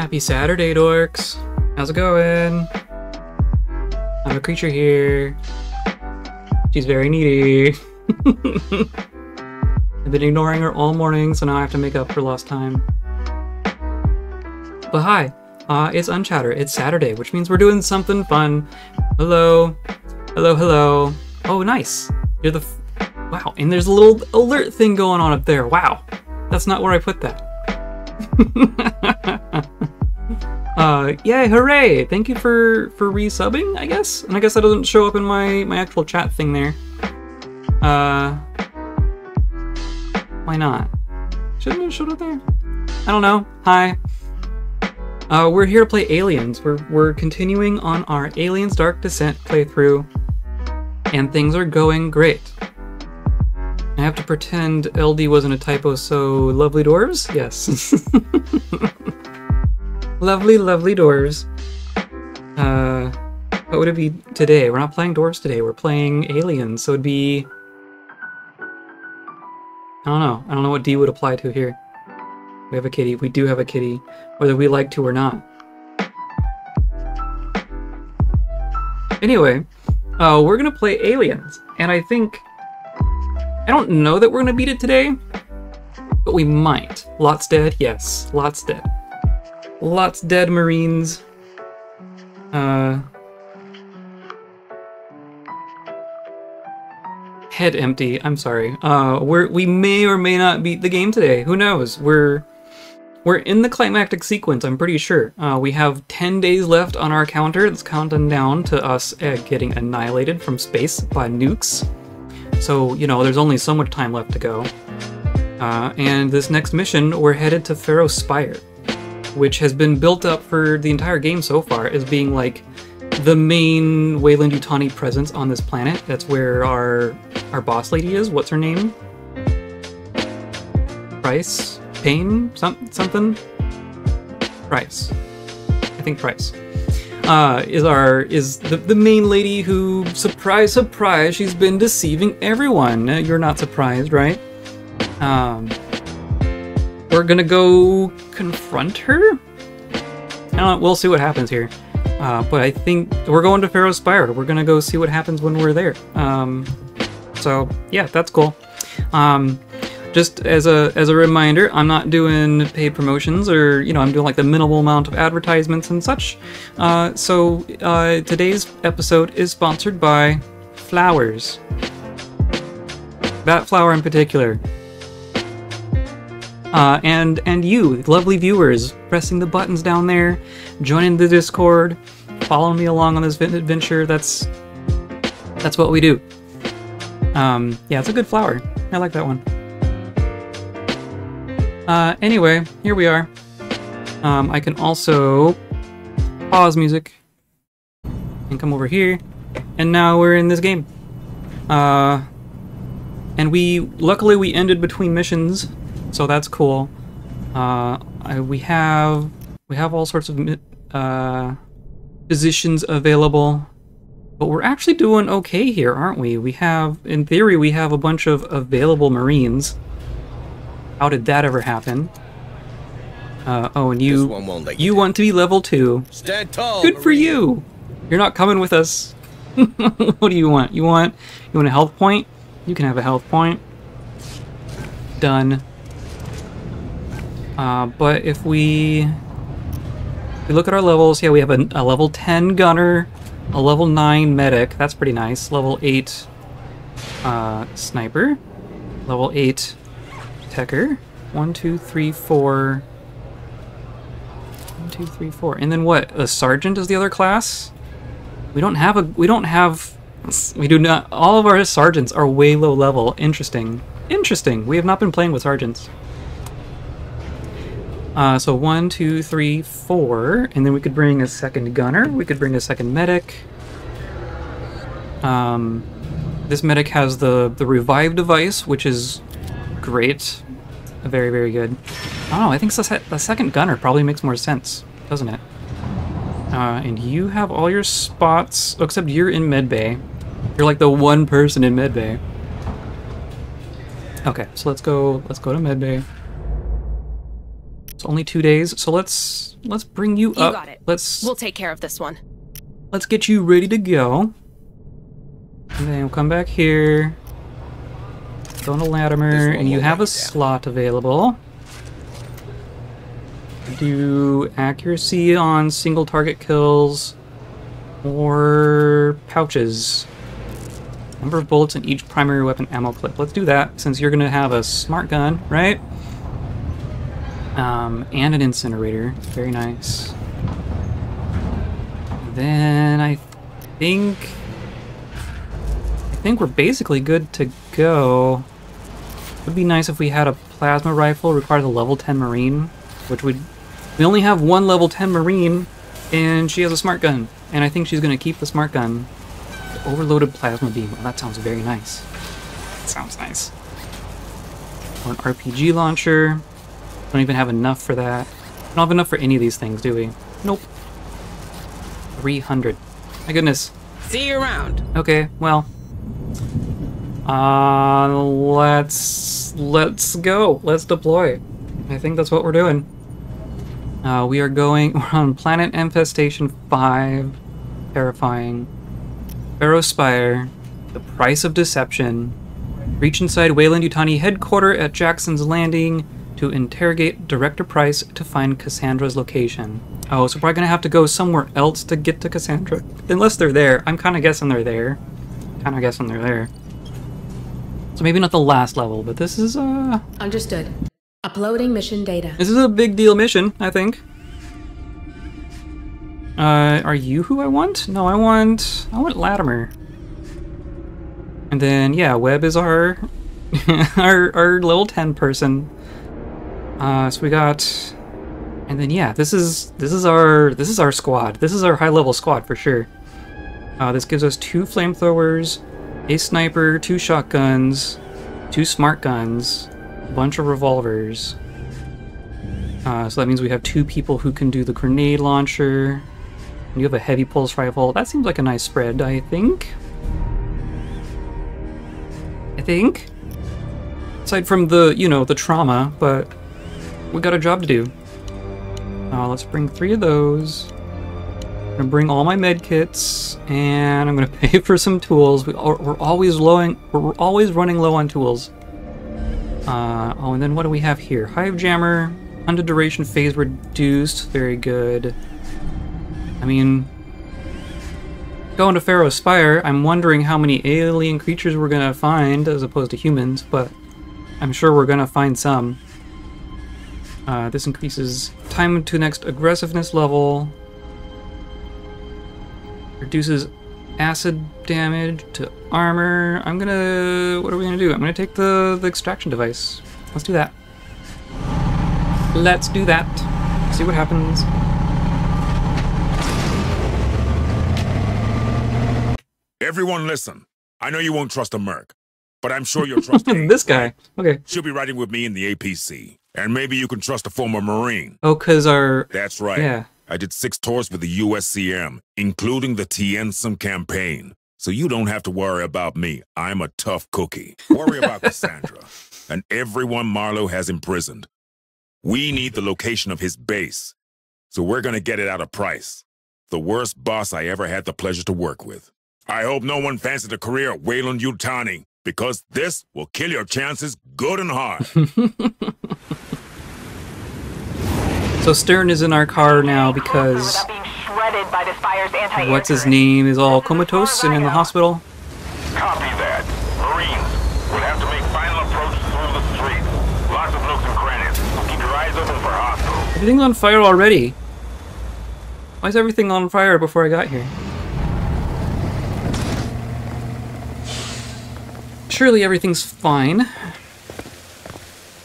Happy Saturday, dorks. How's it going? I have a creature here. She's very needy. I've been ignoring her all morning, so now I have to make up for lost time. But hi, uh, it's Unchowder. It's Saturday, which means we're doing something fun. Hello. Hello, hello. Oh, nice. You're the. Wow, and there's a little alert thing going on up there. Wow. That's not where I put that. uh, yay, hooray! Thank you for for resubbing, I guess. And I guess that doesn't show up in my my actual chat thing there. Uh, why not? Shouldn't it showed up there? I don't know. Hi. Uh, we're here to play Aliens. We're we're continuing on our Aliens Dark Descent playthrough, and things are going great. I have to pretend LD wasn't a typo, so lovely dwarves? Yes. lovely, lovely dwarves. Uh, what would it be today? We're not playing dwarves today, we're playing aliens, so it'd be... I don't know. I don't know what D would apply to here. We have a kitty. We do have a kitty, whether we like to or not. Anyway, uh, we're gonna play aliens, and I think I don't know that we're gonna beat it today, but we might. Lots dead, yes. Lots dead. Lots dead Marines. Uh. Head empty. I'm sorry. Uh, we're we may or may not beat the game today. Who knows? We're we're in the climactic sequence. I'm pretty sure. Uh, we have 10 days left on our counter. It's counting down to us uh, getting annihilated from space by nukes. So, you know, there's only so much time left to go. Uh, and this next mission, we're headed to Pharos Spire, which has been built up for the entire game so far as being like the main Weyland-Yutani presence on this planet. That's where our our boss lady is. What's her name? Price? Payne? Some, something? Price. I think Price uh, is our is the, the main lady who surprise surprise she's been deceiving everyone. You're not surprised, right? Um, we're gonna go confront her. I we'll see what happens here. Uh, but I think we're going to Pharos Spire. We're gonna go see what happens when we're there. Um, so yeah, that's cool. Um, just as a as a reminder, I'm not doing paid promotions or you know I'm doing like the minimal amount of advertisements and such. Uh, so uh, today's episode is sponsored by flowers. That flower in particular. Uh, and and you, lovely viewers, pressing the buttons down there, joining the Discord, following me along on this adventure. That's that's what we do. Um, yeah, it's a good flower. I like that one. Uh, anyway, here we are. Um, I can also pause music and come over here, and now we're in this game. Uh, and we luckily we ended between missions, so that's cool. Uh, I, we have we have all sorts of uh, positions available, but we're actually doing okay here, aren't we? We have, in theory, we have a bunch of available Marines. How did that ever happen? Uh, oh, and you you, you want to be level two. Stand tall. Good for you. You're not coming with us. what do you want? You want you want a health point? You can have a health point. Done. Uh, but if we we look at our levels, yeah, we have a, a level 10 gunner, a level 9 medic. That's pretty nice. Level 8 uh, sniper, level 8 Techer. One, two, three, four. One, two, three, four. And then what? A sergeant is the other class? We don't have a. We don't have. We do not. All of our sergeants are way low level. Interesting. Interesting. We have not been playing with sergeants. Uh, so one, two, three, four, and then we could bring a second gunner. We could bring a second medic. Um, this medic has the the revive device, which is great. Very, very good. I don't know, I think the second gunner probably makes more sense, doesn't it? Uh, and you have all your spots, except you're in medbay. You're like the one person in medbay. Okay, so let's go, let's go to medbay. It's only two days, so let's let's bring you, You up. got it. Let's We'll take care of this one. let's get you ready to go. And then we'll come back here. Go to Latimer, and you have a down. slot available. Do accuracy on single target kills or pouches. Number of bullets in each primary weapon ammo clip. Let's do that since you're gonna have a smart gun, right? Um, and an incinerator. Very nice. Then I think I think we're basically good to go. Would be nice if we had a plasma rifle. Requires a level 10 marine, which would we only have one level 10 marine, and she has a smart gun, and I think she's gonna keep the smart gun. The overloaded plasma beam. Well, that sounds very nice. That sounds nice. Or an RPG launcher. Don't even have enough for that. Don't have enough for any of these things, do we? Nope. 300. My goodness. See you around. Okay, well. Uh, let's let's go. Let's deploy. I think that's what we're doing. Uh, we are going. We're on Planet Infestation Five. Terrifying. Pharos Spire. The Price of Deception. Reach inside Weyland-Yutani headquarter at Jackson's Landing to interrogate Director Price to find Cassandra's location. Oh, so probably gonna have to go somewhere else to get to Cassandra. Unless they're there. I'm kinda guessing they're there. Kinda guessing they're there. So maybe not the last level, but this is uh Understood. Uploading mission data. this is a big deal mission, I think. Uh, are you who I want? No, I want I want Latimer. And then yeah, Webb is our our our level ten person. Uh, so we got, and then yeah, this is this is our this is our squad. This is our high level squad for sure. Uh, this gives us two flamethrowers, a sniper, two shotguns, two smart guns, a bunch of revolvers. Uh, so that means we have two people who can do the grenade launcher. You have a heavy pulse rifle. That seems like a nice spread, I think. I think. Aside from the, you know, the trauma, but we got a job to do. Uh, let's bring three of those. I'm gonna bring all my med kits, and I'm gonna pay for some tools. We, are we're always low. We're, we're always running low on tools. Uh, oh, and then what do we have here? Hive Jammer, under duration phase reduced. Very good. I mean, going to Pharos Spire, I'm wondering how many alien creatures we're gonna find as opposed to humans, but I'm sure we're gonna find some. Uh, this increases time to next aggressiveness level. Reduces acid damage to armor. I'm gonna. What are we gonna do? I'm gonna take the, the extraction device. Let's do that. Let's do that. See what happens. Everyone listen. I know you won't trust a merc, but I'm sure you'll trust this guy. Okay. She'll be riding with me in the APC. And maybe you can trust a former Marine. Oh, cause our. That's right. Yeah. I did six tours with the USCM, including the Tientsin campaign. So you don't have to worry about me. I'm a tough cookie. Worry about Cassandra and everyone Marlowe has imprisoned. We need the location of his base. So we're gonna get it out of Price. The worst boss I ever had the pleasure to work with. I hope no one fancies a career at Weyland-Yutani, because this will kill your chances good and hard. So Stern is in our car now because Without being shredded by the Spire's anti-air what's his turret. name is all comatose and in the hospital. Copy that. Marines, we'll have to make final approach through the streets. Lots of nooks and crannies, so keep your eyes open for hostiles. Everything's on fire already. Why is everything on fire before I got here? Surely everything's fine.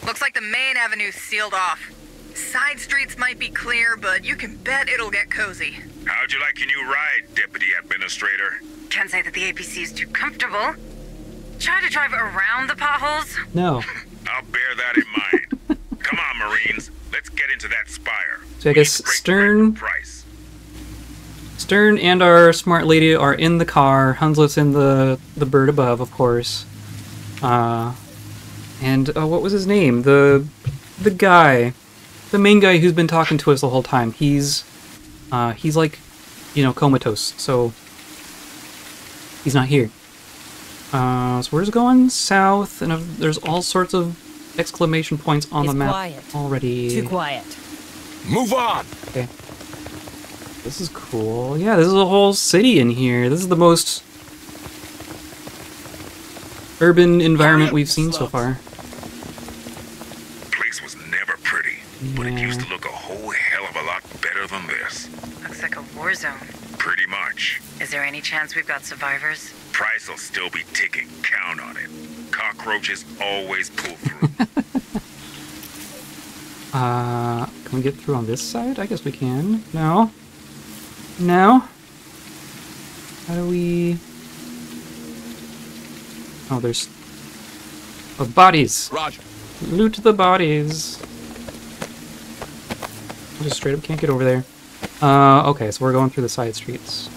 Looks like the main avenue's sealed off. Side streets might be clear, but you can bet it'll get cozy. How'd you like your new ride, Deputy Administrator? Can't say that the APC is too comfortable. Try to drive around the potholes. No. I'll bear that in mind. Come on, Marines. Let's get into that spire. So I guess need to break Stern- Price. Stern and our smart lady are in the car. Hunslet's in the the bird above, of course. Uh, and uh, what was his name? The the guy, the main guy who's been talking to us the whole time. He's, uh, he's like, you know, comatose. So he's not here. Uh, so we're just going? South, and uh, there's all sorts of exclamation points on It's the map quiet. already. Too quiet. Move on! Okay. This is cool. Yeah, this is a whole city in here. This is the most urban environment we've seen so far. Place was never pretty, but it used to look a whole hell of a lot better than this. Looks like a war zone. Pretty much. Is there any chance we've got survivors? Price will still be ticking. Count on it. Cockroaches always pull through. Uh, can we get through on this side? I guess we can. No. No. How do we... Oh, there's... Oh, bodies! Roger. Loot the bodies! I just straight up can't get over there. Uh, okay, so we're going through the side streets.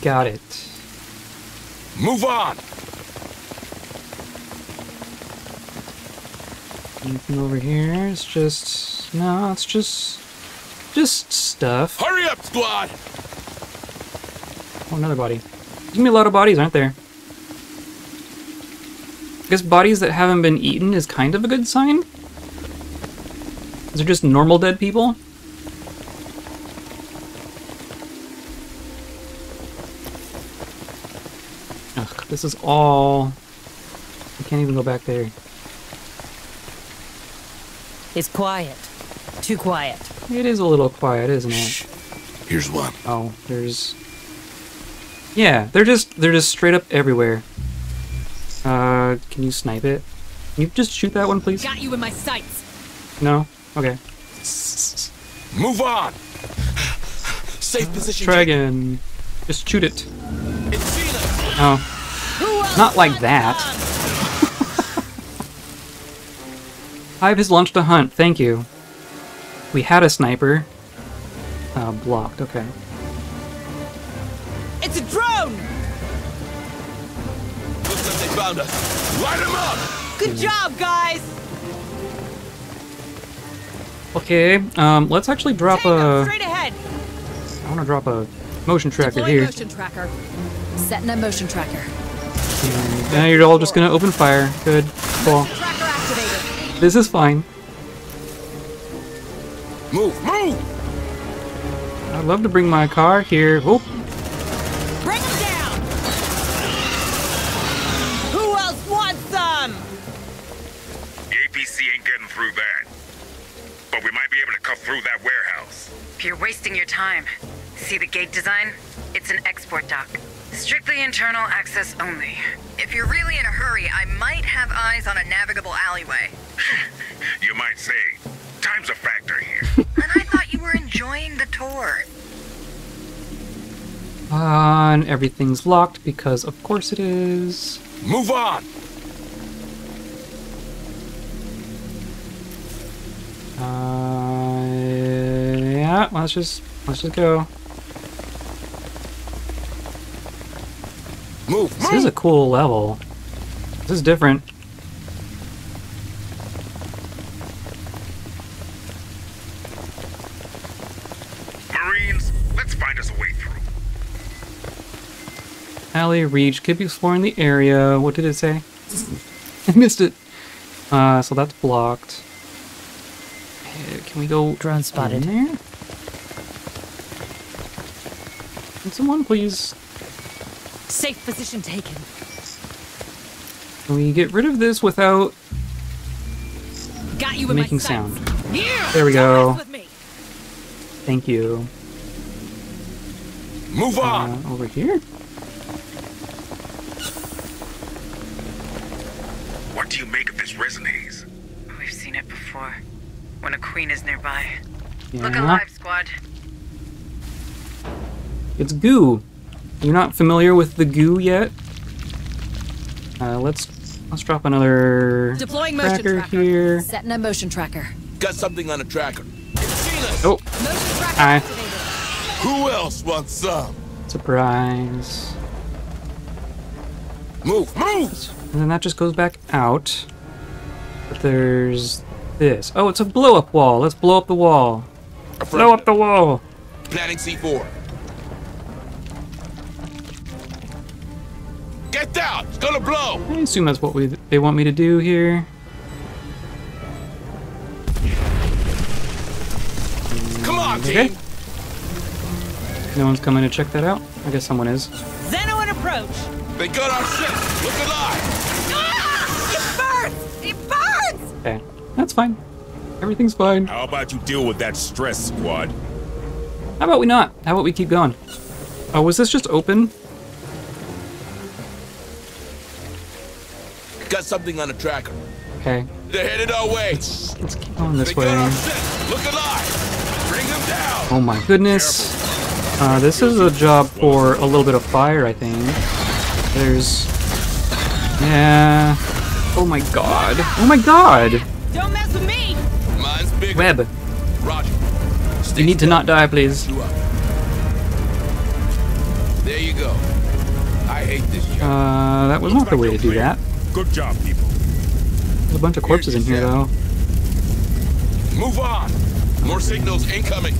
Got it. Move on! Anything over here? It's just... No, it's just... Just stuff. Hurry up, squad! Oh, another body. There's gonna be a lot of bodies, aren't there? I guess bodies that haven't been eaten is kind of a good sign. Is there just normal dead people? Ugh, this is all... I can't even go back there. It's quiet. Too quiet. It is a little quiet, isn't it? Shh. Here's one. Oh, there's. Yeah, they're just they're just straight up everywhere. Uh, can you snipe it? Can you just shoot that one, please? Got you in my sights. No. Okay. Move on! Safe position. Try again. Just shoot it. It's Felix! Oh, Who Not like that. some? Hive has launched a hunt. Thank you. We had a sniper. Uh, blocked. Okay. It's a drone. Looks like they found us. Light them up! Good job, guys. Okay. Um, let's actually drop Tango, a. straight ahead. I want to drop a motion tracker Deploy here. motion tracker. Setting a motion tracker. And now you're all just gonna open fire. Good. Cool. This is fine. Move, move! I'd love to bring my car here. Oh, through that. But we might be able to cut through that warehouse. If you're wasting your time. See the gate design? It's an export dock. Strictly internal access only. If you're really in a hurry, I might have eyes on a navigable alleyway. You might say, time's a factor here. and I thought you were enjoying the tour. Uh, and everything's locked because of course it is. Move on! Uh, yeah, let's just let's just go. Move, This is a cool level. This is different. Marines, let's find us a way through. Alley reach. Could be exploring the area. What did it say? I missed it. Uh, so that's blocked. Can we go Drone spotted. in there? Can someone please? Safe position taken. Can we get rid of this without Got you making my sound? Yeah, There we go. with me. Thank you. Move on! Uh, over here? What do you make of this resin haze? We've seen it before. When a queen is nearby. Look alive, squad. It's goo. You're not familiar with the goo yet? Uh, let's let's drop another Deploying motion tracker tracker. here. Setting a motion tracker. Got something on a tracker. Oh, Motion tracker Hi. Who else wants some? surprise. Move, move! And then that just goes back out. But there's this? Oh, it's a blow up wall. Let's blow up the wall. Blow up the wall. Planning C4. Get down! It's gonna blow! I assume that's what we they want me to do here. Come on, Okay. team! No one's coming to check that out. I guess someone is. Xeno and approach. They got our ship! Look alive! Ah! It burns! It burns! Okay, that's fine. Everything's fine. How about you deal with that stress, squad? How about we not? How about we keep going? Oh, was this just open? Got something on the tracker. Okay, They're headed our way! let's let's keep going this They way. Look alive! Bring them down! Oh my goodness. Uh, this is a job for a little bit of fire, I think. There's... Yeah... Oh my god. Oh my god! Don't mess with me! Webb, Roger. Stay you need to not die, please. There you go. I hate this job. Uh, that was not the way to do that. Good job, people. There's a bunch of corpses in here, though. Move on! More signals incoming!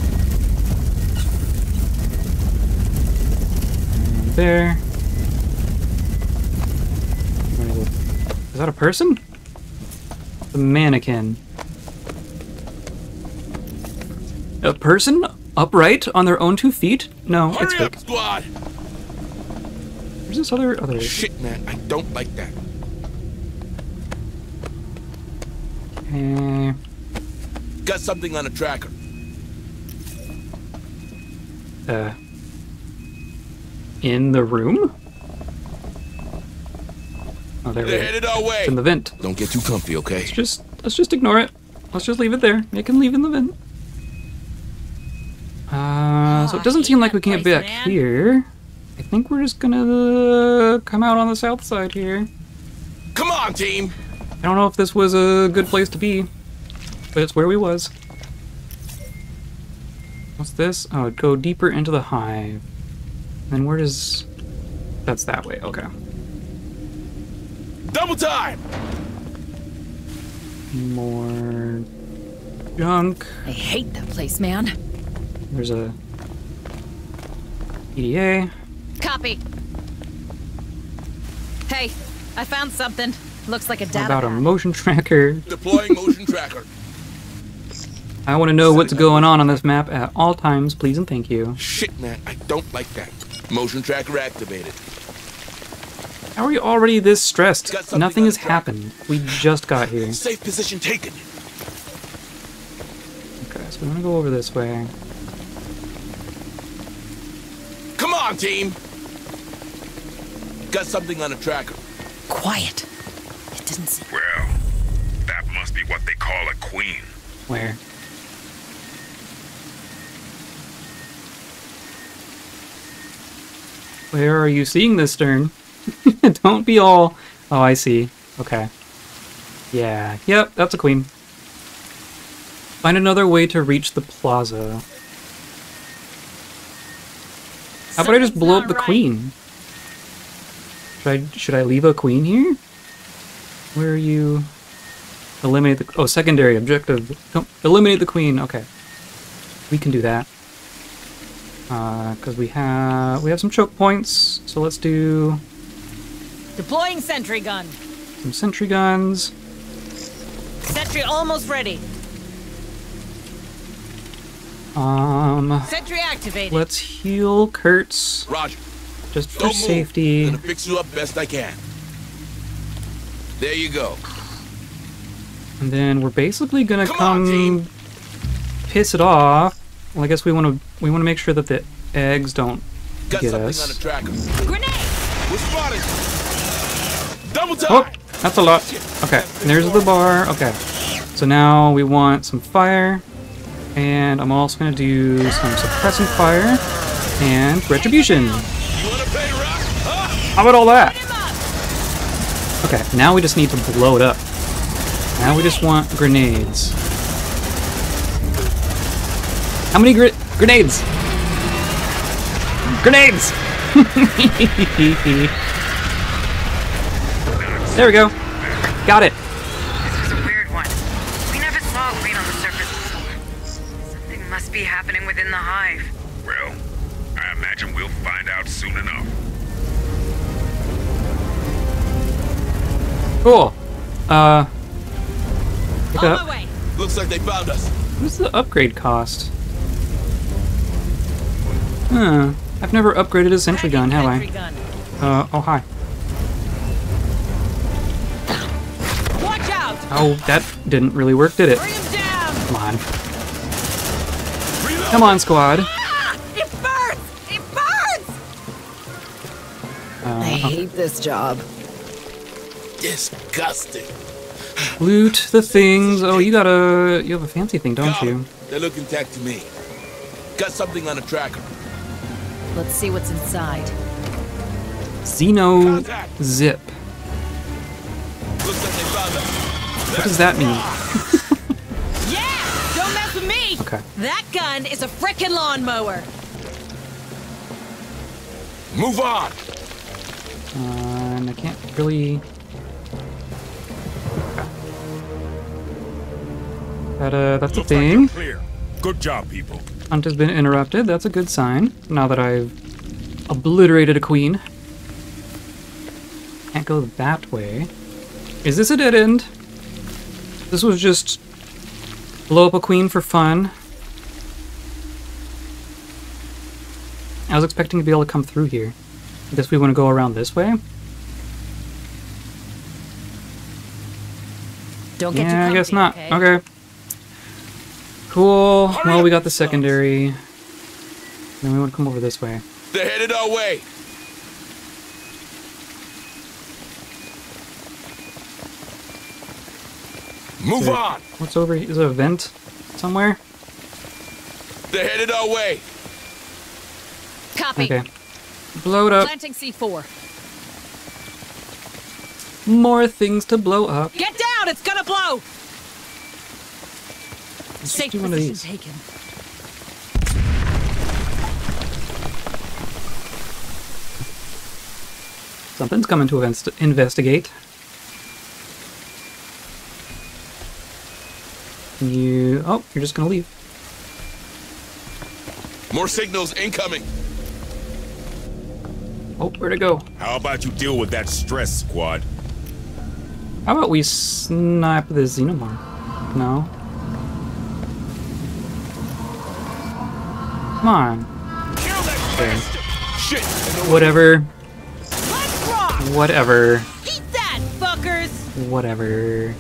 There. Where is it? Is that a person? The mannequin. A person upright on their own two feet? No, it's Hurry up, fake. squad! Where's this other other? Shit, man, I don't like that. Okay. Got something on a tracker. Uh. In the room? Oh, there we They're go. headed our way. It's in the vent. Don't get too comfy, okay? Let's just let's just ignore it. Let's just leave it there. It can leave in the vent. Uh, so it doesn't seem like we can get Place, back here. I think we're just gonna come out on the south side here. Come on, team! I don't know if this was a good place to be, but it's where we was. What's this? Oh, it'd go deeper into the hive. Then where does... That's that way, okay. Double time! More... junk. I hate that place, man. There's a... EDA. Copy. Hey, I found something. Looks like a How data about a motion tracker? Deploying motion tracker. I want to know what's going on on this map at all times, please and thank you. Shit, man, I don't like that. Motion tracker activated. How are you already this stressed? Nothing has happened. We just got here. Safe position taken. Okay, so we're gonna go over this way. On, team! Got something on the tracker. Quiet. It didn't seem. Well, that must be what they call a queen. Where? Where are you seeing this, Stern? Don't be all... Oh, I see. Okay. Yeah. Yep, that's a queen. Find another way to reach the plaza. How about I just blow up the right. queen? Should I, should I leave a queen here? Where are you? Eliminate the... Oh, secondary objective. Don't, eliminate the queen. Okay. We can do that. Uh, because we have... We have some choke points. So let's do Deploying sentry gun. some sentry guns. Sentry almost ready. Um... Sentry activated. Let's heal Kurtz. Roger. Just for Don't move. safety. Gonna fix you up best I can. There you go. And then we're basically gonna Come come, on, piss it off. Well, I guess we want to we want to make sure that the eggs don't Got get something us. on the tracker. Grenade. We're spotted. Double time. Oh, that's a lot. Okay, there's the bar. Okay, so now we want some fire, and I'm also gonna do some suppressing fire and retribution. How about all that? Okay, now we just need to blow it up. Now we just want grenades. How many gr grenades? Grenades! there we go. Got it. Be happening within the hive. Well, I imagine we'll find out soon enough. Cool. Uh. Pick On up. my way. Looks like they found us. What's the upgrade cost? Huh. I've never upgraded a sentry gun, have I? gun. Uh, oh hi. Watch out! Oh, that didn't really work, did it? Bring him down! Come on. Come on, squad. Ah! It burns! It burns! Uh, I hate this job. Disgusting. Loot the things. Oh, you got a you have a fancy thing, don't Got you? 'em. They look intact to me. Got something on a tracker. Let's see what's inside. Xeno Contact. zip. Like they found us. What does that mean? Yeah! Don't mess with me! Okay. That gun is a frickin' lawnmower! Move on. Uh, and I can't really. That uh, that's a Looks like thing. you're clear. Good job, people. Hunt has been interrupted. That's a good sign. Now that I've obliterated a queen. Can't go that way. Is this a dead end? This was just blow up a queen for fun. I was expecting to be able to come through here. I guess we want to go around this way. Don't get too Yeah, I guess not. Okay. Okay. Cool. Well, we got the secondary. Then we want to come over this way. They're headed our way. Move Good. on. What's over here? Is there a vent somewhere? They're headed our way. Copy. Okay. Blow it up. Planting C4. More things to blow up. Get down! It's gonna blow! Let's Safe do one of these. taken. Something's coming to invest- investigate. You. Oh, you're just gonna leave. More signals incoming. Oh, where'd it go? How about you deal with that stress, squad? How about we snipe the xenomorph? No. Come on. Kill Okay. Shit. Whatever. Let's rock! Whatever. Eat that, fuckers! Whatever.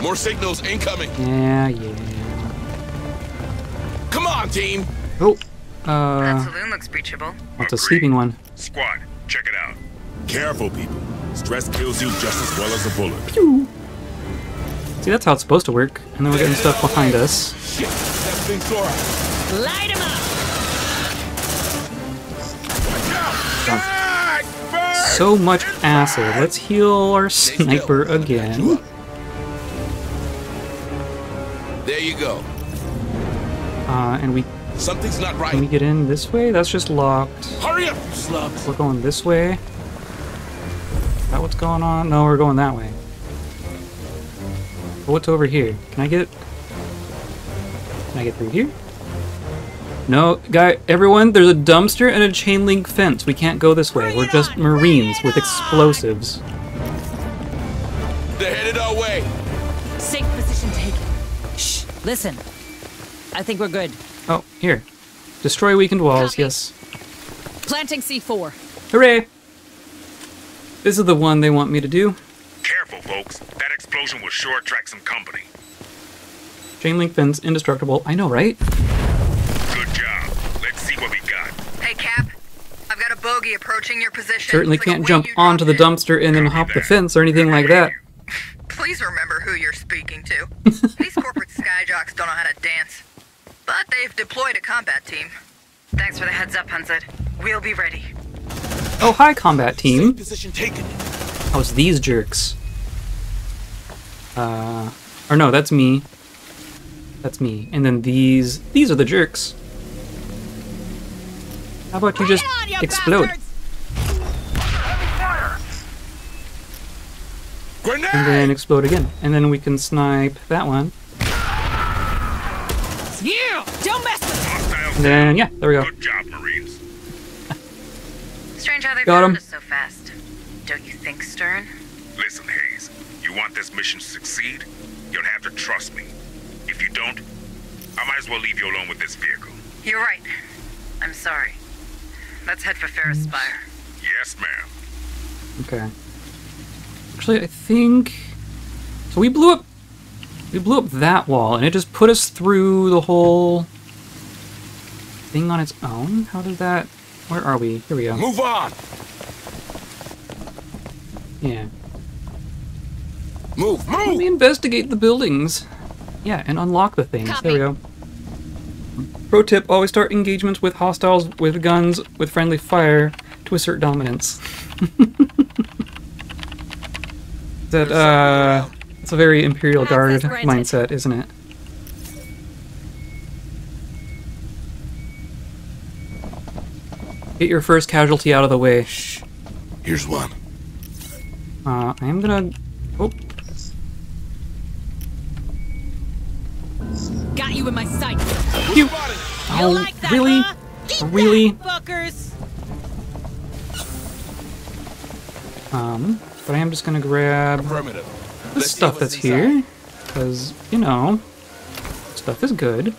Way. More signals incoming. Yeah, yeah. Come on, team. Oh. Uh, That saloon looks breachable. It's a sleeping one. Squad, check it out. Careful, people. Stress kills you just as well as a bullet. Pew. See, that's how it's supposed to work. And then we're getting stuff behind us. Shit. That thing's Sora. Light him up! So much acid. Let's heal our sniper again. Up. There you go. Uh, and we Something's not right. can we get in this way? That's just locked. Hurry up, you slugs. We're going this way. Is that what's going on? No, we're going that way. But what's over here? Can I get? Can I get through here? No, guy, everyone, there's a dumpster and a chain link fence. We can't go this way. Bring We're it just Marines bring it with explosives. Listen. I think we're good. Oh, here. Destroy weakened walls, Copy. yes. Planting C4. Hooray! This is the one they want me to do. Careful, folks. That explosion will sure attract some company. Chain link fence, indestructible. I know, right? Good job. Let's see what we got. Hey, Cap. I've got a bogey approaching your position. Certainly like can't jump onto the dumpster and then Copy hop the fence or anything like that. in. Please remember who you're speaking to. These skyjocks don't know how to dance. But they've deployed a combat team. Thanks for the heads up, Hunted. We'll be ready. Oh, hi, combat team. Safe position taken. Oh, it's these jerks. Uh, or no, that's me. That's me. And then these, these are the jerks. How about you just on, you explode? bastards! Grenade! And then explode again. And then we can snipe that one. Yeah! Don't mess with Hostiles And then, yeah, there we go. Good job, Marines. Strange how they Got found him. us so fast. Don't you think, Stern? Listen, Hayes. You want this mission to succeed? You'll have to trust me. If you don't, I might as well leave you alone with this vehicle. You're right. I'm sorry. Let's head for Pharos Spire. Yes, ma'am. Okay. Actually, I think so. We blew up. We blew up that wall, and it just put us through the whole thing on its own. How did that? Where are we? Here we go. Move on. Yeah. Move. move! Let Move. me investigate the buildings. Yeah, and unlock the things. There we go. Pro tip: Always start engagements with hostiles with guns with friendly fire to assert dominance. that uh, it's a very Imperial Guard mindset, isn't it? Get your first casualty out of the way. Here's one. Uh, I am gonna. Oh, Got you in my sight. you. You Oh, like that, really? huh? Really? that, fuckers. Um, but I am just gonna grab Affirmative. The stuff that's here, because you know, stuff is good.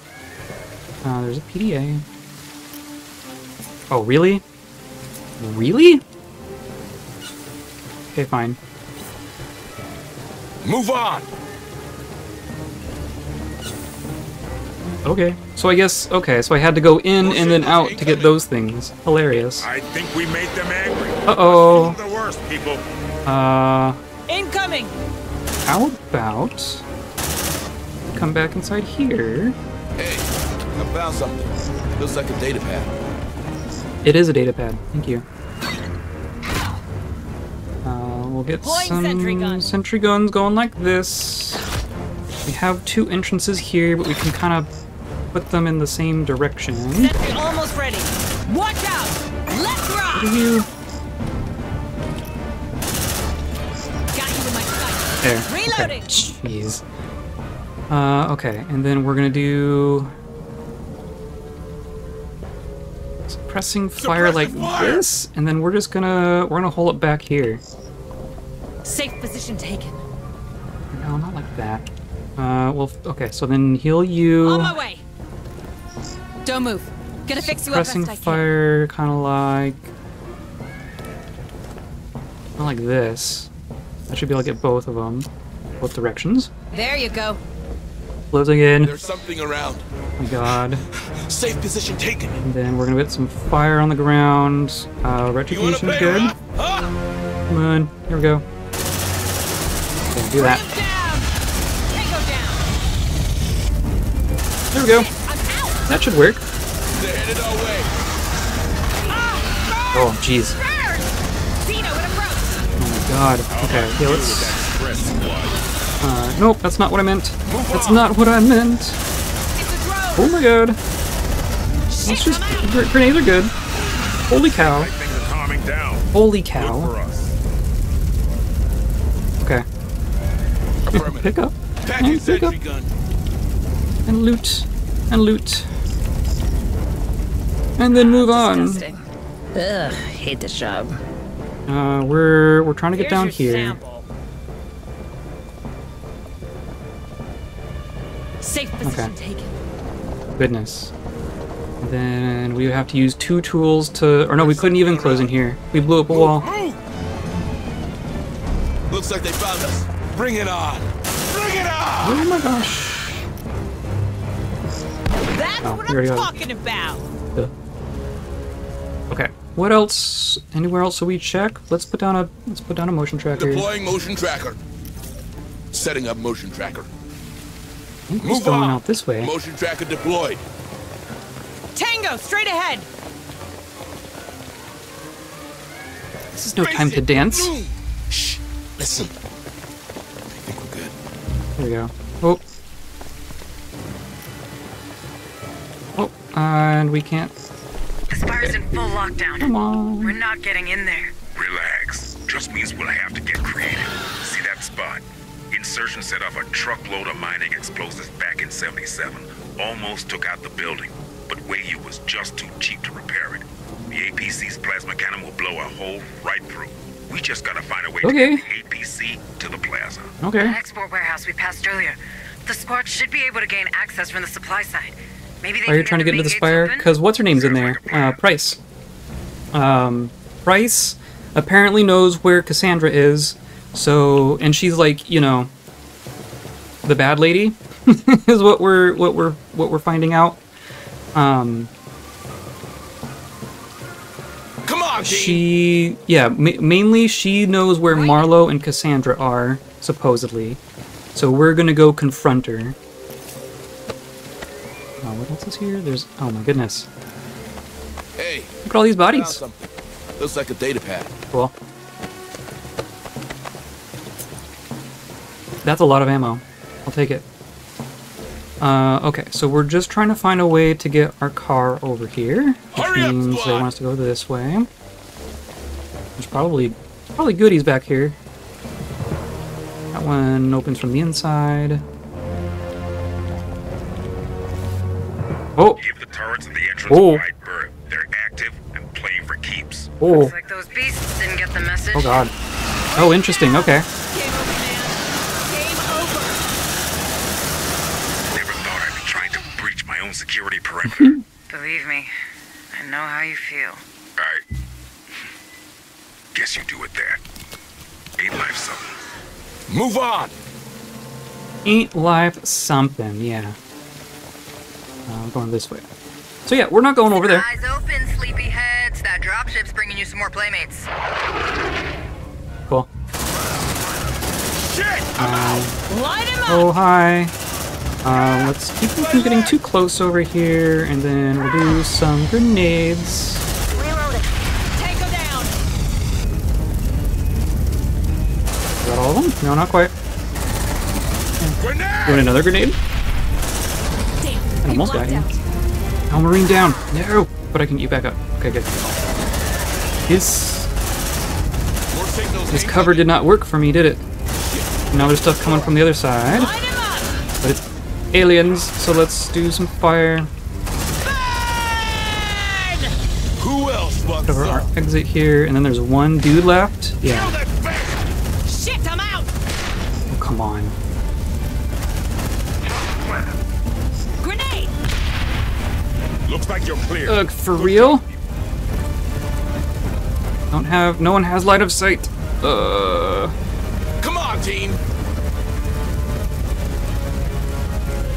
Uh, there's a PDA. Oh, really? Really? Okay, fine. Move on. Okay. So I guess okay. So I had to go in and then out to get those things. Hilarious. I think we made them angry. Uh oh. The worst, people. Uh, Incoming. How about come back inside here? Hey, I found something. Looks like a data pad. It is a data pad. Thank you. Uh, we'll get Deploying some sentry gun. sentry guns going like this. We have two entrances here, but we can kind of put them in the same direction. Sentry almost ready. Watch out. Let's What rock. Sight. There. Okay. Reloading. Jeez. Uh, okay, and then we're gonna do suppressing fire like fire! this, and then we're just gonna we're gonna hold it back here. Safe position taken. No, not like that. Uh, well, okay, so then heal you. On my way. Don't move. Gonna fix you up Suppressing best I can. fire, kind of like, not like this. I should be able to get both of them, both directions. There you go. Closing in. There's something around. Oh my god. Safe position taken. And then we're gonna get some fire on the ground. Uh, You wanna retribution's good. rough? Huh? Come on, here we go. Okay, do that. Bring him down. Tango down. There we go. That should work. They're headed our way. Ah, Oh, jeez. God. Okay, yeah, let's. Uh, nope, that's not what I meant. That's not what I meant. It's a drone. Oh my god. Let's just. Gr- Grenades are good. Holy cow. Like things are calming down. Holy cow. Okay. Affirmative. Pick up. And pick up. gun. And loot. And loot. And then move on. Ugh, hate this job. Uh, we're we're trying to get Here's down here. sample. Safe position taken. Goodness. Then we would have to use two tools to, or no, we couldn't even close in here. We blew up a wall. Looks like they found us. Bring it on. Bring it on! Oh my gosh. That's Oh, what I'm already got it. talking about. Duh. Okay. What else? Anywhere else that we check? Let's put down a let's put down a motion tracker. Deploying motion tracker. Setting up motion tracker. I Move going on. out this way. Motion tracker deployed. Tango, straight ahead. This is no time to dance. Boom. Shh. Listen. I think we're good. Here we go. Oh. Oh, and we can't. The spire's in full lockdown. Come on. We're not getting in there. Relax. Just means we'll have to get creative. See that spot? Insurgents set off a truckload of mining explosives back in 77. almost took out the building, but Wei was just too cheap to repair it. The APC's plasma cannon will blow a hole right through. We just gotta find a way Okay. to get the APC to the plaza. The Okay. export warehouse we passed earlier. The squad should be able to gain access from the supply side. Maybe they are you trying to get into main the spire? Because what's her name's in there? Uh, Price. Um, Price apparently knows where Cassandra is, so and she's like, you know, the bad lady is what we're what we're what we're finding out. Um, Come on, Dean. she yeah, ma- mainly she knows where Marlowe and Cassandra are supposedly, so we're gonna go confront her. Else is here? There's oh my goodness, Hey, look at all these bodies. Looks like a data pad. Cool. That's a lot of ammo. I'll take it. Uh, okay, so we're just trying to find a way to get our car over here, which Hurry up, means they want us to go this way. There's probably probably goodies back here. That one opens from the inside. Oh, Give the turrets and the entrance Oh. wide berth. They're active and playing for keeps. oh, Looks like those beasts didn't get the message. oh God. Oh, interesting. Okay. Game over. Game over. Never thought I'd be trying to breach my own security perimeter. Believe me, I know how you feel. I guess you do it there. Ain't life something? Move on. Ain't life something? Yeah. Uh, I'm going this way. So yeah, we're not going over there. Eyes open, sleepyheads. That dropship's bringing you some more playmates. Cool. Shit! Um, Light him up. oh hi. Um, let's keep them from getting too close over here, and then we'll do some grenades. Tango down. Got all of them? No, not quite. Grenade! You want another grenade? Damn. I almost got locked you. out. Oh, Marine down. No, but I can get you back up. Okay, good. His his cover did not work for me, did it? Now there's stuff coming from the other side. Light him up. But it's aliens, so let's do some fire. Who else fucks Cover our exit here, and then there's one dude left. Yeah. Shit, I'm out. Oh, come on. Looks like you're clear. Ugh, for real? Don't have. No one has light of sight. Uh. Come on, team.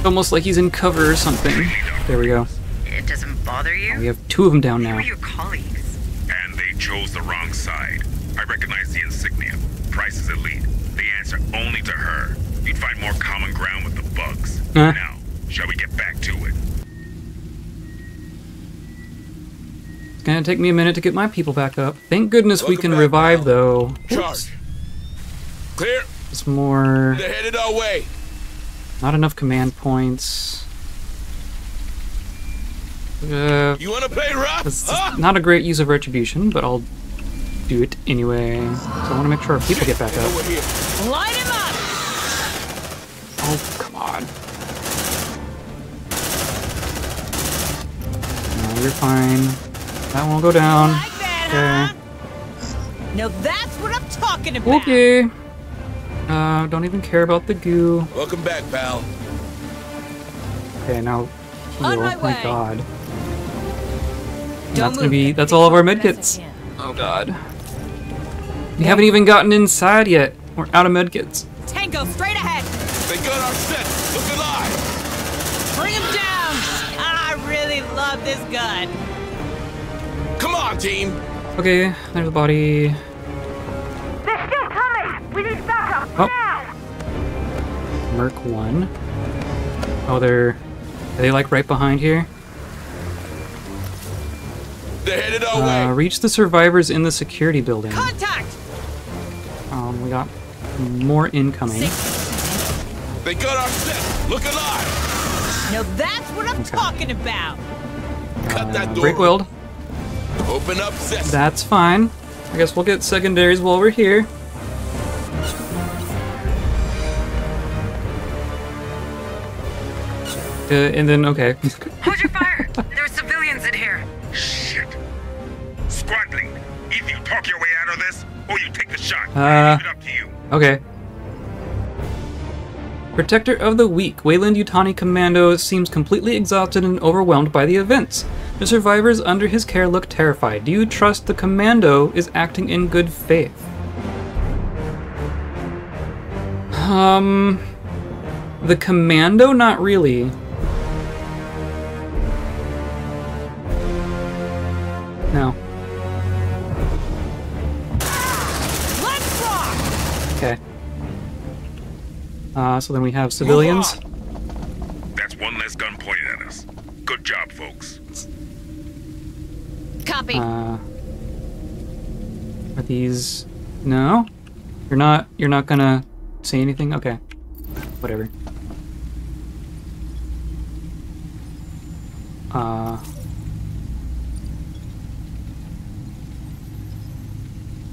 Almost like he's in cover or something. There we go. It doesn't bother you? We have two of them down Who now. are your colleagues? And they chose the wrong side. I recognize the insignia. Price is elite. They answer only to her. You'd find more common ground with the bugs. Huh? Now, shall we get back to it? Gonna take me a minute to get my people back up. Thank goodness we can back, revive, pal. though. Charge. Clear. It's more. They're headed our way. Not enough command points. Uh, You wanna play rough? This is Huh? not a great use of retribution, but I'll do it anyway. So I want to make sure our people get back up. Light him up. Oh, come on. No, you're fine. That won't go down. Like that, Okay. huh? Now that's what I'm talking about. Okay. Uh, don't even care about the goo. Welcome back, pal. Okay, now heal. On my my way. god. That's gonna be that's all of our medkits. Oh god. We haven't even gotten inside yet. We're out of medkits. Tango, straight ahead. They got our set. Look alive. Bring him down. I really love this gun. Come on, team. Okay, there's the body. They're still coming! We need backup! Oh. Now! Merc one. Oh, they're are they like right behind here? They're headed our Uh, way. reach the survivors in the security building. Contact. Um, we got more incoming. They got our set. Look alive. Now that's what I'm talking about. Cut that Uh, door. break weld. Open up, set. That's fine. I guess we'll get secondaries while we're here. Uh, and then, okay. Hold your fire. There are civilians in here. Shit. Squadling, either you talk your way out of this, or you take the shot. Uh. Leave it up to you. Okay. Protector of the Weak, Weyland-Yutani Commando seems completely exhausted and overwhelmed by the events. The survivors under his care look terrified. Do you trust the Commando is acting in good faith? Um. The Commando? Not really. No. Okay. Uh, so then we have civilians. That's one less gun pointed at us. Good job, folks. Copy. Uh, are these? No, you're not. You're not gonna say anything. Okay, whatever. Uh,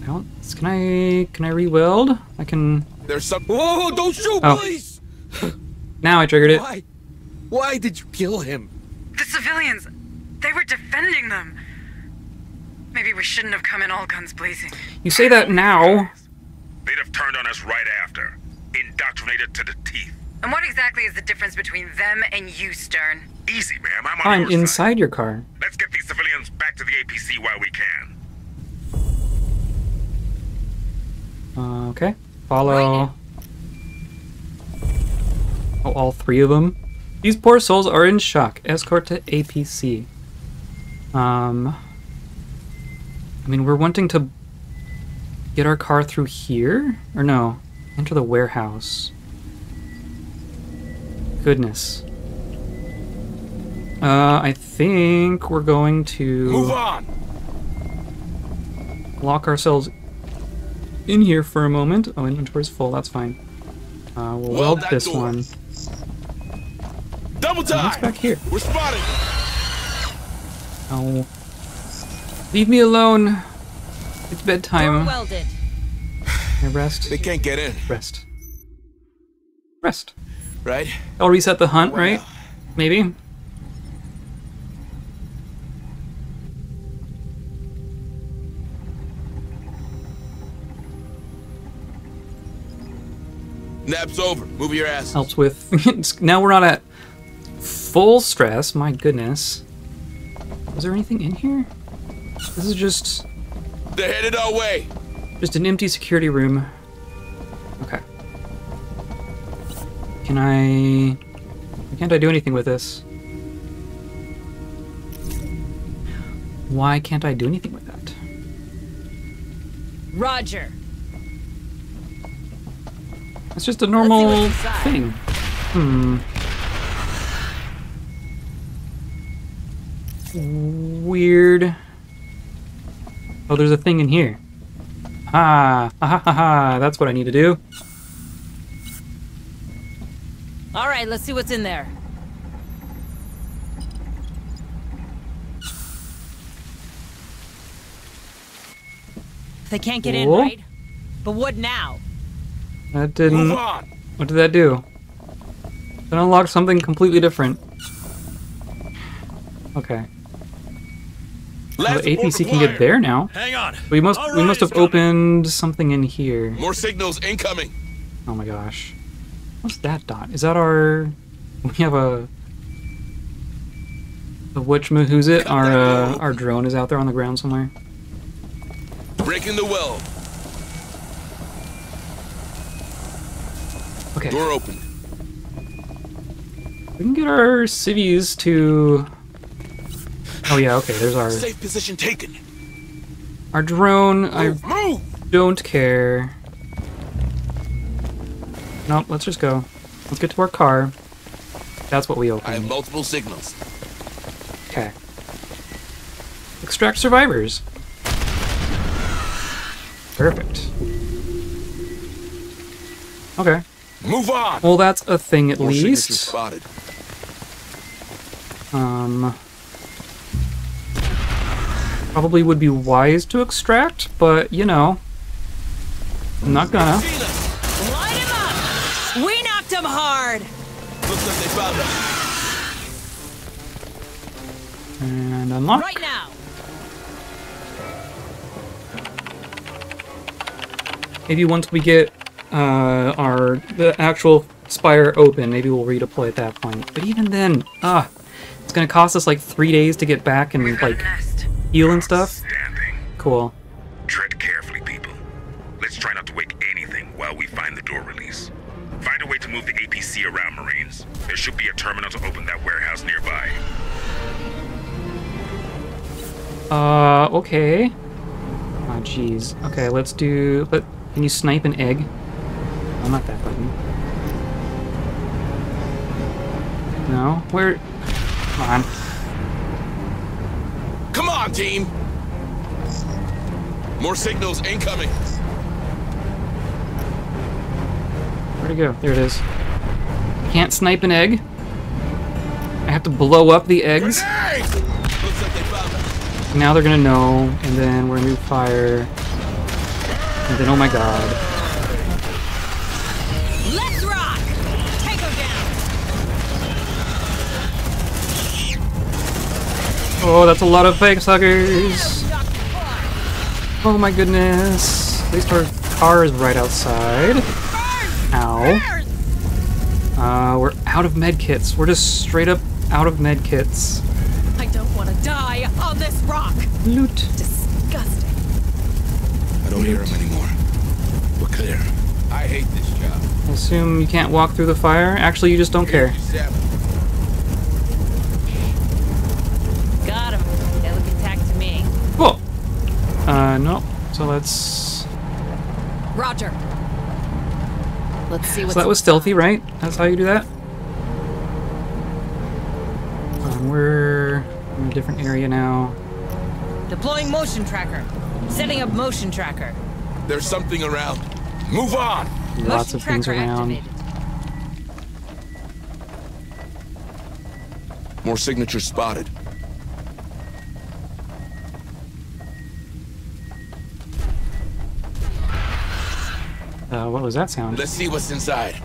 I don't. Can I? Can I re-weld? I can. There's some. Whoa, whoa, don't shoot, Oh. please! Now I triggered it. Why? Why did you kill him? The civilians. They were defending them. Maybe we shouldn't have come in all guns blazing. You say that now. They'd have turned on us right after. Indoctrinated to the teeth. And what exactly is the difference between them and you, Stern? Easy, ma'am. I'm on I'm your side. inside your car. Let's get these civilians back to the APC while we can. Uh, okay. Follow. Oh, all three of them. These poor souls are in shock. Escort to APC. Um. I mean, we're wanting to get our car through here? Or no? Enter the warehouse. Goodness. Uh, I think we're going to Move on! lock ourselves in here for a moment. Oh, inventory's full. That's fine. Uh, we'll Weld weld this door. one. Double What's time! back here? We're spotted! Oh. Leave me alone. It's Door bedtime. welded. I rest. They can't get in, Rest. Rest. right? I'll reset the hunt, right? Maybe. Nap's over. Move your ass. Helps with. now we're not at full stress. My goodness. Is there anything in here? This is just They're headed our way. just an empty security room. Okay. Can I? Why can't I do anything with this? Why can't I do anything with that? Roger. It's just a normal thing. Hmm. Weird. Oh, there's a thing in here. Ah, ha ha ha ha. That's what I need to do. All right, let's see what's in there. They can't get in, right? But what now? That didn't. Move on! What did that do? It unlocked something completely different. Okay. Well, the APC can get there now. Hang on. We must All we must have it's coming. opened something in here. More signals incoming. Oh my gosh. What's that dot? Is that our we have a the which who's it? Our uh, our drone is out there on the ground somewhere. Breaking the well. Okay. Door open. We can get our cities to Oh yeah, okay, there's our Safe position taken. our drone. I Move, move! don't care. No, let's just go. Let's get to our car. That's what we open. I have multiple signals. Okay. Extract survivors. Perfect. Okay. Move on! Well, that's a thing at More least. spotted. Um. Probably would be wise to extract, but you know. I'm not gonna. Light him up! We knocked him hard! Looks like they found us. And unlock. Right now. Maybe once we get uh, our the actual spire open, maybe we'll redeploy at that point. But even then, ah, it's gonna cost us like three days to get back and like a nest. Heal and stuff. Cool. Tread carefully, people. Let's try not to wake anything while we find the door release. Find a way to move the APC around, Marines. There should be a terminal to open that warehouse nearby. Uh, okay. Oh, jeez. Okay, let's do. Let, can you snipe an egg? Oh, not that button. No? Where? Come on. Come on, team! More signals incoming. Where'd it go? There it is. Can't snipe an egg. I have to blow up the eggs. Looks like they found us. Now they're gonna know, and then we're gonna fire. And then, oh my god. Let's Oh, that's a lot of fake suckers. Oh my goodness. At least our car is right outside. Ow. Uh, we're out of med kits. We're just straight up out of med kits. I don't want to die on this rock. Loot. Disgusting. I don't hear him anymore. We're clear. I hate this job. I assume you can't walk through the fire. Actually, you just don't care. Got him. They look intact to me. Cool. Uh, no. So let's. Roger. Let's see what's So that was stealthy, right? That's how you do that? Um, we're in a different area now. Deploying motion tracker. Setting up motion tracker. There's something around. Move on! Lots motion of things around. activated. More signatures spotted. Uh, what was that sound? Let's see what's inside.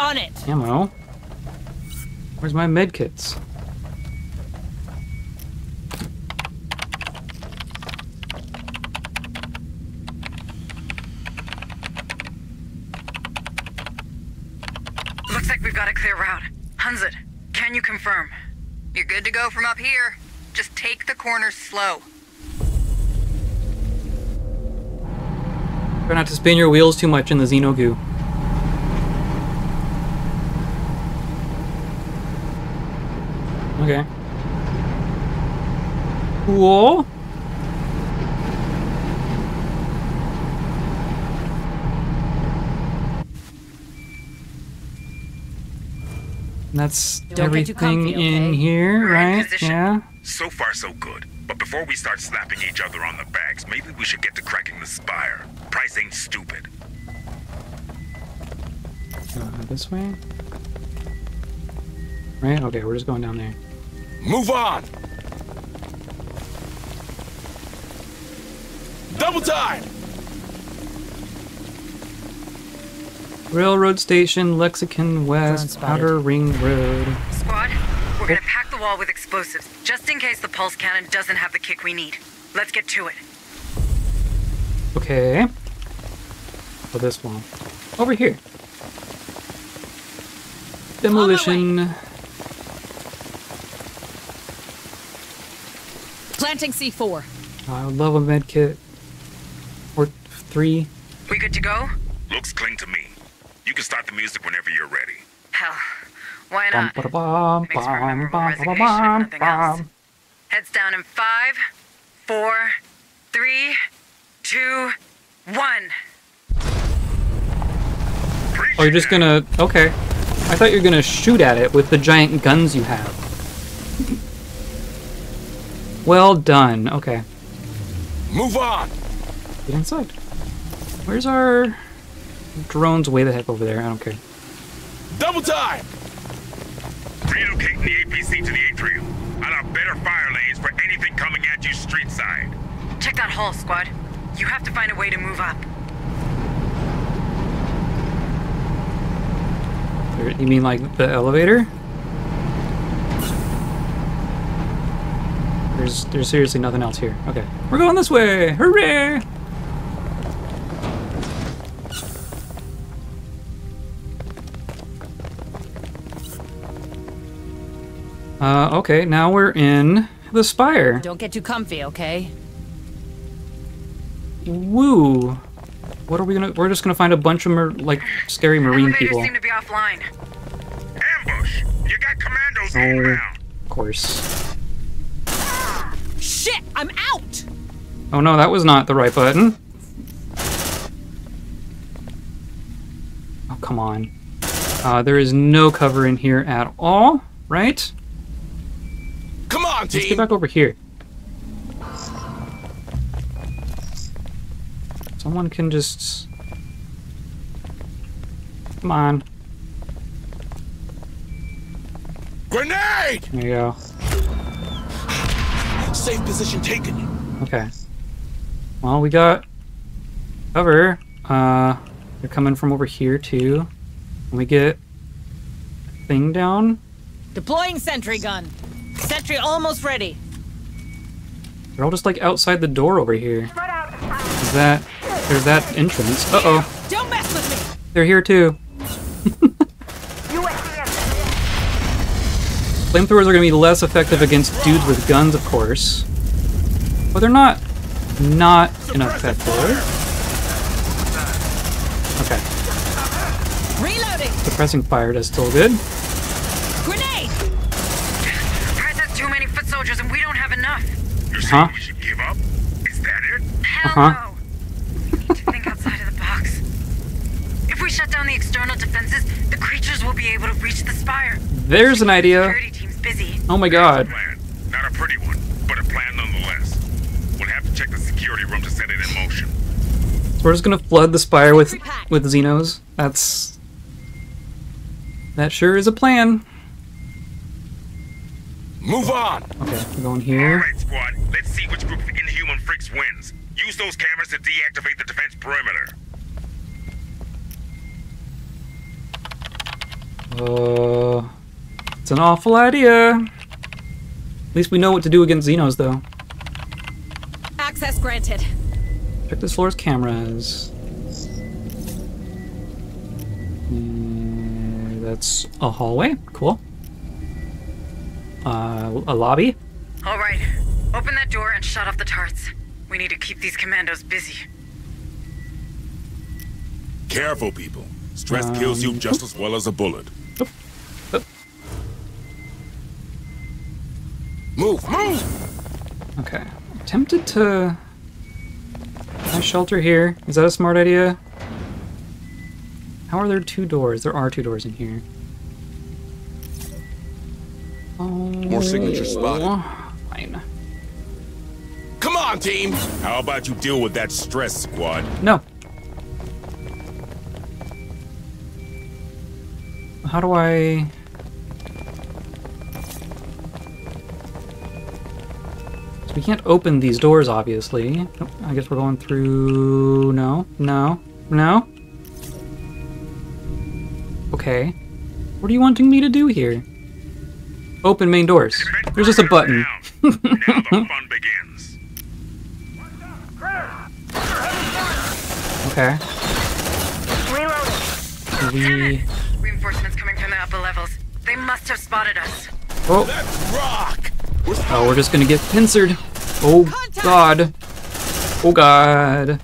On it. Ammo. Where's my med kits? Looks like we've got a clear route. Hunzit, can you confirm? You're good to go from up here. Just take the corners slow. Try not to spin your wheels too much in the Xeno goo. Okay. Cool. That's Don't everything comfy, in okay? here, We're right? Yeah. So far, so good. But before we start slapping each other on the backs, maybe we should get to cracking the spire. Price ain't stupid. Uh, this way? Right? Okay, we're just going down there. Move on! Double time! Railroad station, Lexicon West, spotted. Outer Ring Road. Squad, we're gonna pack the wall with explosives, just in case the pulse cannon doesn't have the kick we need. Let's get to it. Okay. Oh, this one. Over here. Demolition. Planting C4. I would love a med kit. Or three. We good to go? Looks clean to me. You can start the music whenever you're ready. Hell, why not? ba, bum, Makes for a bum, memorable bum, resignation, bum, if nothing else. bum. Heads down in five, four, three, two, one. Oh, you're just gonna. Okay. I thought you were gonna shoot at it with the giant guns you have. Well done. Okay. Move on! Get inside. Where's our drones way the heck over there? I don't care. Double time! Relocating the APC to the atrium. I'll better fire lanes for anything coming at you street side. Check that hall, squad. You have to find a way to move up. You mean like the elevator? There's there's seriously nothing else here. Okay. We're going this way! Hooray! Uh, okay, now we're in the spire. Don't get too comfy, okay? Woo! What are we gonna? We're just gonna find a bunch of mar- like scary marine Elevators people. seem to be offline. Ambush! You got commandos Oh, inbound! of course. Shit! I'm out! Oh no, that was not the right button. Oh come on. Uh, there is no cover in here at all, right? Come on, Let's get back over here. Someone can just... Come on. Grenade! There you go. Safe position taken. Okay. Well, we got cover. Uh, they're coming from over here too. Can we get thing down? Deploying sentry gun. Sentry almost ready. They're all just like outside the door over here. Spread that? There's that entrance. Uh oh. Don't mess with me! They're here too. Flamethrowers are gonna be less effective against dudes with guns, of course. But they're not not ineffective. Okay. Reloading! Suppressing fire does still good. Grenade! Price has too many foot soldiers and we don't have enough. You're saying Huh? we should give up? Is that it? Hell Uh-huh. no. We need to think outside of the box. If we shut down the external defenses, the creatures will be able to reach the spire. There's an idea. Security team's busy. Oh my god. Plan. Not a pretty one, but a plan nonetheless. We'll have to check the security room to set it in motion. So we're just gonna flood the spire with with Xenos. That's that sure is a plan. Move on. Okay, we're going here. Alright, squad. Let's see which group of inhuman freaks wins. Use those cameras to deactivate the defense perimeter. Uh, it's an awful idea. At least we know what to do against Xenos, though. Access granted. Check this floor's cameras. Mm, that's a hallway. Cool. Uh, a lobby. All right. Open that door and shut off the tarts. We need to keep these commandos busy. Careful, people. Stress kills you Um, just as well as a bullet. Move, move. Okay. Tempted to. Can I shelter here? Is that a smart idea? How are there two doors? There are two doors in here. Oh, More signature oh, spot. Fine. Come on, team. How about you deal with that stress, squad? No. How do I... So we can't open these doors, obviously. Nope, I guess we're going through... No, no, no. Okay. What are you wanting me to do here? Open main doors. There's just a button. down. now the fun begins. Okay. Reloading. We... Reinforcements coming from the upper levels. They must have spotted us. Oh, rock. We're oh, we're just gonna get pincered. Oh, God. Oh, God.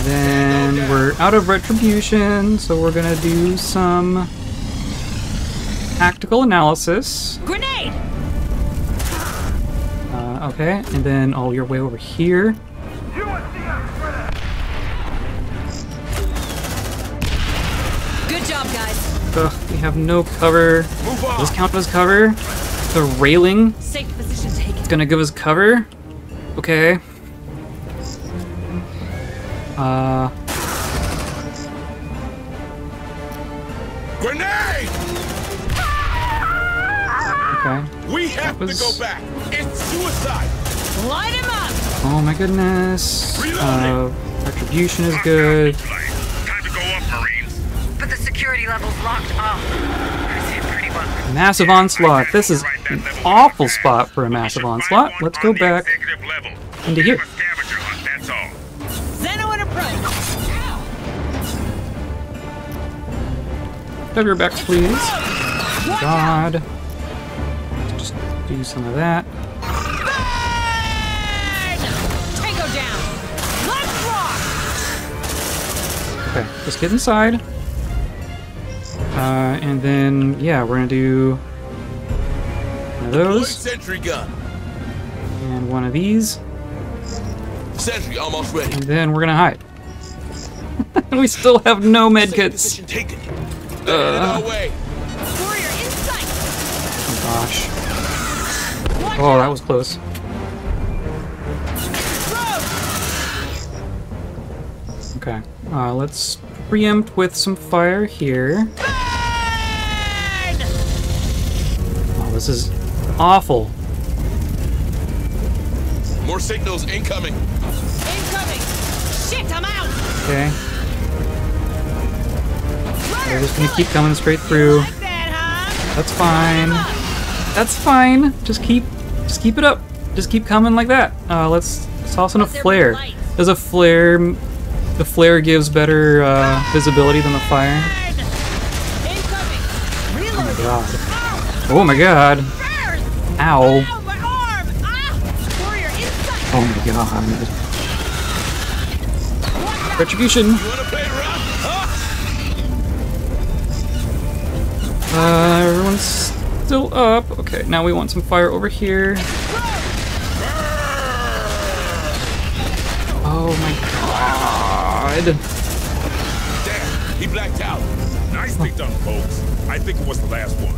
It's a drone! Then we're out of retribution, so we're gonna do some tactical analysis. Grenade! Uh, okay, and then all you're way over here. Good job, guys. Ugh, we have no cover. move Does this count as cover? The railing Safe position taken. is gonna give us cover. Okay. Uh, We have was- to go back. It's suicide. Light him up! Oh my goodness. Uh, retribution is good. Time to go up, Marines. But the security levels locked off. That's it pretty well. Massive onslaught. This is an awful spot for a massive onslaught. Let's go back into here. A that's all. Xeno and approach. Have your backs, please. God. Just do some of that. Tango down. Let's rock. Okay, let's get inside. Uh, and then, yeah, we're gonna do one of those sentry gun. and one of these, Sentry almost ready. and then we're gonna hide. we still have no med kits. Position taken. Oh, that was close. Okay. Uh, let's preempt with some fire here. Oh, this is awful. More signals incoming. Incoming. Shit, I'm out. Okay. Runner, We're just gonna keep it. coming straight through. Like that, huh? That's fine. That's fine. Just keep, just keep it up. Just keep coming like that. Uh, let's let's toss in a Let there be flare. light. There's a flare. The flare gives better uh, visibility than the fire. Burn. Incoming. Reload. God. Oh my god. Ow. Ow, my arm. Ah. Warrior in sight. Oh my god. Retribution. You wanna play rough? Huh? Uh, everyone's still up. Okay, now we want some fire over here. Oh my god. Damn, he blacked out. Nicely done, folks. I think it was the last one.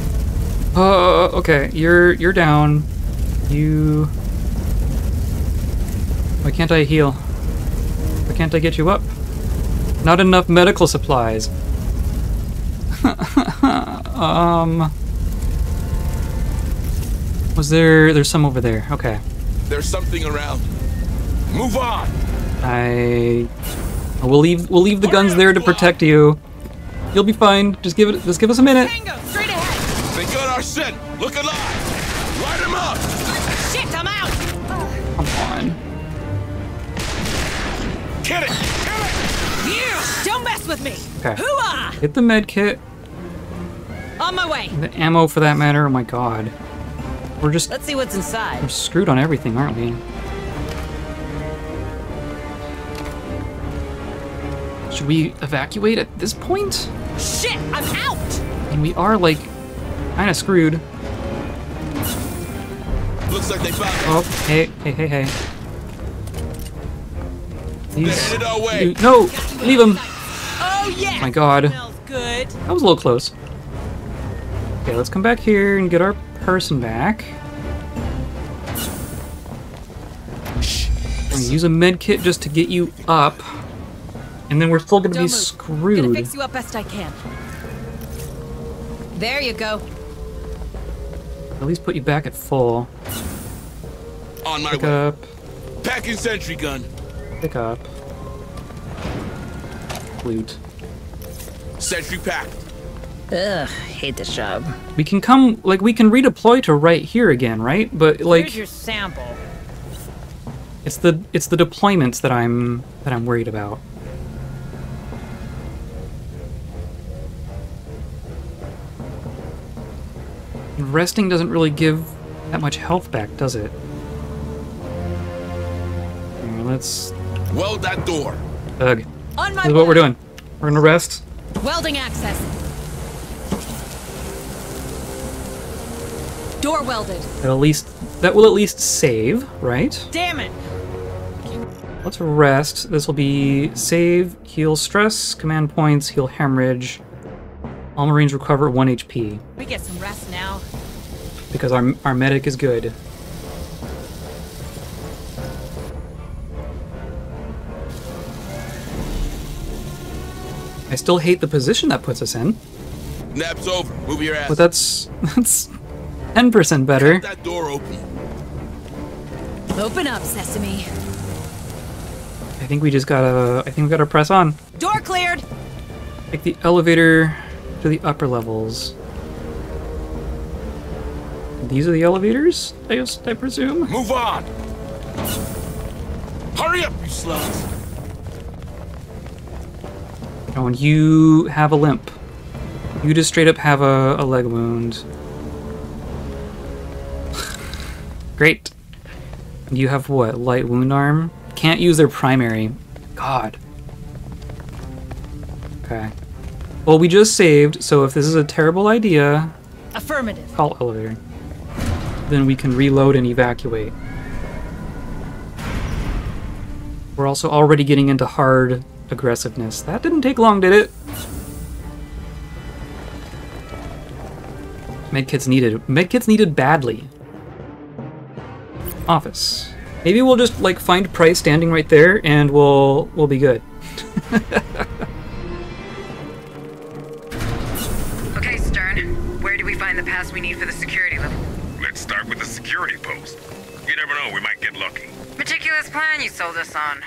Uh, okay, you're you're down. You. Why can't I heal? Why can't I get you up? Not enough medical supplies. um. Was there? There's some over there. Okay. There's something around. Move on. I. We'll leave. We'll leave the guns there to protect you. You'll be fine. Just give it. Just give us a minute. Tango, straight ahead. They got our scent. Look alive. Light them up. Shit, I'm out. Come on. Get it. Kill it. You. Don't mess with me. Okay. Hooah! Hit the med kit. On my way. The ammo for that matter. Oh my god. We're just Let's see what's inside. we're screwed on everything, aren't we? Should we evacuate at this point? Shit, I'm out. And we are like kind of screwed. Looks like they found. Oh, hey, hey, hey, hey. They're These, way. you- no, leave him. Oh yeah. My God. Good. That was a little close. Okay, let's come back here and get our person back. I'm gonna use a med kit just to get you up. And then we're still gonna Don't be move. screwed. Gonna fix you up best I can. There you go. At least put you back at full. On my Pick way. up, Packing sentry gun. pick up. Loot. Sentry packed. Ugh, hate this job. We can come, like, we can redeploy to right here again, right? But like, Here's your sample. it's the it's the deployments that I'm that I'm worried about. And Resting doesn't really give that much health back, does it? Here, let's. Weld that door. Ugh. On my This is what we're way. doing. We're gonna rest. Welding access. Door welded. At least that will at least save, right? Damn it. Let's rest. This will be save, heal stress, command points, heal hemorrhage. All Marines recover 1 HP We get some rest now. because our, our medic is good. I still hate the position that puts us in, Nap's over. Move your ass. but that's that's 10% better. Get that door open. Open up, Sesame. I think we just gotta I think we gotta press on. Door cleared. Take the elevator to the upper levels. These are the elevators, I, guess, I presume? Move on! Hurry up, you slugs! Oh, and you have a limp. You just straight up have a, a leg wound. Great. You have what? Light wound arm? Can't use their primary. God. Okay. Well, we just saved, so if this is a terrible idea, Affirmative. call elevator. Then we can reload and evacuate. We're also already getting into hard aggressiveness. That didn't take long, did it? Medkits needed. Medkits needed badly. Office. Maybe we'll just like find Price standing right there, and we'll we'll be good. Okay, Stern. Where do we find the pass we need for the security level? Let's start with the security post. You never know, we might get lucky. Meticulous plan you sold us on.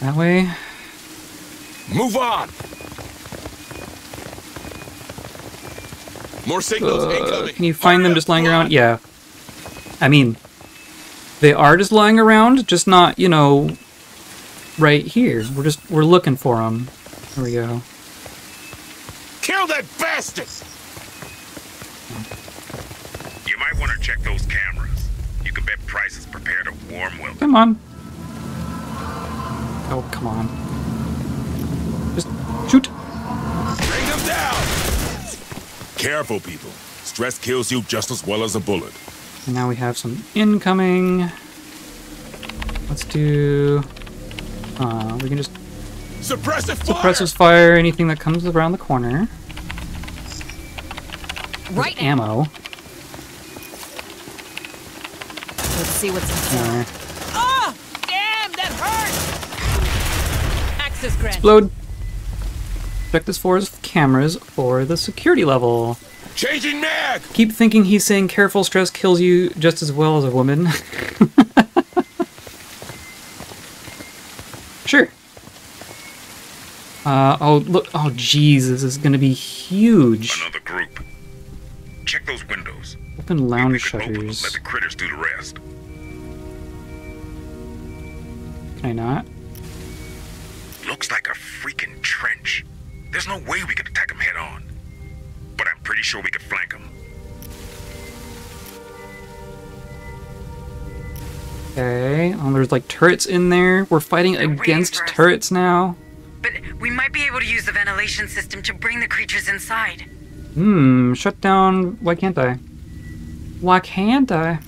That way. Move on! More signals Uh, incoming. can you find Hurry them just lying around? Yeah. I mean, they are just lying around, just not, you know, right here. We're just we're looking for them. There we go. Kill that bastard! You might want to check those cameras. You can bet Price is prepared a warm welcome. Come on. Oh, come on. Just shoot. Bring them down! Careful, people. Stress kills you just as well as a bullet. Now we have some incoming. Let's do. Uh, we can just Suppressive fire! suppress this fire anything that comes around the corner. Right now. Ammo. Let's see what's in store. There. Ah! Damn, that hurt! Access granted. Explode. Check this for his cameras for the security level. Changing mag! Keep thinking he's saying careful stress kills you just as well as a woman. sure. Uh, oh, look. Oh, jeez. This is going to be huge. Another group. Check those windows. Open lounge shutters. let the critters do the rest. Can I not? Looks like a freaking trench. There's no way we could attack them head on. But I'm pretty sure we could flank them. Okay. Oh, there's like turrets in there. We're fighting They're against turrets now. But we might be able to use the ventilation system to bring the creatures inside. Hmm. Shut down. Why can't I? Why can't I?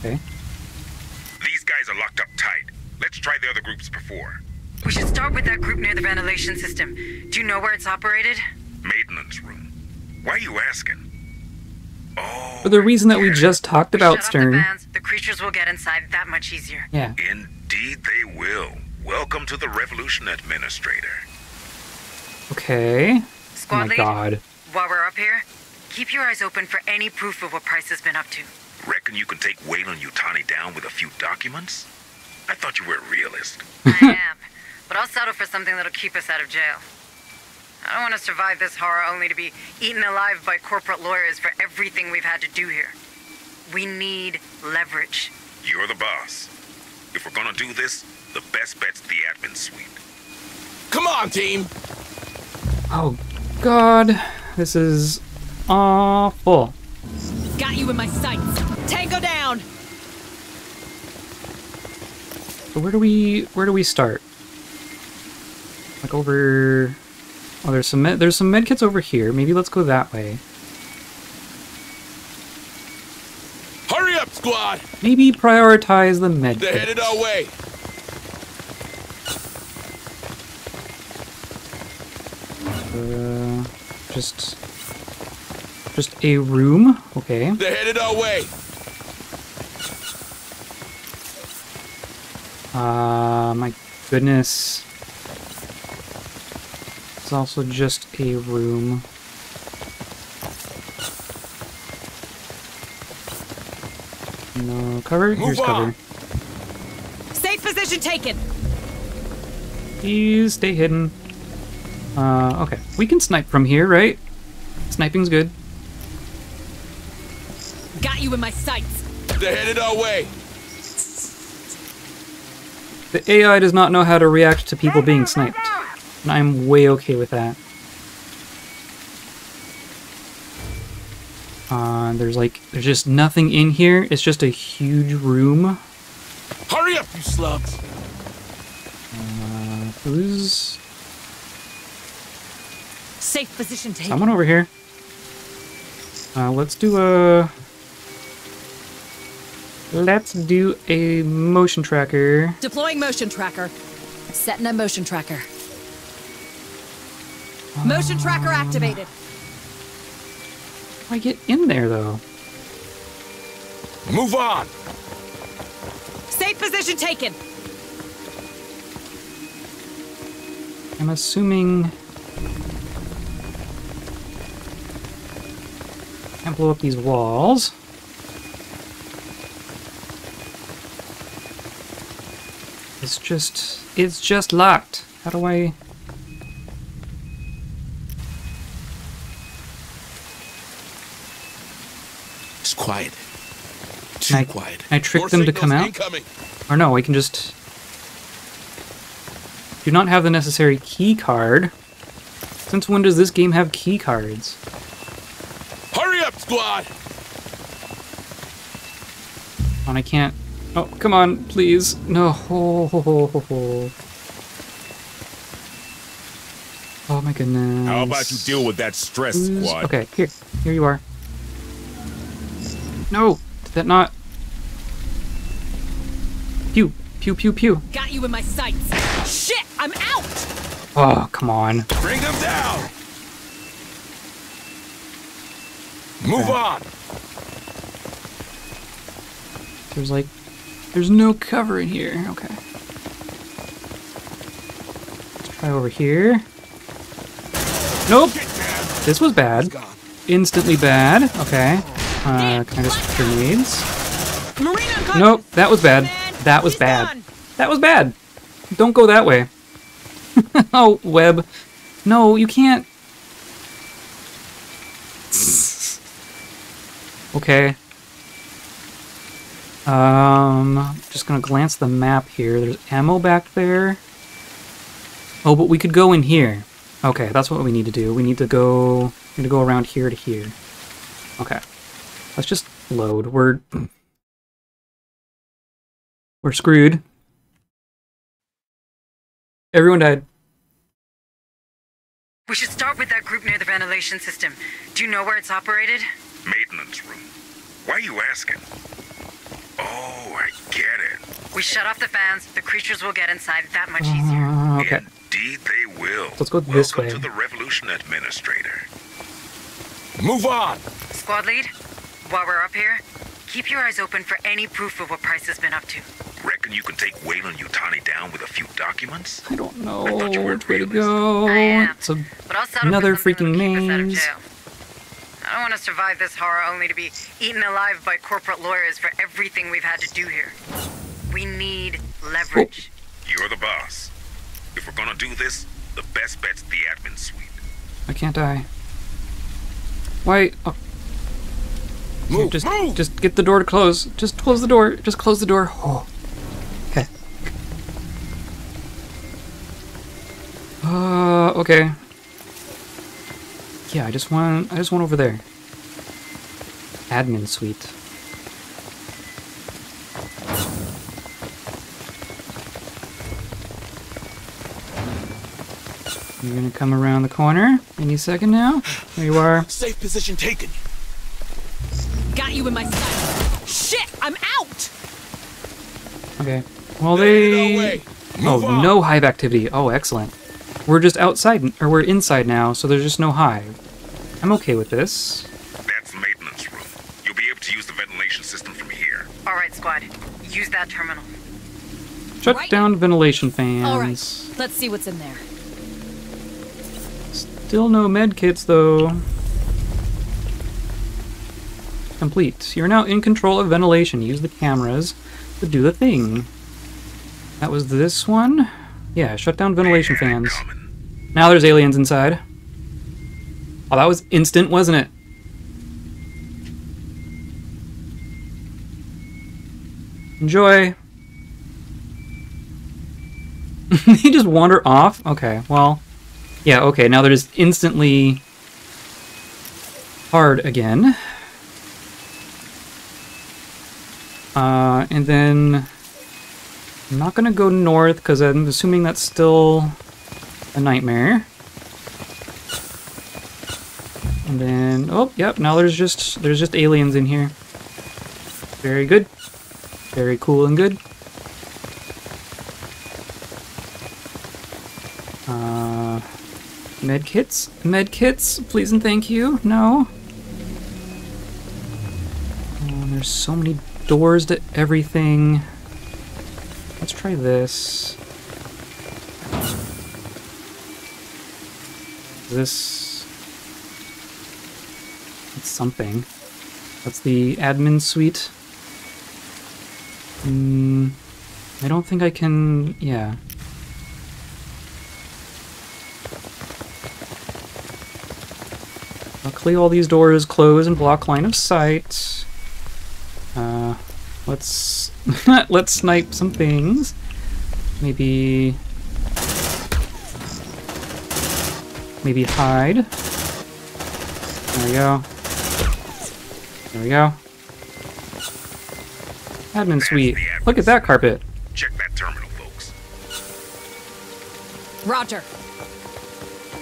Okay. These guys are locked up. Let's try the other groups before. We should start with that group near the ventilation system. Do you know where it's operated? Maintenance room. Why are you asking? Oh. For the reason that we oh, just talked We about, shut off Stern. The, fans, the creatures will get inside that much easier. Yeah. Indeed they will. Welcome to the Revolution Administrator. Okay. Oh Squad my lead, god. while we're up here, keep your eyes open for any proof of what Price has been up to. Reckon you can take Weyland-Yutani down with a few documents? I thought you were a realist. I am, but I'll settle for something that'll keep us out of jail. I don't want to survive this horror only to be eaten alive by corporate lawyers for everything we've had to do here. We need leverage. You're the boss. If we're gonna do this, the best bet's the admin suite. Come on, team! Oh god. This is awful. Got you in my sights. Tango down! So where do we where do we start? Like over Oh, there's some med- there's some medkits over here. Maybe let's go that way. Hurry up, squad! Maybe prioritize the medkits. They're headed our way. Uh, just just a room. Okay. They're headed our way. Uh, my goodness. It's also just a room. No cover? Move Here's cover. on. position taken. Please stay hidden. Uh, okay. We can snipe from here, right? Sniping's good. Got you in my sights. They're headed our way. The AI does not know how to react to people being sniped. And I'm way okay with that. Uh, there's like, there's just nothing in here. It's just a huge room. Hurry up, you slugs. Uh, who's Safe position taken. someone over here? Uh, let's do a. Let's do a motion tracker. Deploying motion tracker. Setting a motion tracker. Motion tracker activated. How do I get in there though? Move on. Safe position taken. I'm assuming. Can't blow up these walls. It's just. It's just locked. How do I. It's quiet. Can I, Too quiet. I trick them to come out? Incoming. Or no, I can just. Do not have the necessary key card. Since when does this game have key cards? Hurry up, squad. And I can't. Oh, come on, please. No. Oh my goodness. How about you deal with that stress, Who's- squad? Okay, here. Here you are. No! Did that not. Pew! Pew, pew, pew. Got you in my sights. Shit, I'm out. Oh, come on. Bring them down. Move on. There's like. There's no cover in here. Okay. Let's try over here. Nope! This was bad. Instantly bad. Okay. Uh, can I just grenades? Nope, that was bad. That was bad. That was bad. Don't go that way. oh, Webb. No, you can't. Okay. Um, just gonna glance the map here. There's ammo back there. Oh, but we could go in here. Okay, that's what we need to do. We need to go. We need to go around here to here. Okay. Let's just load. We're we're screwed. Everyone died. We should start with that group near the ventilation system. Do you know where it's operated? Maintenance room. Why are you asking? Oh, I get it. We shut off the fans. The creatures will get inside that much easier. Uh, okay. Indeed, they will. Let's go this way. to the Revolution Administrator. Move on. Squad lead, while we're up here, keep your eyes open for any proof of what Price has been up to. Reckon you can take Weyland-Yutani down with a few documents? I don't know I thought you weren't which way to go. I am. It's a But I'll Another freaking that'll keep us out of maze. Jail. I don't want to survive this horror only to be eaten alive by corporate lawyers for everything we've had to do here. We need leverage. You're the boss. If we're gonna do this, the best bet's the admin suite. I can't die. Why? Oh, Move. just move. just get the door to close. Just close the door. Just close the door. Oh. Okay. Uh. Okay. Yeah. I just want. I just want over there. Admin suite. You're gonna come around the corner any second now. There you are. Safe position taken. Got you in my sights. Shit, I'm out. Okay. Well, They're headed our they. way. Oh, Move on. no hive activity. Oh, excellent. We're just outside, or we're inside now, so there's just no hive. I'm okay with this. That's the maintenance room. You'll be able to use the ventilation system from here. All right, squad. Use that terminal. Shut Right. down ventilation fans. All right, let's see what's in there. Still no med kits, though. Complete. You're now in control of ventilation. Use the cameras to do the thing. That was this one? Yeah, shut down ventilation fans. Now there's aliens inside. Oh, that was instant, wasn't it? Enjoy. he just wander off? Okay, well. Yeah, okay, now they're just instantly hard again. Uh, and then I'm not gonna go north because I'm assuming that's still a nightmare. And then, oh, yep, now there's just there's just aliens in here. Very good. Very cool and good. Uh, med kits, med kits, please and thank you. No. Oh, there's so many doors to everything. Let's try this. This. It's something. That's the admin suite. Hmm. I don't think I can. Yeah. Luckily, all these doors close and block line of sight. Uh, let's let's snipe some things. Maybe maybe hide. There we go. There we go. Admin suite. Look at that carpet. Check that terminal, folks. Roger.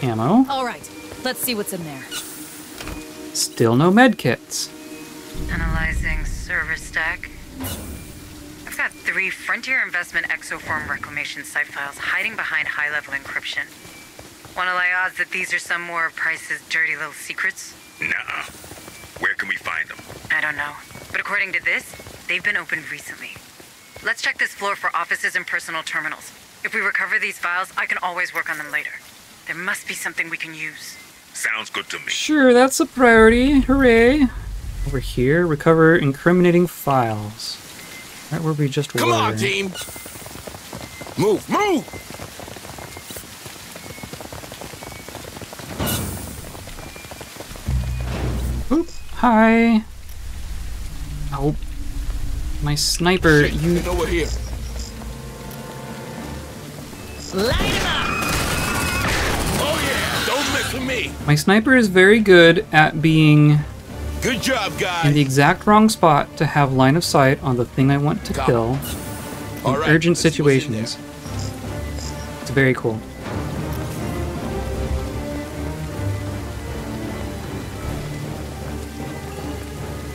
Ammo. All right. Let's see what's in there. Still no med kits. Analyzing server stack. I've got three Frontier Investment Exoform Reclamation site files hiding behind high level encryption. Wanna lay odds that these are some more of Price's dirty little secrets? Nuh-uh. Where can we find them? I don't know. But according to this, they've been opened recently. Let's check this floor for offices and personal terminals. If we recover these files, I can always work on them later. There must be something we can use. Sounds good to me. Sure, that's a priority. Hooray. Over here, recover incriminating files. Right where we just Come were. on, team. Move, move. Oop. Hi. Oh. My sniper, you... You know we're here. Light him up! Oh yeah, don't mess with me. My sniper is very good at being Good job, in the exact wrong spot to have line of sight on the thing I want to Copy. kill in right, urgent let's see what's in situations. It's very cool.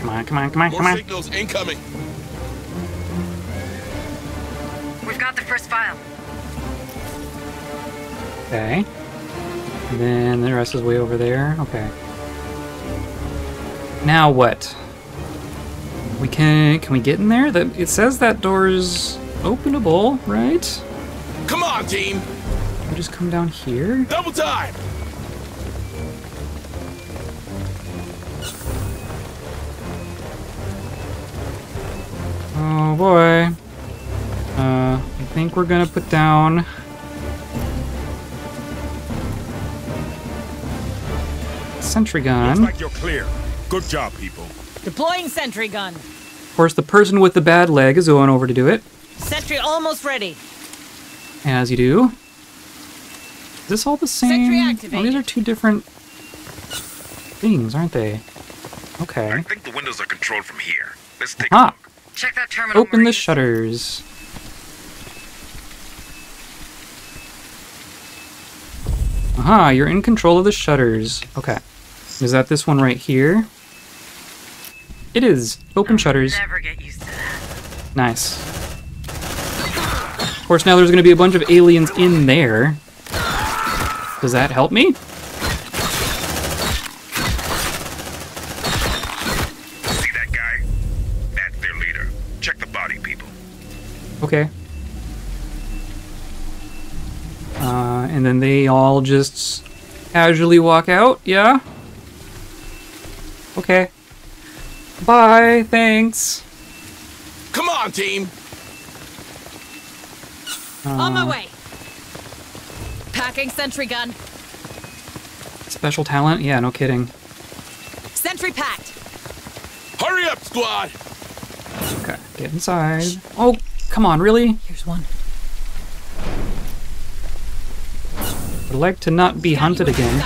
Come on, come on, come on, More come on. signals incoming. We've got the first file. Okay. And then the rest is way over there. Okay. Now what? We can can we get in there? That it says that door's openable, right? Come on, team. We just come down here. Double time. Oh boy. Uh, I think we're gonna put down. Sentry Looks gun. like you're clear. Good job, people. Deploying sentry gun. Of course, the person with the bad leg is going over to do it, Sentry almost ready. as you do. Is this all the same? Sentry Oh, these are two different things, aren't they? Okay. I think the windows are controlled from here. Let's take a Ah, look. Check that terminal. open the shutters. Aha, you're in control of the shutters. Okay. Is that this one right here? It is. Open shutters. Never get used to that. Nice. Of course, now there's going to be a bunch of aliens in there. Does that help me? Okay. Uh, and then they all just casually walk out, yeah? Okay. Bye, thanks. Come on, team. On my Uh, way. Packing sentry gun. Special talent? Yeah, no kidding. Sentry packed. Hurry up, squad! Okay, get inside. Oh, come on, really? Here's one. I'd like to not be hunted again.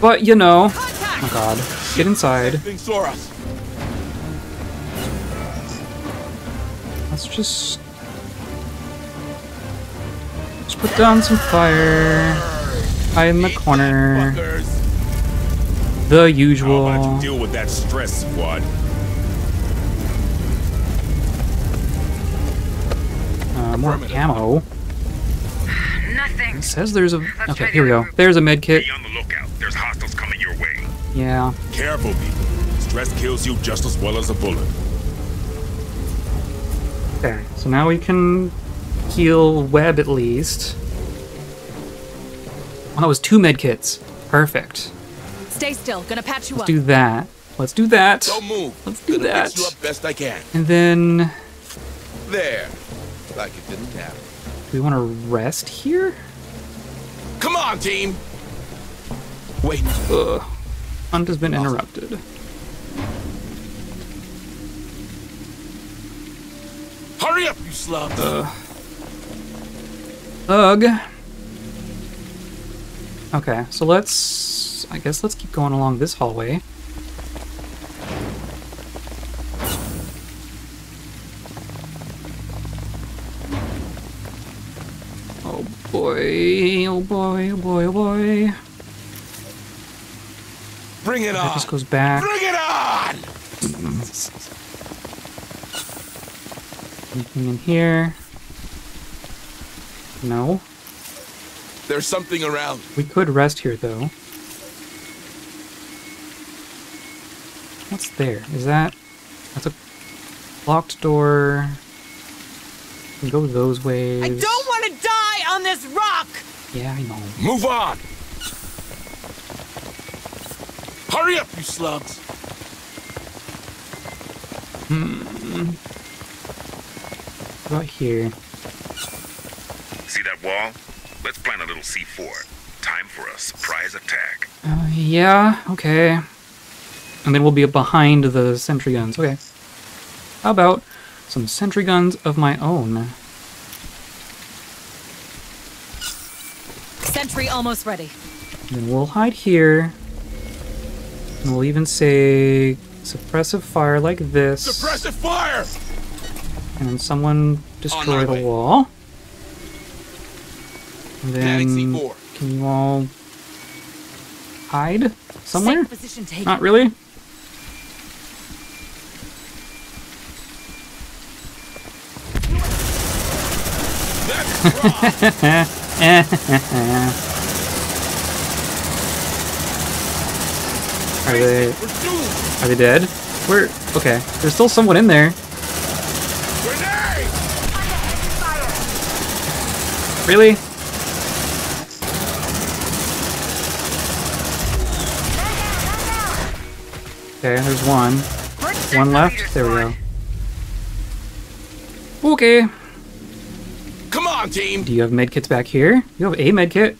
But, you know. Contact. Oh god. Get inside. Thing saw us. Let's just... Let's put down some fire. Hide in the corner. Fuckers. The How usual. about you deal with that stress, squad? Uh, more Affirmative. ammo. Nothing. It says there's a... Let's Okay, here we go. There's a med kit. Be on the lookout. There's hostiles coming your way. Yeah. Careful, people. Stress kills you just as well as a bullet. Okay, so now we can heal Webb at least. Oh, that was two med kits. Perfect. Stay still. Gonna patch you Let's up. do that. Let's do that. Don't move. Let's do Gonna that. fix you up best I can. And then, There. Like it didn't happen. do we want to rest here? Come on, team! Wait. Ugh. Hunt has been interrupted. Hurry up, you slubs! Ugh. Okay, so let's... I guess let's keep going along this hallway. Boy, oh boy, oh boy, oh boy. Bring it That on! just goes back. Bring it on! Anything in here? No. There's something around. We could rest here, though. What's there? Is that... That's a locked door. We can go those ways. I don't want to die on this rock. Yeah, I know. Move on! Hurry up, you slugs! What about here? See that wall? Let's plant a little C4. Time for a surprise attack. Uh, yeah, okay. And then we'll be behind the sentry guns. Okay. How about some sentry guns of my own? Sentry almost ready. Then we'll hide here. And we'll even say suppressive fire like this. Suppressive fire! And then someone destroy oh, the way. wall. And then can you all hide somewhere? Safe position taken. Not really. Are they We're they dead? Where okay. There's still someone in there. Really? Okay, there's one. One left. There we go. Okay. Come on, team! Do you have medkits back here? You have a medkit.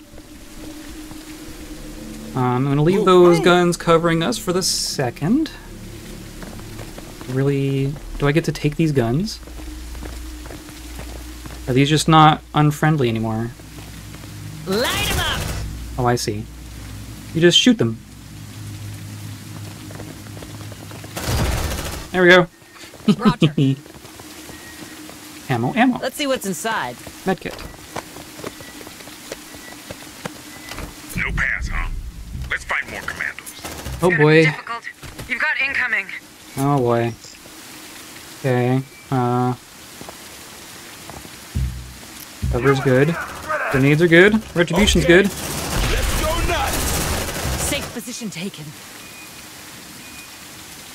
Um, I'm gonna leave Move, those move. guns covering us for the second. Really, do I get to take these guns? Are these just not unfriendly anymore? Light him up. Oh, I see. You just shoot them. There we go. Roger. ammo, ammo. Let's see what's inside. Medkit. No pass, huh? Let's find more commandos. Oh Gonna boy. difficult. You've got incoming. Oh boy. Okay. Uh. Cover's good. Grenades are good. Retribution's Okay. good. Let's go nuts! Safe position taken.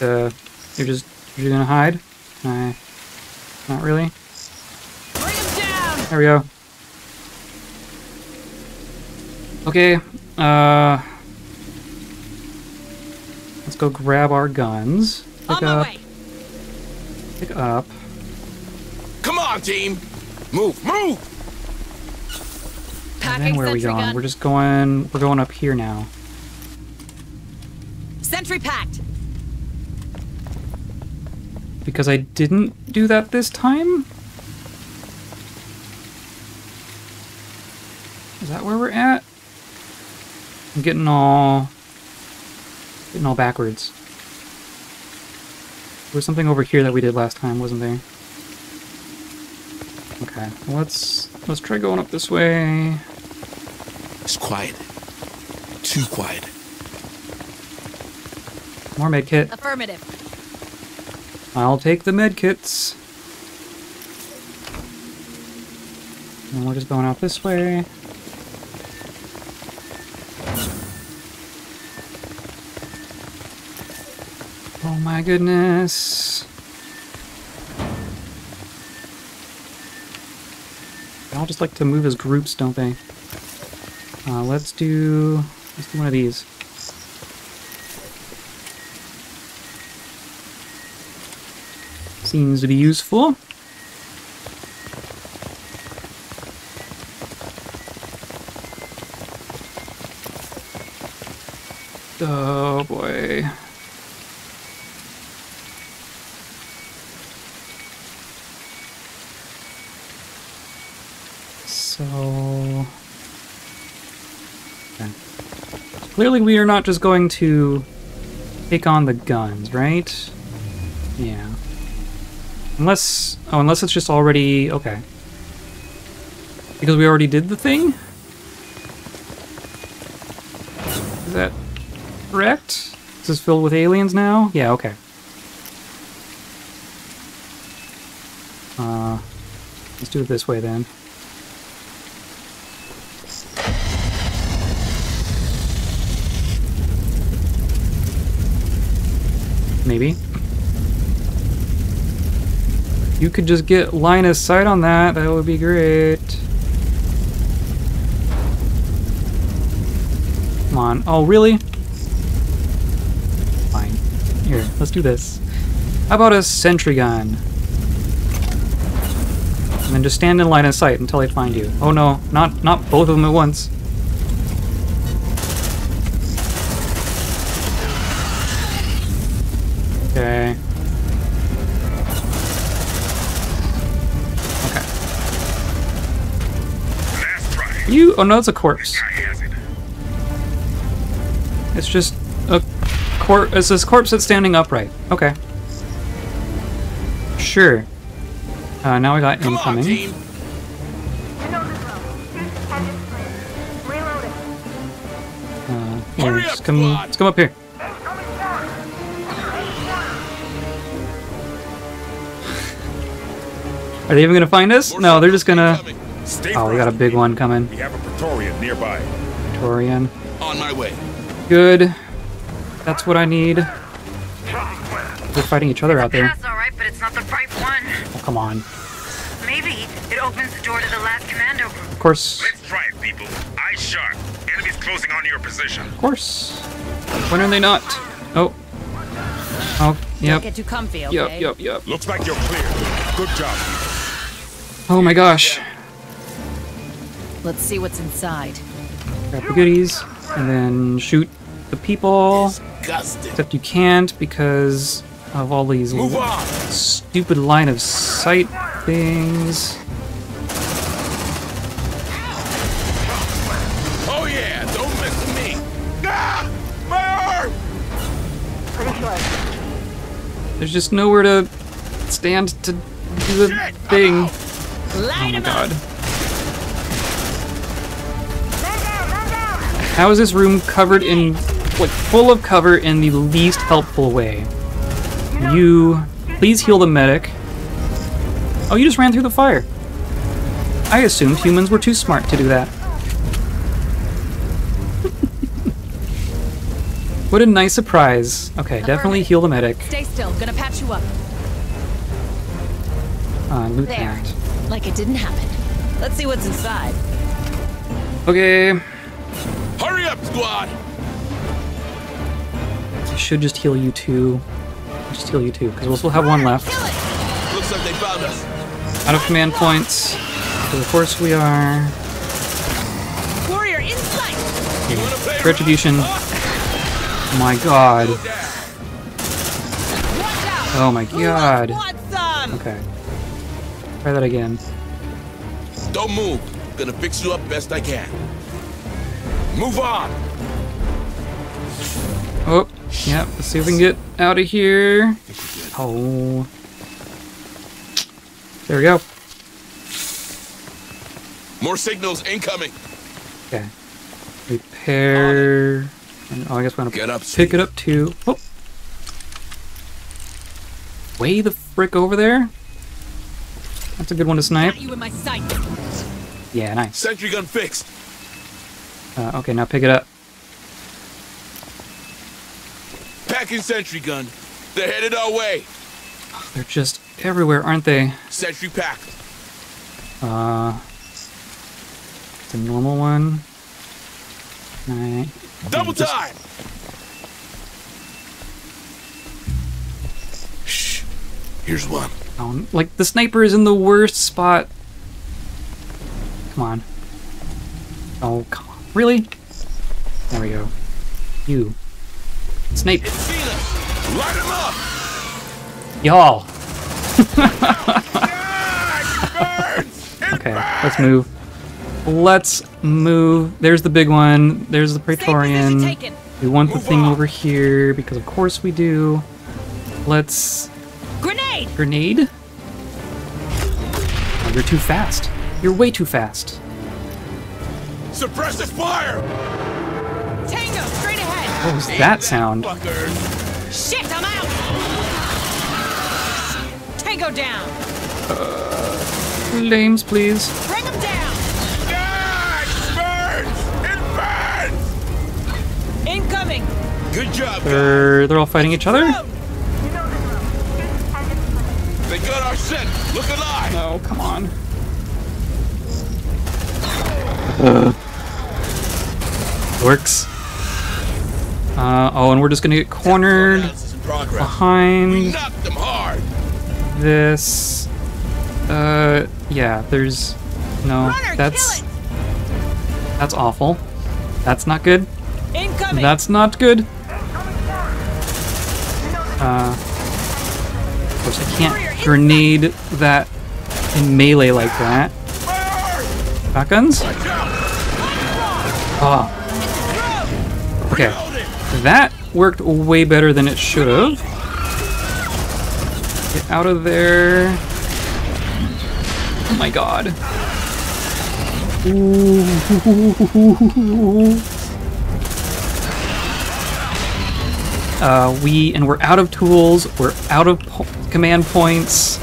Uh, you're just you're gonna hide? Uh, not really. Bring him down. There we go. Okay. Uh. Let's go grab our guns. On Pick my up. way. Pick up. Come on, team. Move, move. And Packing then where are we going? gun. We're just going. We're going up here now. Sentry packed. Because I didn't do that this time? Is that where we're at? I'm getting all... Getting all backwards. There was something over here that we did last time, wasn't there? Okay, let's let's try going up this way. It's quiet. Too quiet. More med medkit. Affirmative. I'll take the medkits. And we're just going out this way. Oh my goodness. They all just like to move as groups, don't they? Uh, let's do let's do one of these. Seems to be useful. Oh boy. So... Okay. Clearly we are not just going to take on the guns, right? Yeah. Unless... Oh, unless it's just already... Okay. Because we already did the thing? Is that correct? This is filled with aliens now? Yeah, okay. Uh, let's do it this way then. Maybe. You could just get line of sight on that, that would be great. Come on. Oh, really? Fine. Here, let's do this. How about a sentry gun? And then just stand in line of sight until they find you. Oh no, not not both of them at once. Okay. Okay. You. Oh no, it's a corpse. Guy has it. It's just a cor. It's this corpse that's standing upright. Okay. Sure. Uh, now we got Come on, incoming. team. You know the drill. Shoot and it's free. Reload it. Uh, here, just come, let's come up here. Are they even gonna find us? No, they're just gonna. Oh, we got a big one coming. We have a Praetorian nearby. Praetorian. On my way. Good. That's what I need. They're fighting each other out there. That's all right, but it's not the right one. Oh, come on. Maybe it opens the door to the last commando group. Of course. Let's try it, people. Eyes sharp. Enemies closing on your position. Of course. When are they not? Oh. Oh, yep. Don't get too comfy, okay? Yep, yep, yep. Looks like you're clear. Good job. Oh my gosh. Let's see what's inside. Grab the goodies, and then shoot the people. Disgusting. Except you can't because of all these stupid line of sight things. Oh yeah, don't mess with me. Ah! My arm! There's just nowhere to stand to do the Shit, thing. Oh Light my 'em god. up! Man down, man down. How is this room covered in, like, full of cover in the least helpful way? You, please heal the medic. Oh, you just ran through the fire. I assumed humans were too smart to do that. what a nice surprise. Okay, definitely heal the medic. Stay still. Gonna patch you up. Uh, loot There. that. Like it didn't happen. Let's see what's inside. Okay, Hurry up, squad! I should just heal you two. Just heal you two, because we'll still have one left. Looks like they found us. Out of command points. 'cause of course we are. Warrior in sight. Retribution. Oh my god. Oh my god. Okay. Try that again. Don't move. Gonna fix you up best I can. Move on. Oh, yep. Let's see if we can get out of here. Oh. There we go. More signals incoming. Okay. Repair. and- Oh, I guess we're gonna Get up, pick it up too. Oh. Way the frick over there. That's a good one to snipe. You in my sight. Yeah, nice. Sentry gun fixed. Uh, okay, now pick it up. Packing sentry gun. They're headed our way. They're just everywhere, aren't they? Sentry packed. Uh, the normal one. Alright. Double just- time. Shh. Here's one. Oh, like the sniper is in the worst spot. Come on. Oh, come on. Really? There we go. You. Snipe. It's seen. Light him up. Y'all. It burns. It Okay, let's move. Let's move. There's the big one. There's the Praetorian. We want the Move thing on. over here because of course we do. Let's Grenade. grenade. Oh, you're too fast. You're way too fast. Suppress Suppressive fire. Tango straight ahead. What was that sound? Fuckers. Shit, I'm out. Tango down. Flames, please. Bring him down. Ah, it burns. It burns. Incoming. Good job, guys. They're they're all fighting each other. Road. They got our scent. Look alive. Oh, come on. Uh, works. Uh, oh, and we're just gonna get cornered Analysis in progress. We behind them hard. this. Uh, yeah, there's no. Runner, That's that's awful. That's not good. Incoming. That's not good. Uh, of course, I can't grenade that in melee like that. Shotguns? Ah, okay. That worked way better than it should have. Get out of there. Oh my god. Ooh. Uh, we and we're out of tools. We're out of command points.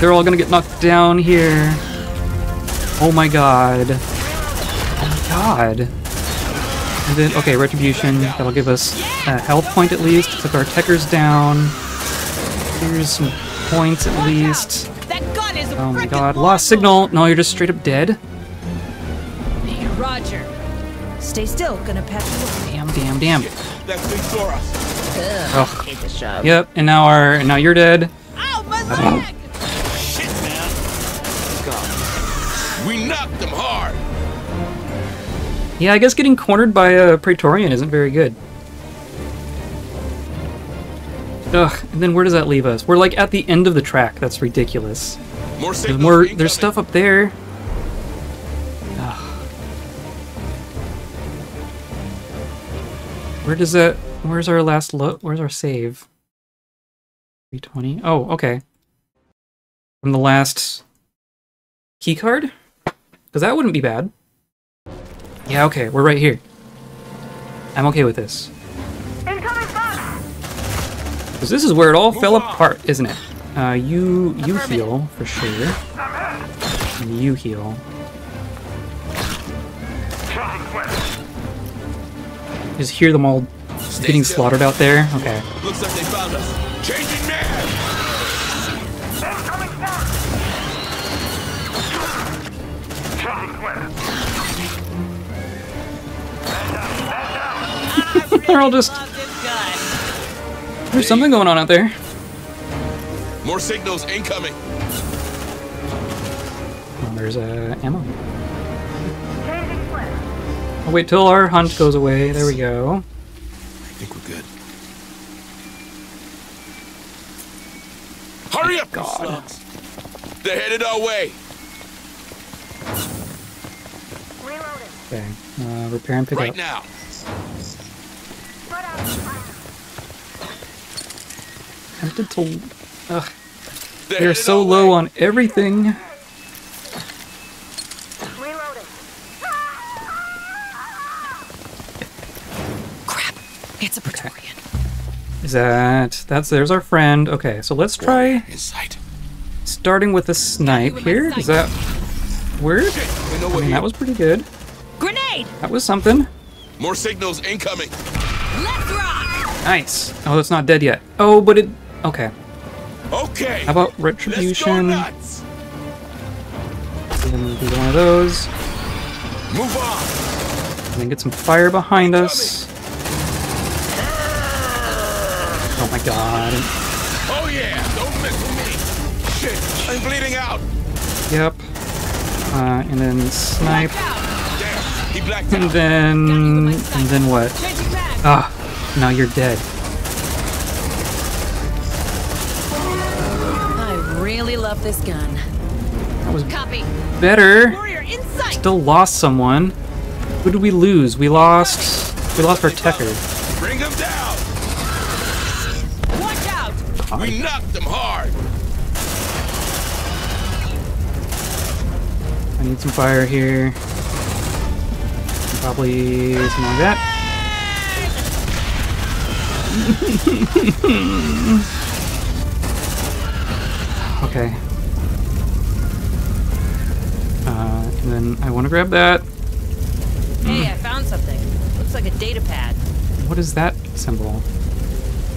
They're all gonna get knocked down here. Oh my god. Oh my god. And then okay, retribution. That'll give us a health point at least. Took our techers down. Here's some points at least. That gun is a Oh my god. Lost signal. No, you're just straight up dead. Roger. Stay still, gonna patch you up. Damn, damn, damn. That thing saw us. Ugh. Hate the shove. Yep. And now our and now you're dead. Ow, my leg! Shit, man. God. We knocked them hard. Yeah, I guess getting cornered by a Praetorian isn't very good. Ugh, and then where does that leave us? We're like at the end of the track. That's ridiculous. More There's more. There's stuff up there. Ugh. Where does that? Where's our last look? Where's our save? 320. Oh, okay. From the last key card? Because that wouldn't be bad. Yeah, okay, we're right here. I'm okay with this. Because this is where it all fell on. apart, isn't it? Uh, you you heal for sure. And you heal. Just hear them all Stay getting still. slaughtered out there. Okay. Looks like they found us. Changing man. Incoming fire! Charging clear. They're all just Love this gun. there's something going on out there. More signals incoming. There's uh, ammo. I'll wait till our hunt goes away. There we go. I think we're good. Hurry God. slugs! They're headed our way. Reloading. Okay. Uh, repair and pick Right up. now. Put out. Tempted to. Ugh, They're, they're so low way. on everything. Reloading. Crap. It's a Praetorian. Is that that's there's our friend. Okay, so let's try sight. starting with a snipe with here. Is that word? Shit, we know I mean, here. that was pretty good. Grenade! That was something. More signals incoming. Let's rock! Nice. Oh, it's not dead yet. Oh, but it. Okay. Okay. How about Let's go retribution? nuts. We're gonna do one of those. Move on. And then get some fire behind us. Oh my god. Oh yeah. Don't mess with me. Shit. I'm bleeding out. Yep. Uh, and then snipe. Watch! Damn. He blacked And out. then. And then what? Ah, now you're dead. I really love this gun. That was Copy. better. Warrior in sight! Still lost someone. Who did we lose? We lost. We lost our Techer. Out! We knocked him hard. I need some fire here. Probably something like that. okay. Uh, and then I want to grab that. Hey, I found something. Looks like a data pad. What is that symbol?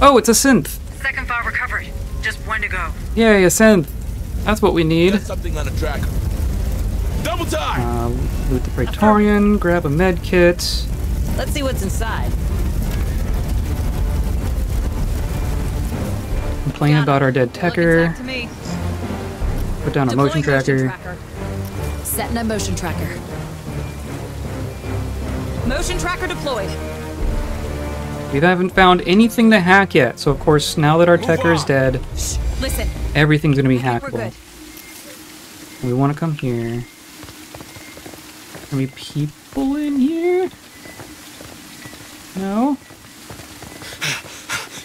Oh, it's a synth. Second file recovered. Just one to go. Yeah, a synth. That's what we need. Got something on a track. Double time. Uh, loot the Praetorian, grab a med kit. Let's see what's inside. Complain about our dead Looking Techer. back to me. Put down a motion Deploying tracker. tracker. Setting a motion tracker. Motion tracker deployed. We haven't found anything to hack yet, so of course, now that our Move Techer is dead, listen. everything's gonna be I think we're hackable. We want to come here. Are we people in here? No?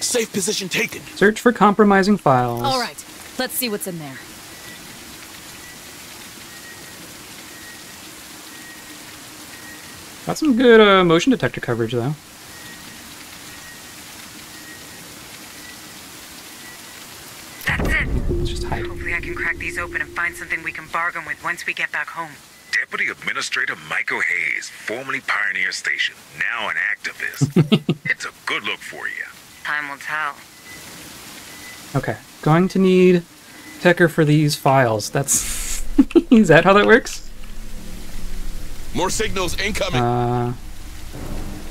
Safe position taken. Search for compromising files. All right. Let's see what's in there. Got some good uh, motion detector coverage, though. That's it. Let's just hide. Hopefully I can crack these open and find something we can bargain with once we get back home. Deputy Administrator Michael Hayes, formerly Pioneer Station, now an activist. it's a good look for you. Time will tell. Okay. Going to need Techer for these files. That's... is that how that works? More signals incoming. Uh,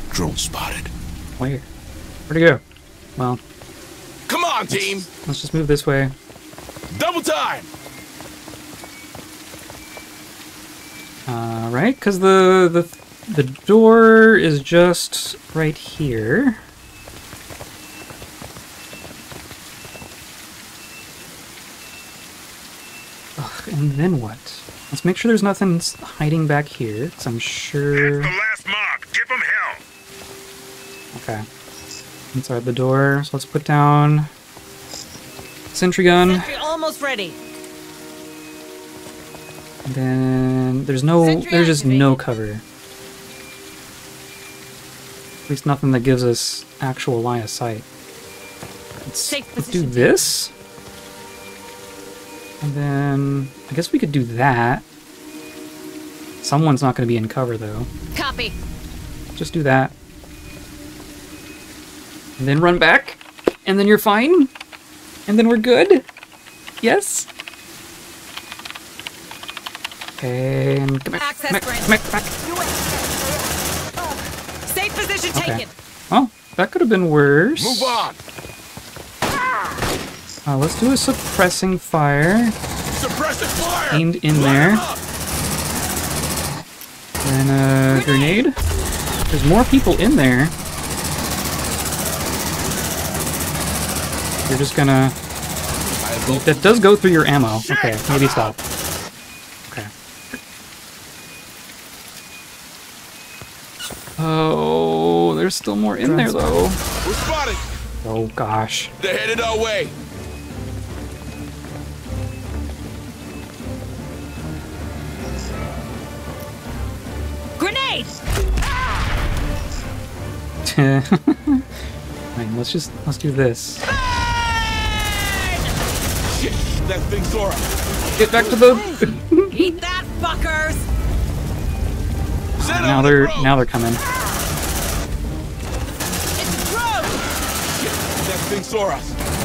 Drone spotted. where? Where'd it go? Well, Come on, team. let's just move this way. Double time. All right. Because the, the the door is just right here. Ugh, and then what? Let's make sure there's nothing hiding back here, because I'm sure... The last mark. Give hell. Okay. Inside the door, so let's put down... Sentry gun. Sentry almost ready. And then there's no, Sentry there's just no cover. At least nothing that gives us actual line of sight. Let's, let's do this. And then I guess we could do that. Someone's not going to be in cover though. Copy. Just do that. And then run back. And then you're fine. And then we're good. Yes. Okay, and come back. Access back, come back, come back. Safe position Okay. taken. Oh, that could have been worse. Move on. Uh, let's do a suppressing fire Suppressive fire. aimed in Light there. 'em. And a grenade. There's more people in there. You're just gonna. That does go through your ammo. Okay, maybe stop. Okay. Oh, there's still more in there though. We're spotted. Oh gosh. They're headed our way. Grenade! Fine, let's just let's do this. Ah! Shit, that thing's Zora. Get back to the. Eat that, fuckers! Set now they're the now they're coming. It's a drone! Shit, that thing's Zora.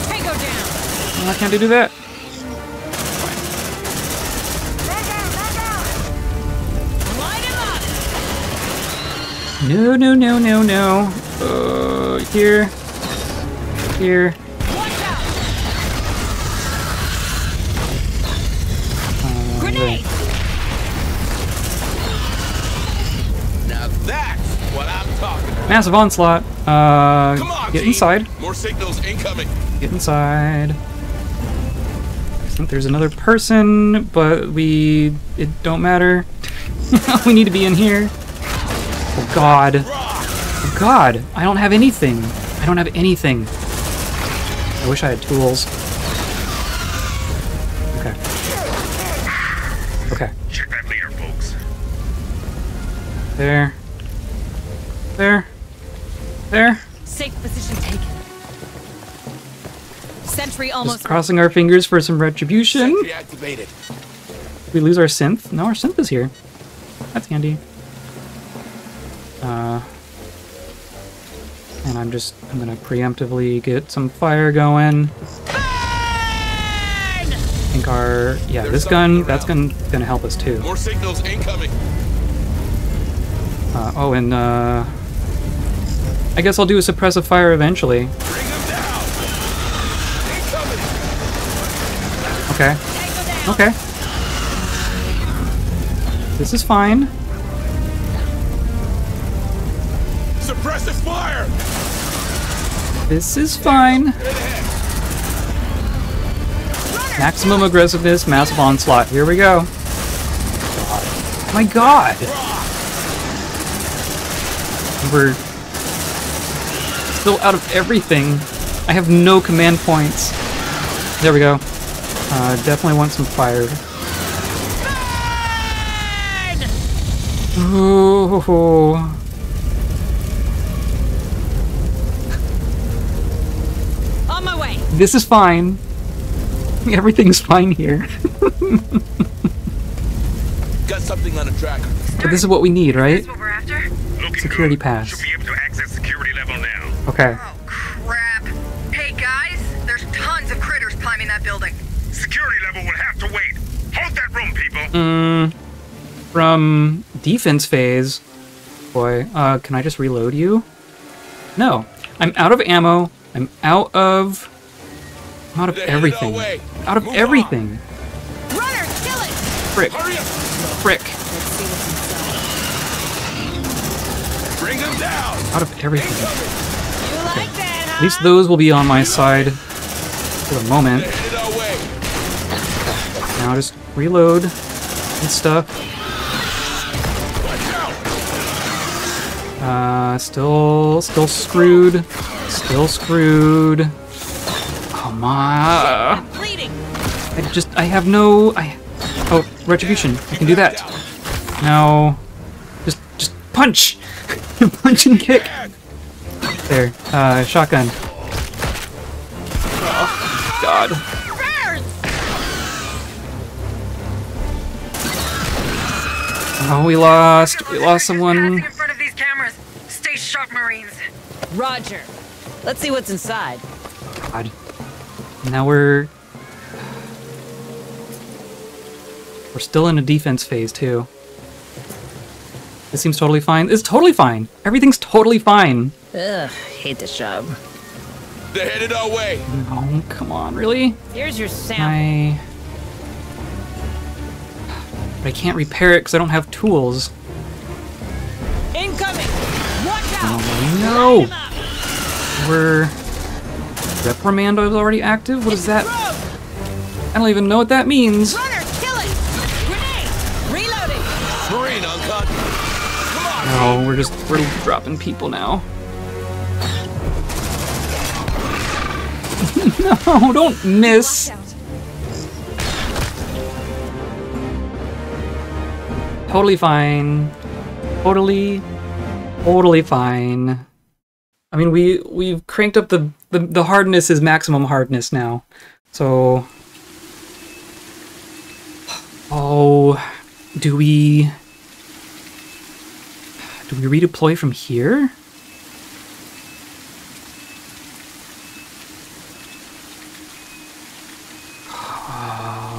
Tango down! Why can't I do that? Man down, man down. Light him up! No, no, no, no, no. Uh, here, here. Now that's what I'm talking about. Massive onslaught. Uh, on, get team. inside. More signals incoming. Get inside. I think there's another person, but we it don't matter. we need to be in here. Oh God. Oh God. I don't have anything. I don't have anything. I wish I had tools. Okay. Check that later, folks. There. There. There. Safe position taken. Sentry Just almost. crossing our fingers for some retribution. Sentry activated. we lose our synth? No, our synth is here. That's handy. Uh, and I'm just, I'm gonna preemptively get some fire going. Think our, yeah, There's this gun, that's gonna, gonna help us too. More signals incoming. Uh, oh, and uh, I guess I'll do a suppressive fire eventually. Bring them down. Incoming. Okay. Okay. This is fine. Suppressive fire. This is fine. Maximum aggressiveness, massive onslaught. Here we go. God. My god! We're still out of everything. I have no command points. There we go. Uh, definitely want some fire. Ooh. On my way! This is fine. Everything's fine here. Got something on the tracker. But this is what we need, right? That's what we're after? Looking Security good. pass. Should be able to access security level now. Okay. Oh, crap. Hey, guys, there's tons of critters climbing that building. Security level will have to wait. Hold that room, people. Mm, from defense phase. Boy, uh, can I just reload you? No. I'm out of ammo. I'm out of. I'm out of They're everything. Out of Move on. everything. Runner, kill it! Frick. Hurry up. Frick. Bring them down. Out of everything. You like that, At least those will be on my side for the moment. They're headed our way. Now just reload and stuff. Uh, still, still screwed. Still screwed. Come on. Bleeding! I just, I have no, I, oh, retribution. I can do that. Now, just, just punch, punch and kick. There, uh, shotgun. Oh, God. Oh, we lost. We lost someone. Passing in front of these cameras. Stay sharp, Marines. Roger. Let's see what's inside. God. Now we're we're still in a defense phase too. This seems totally fine. It's totally fine. Everything's totally fine. Ugh, hate this job. They're headed our way. Oh, come on, really? Here's your sample. I but I can't repair it because I don't have tools. Incoming! Watch out! Oh, no! We're... Reprimand is already active? What is that? I don't even know what that means. Runner, kill! Grenade! Reloading! Marine on cut. Come on. No, we're just we're dropping people now. no, don't miss. Totally fine. Totally, totally fine. I mean, we we've cranked up the the, the hardness is maximum hardness now, so. Oh, do we? Do we redeploy from here?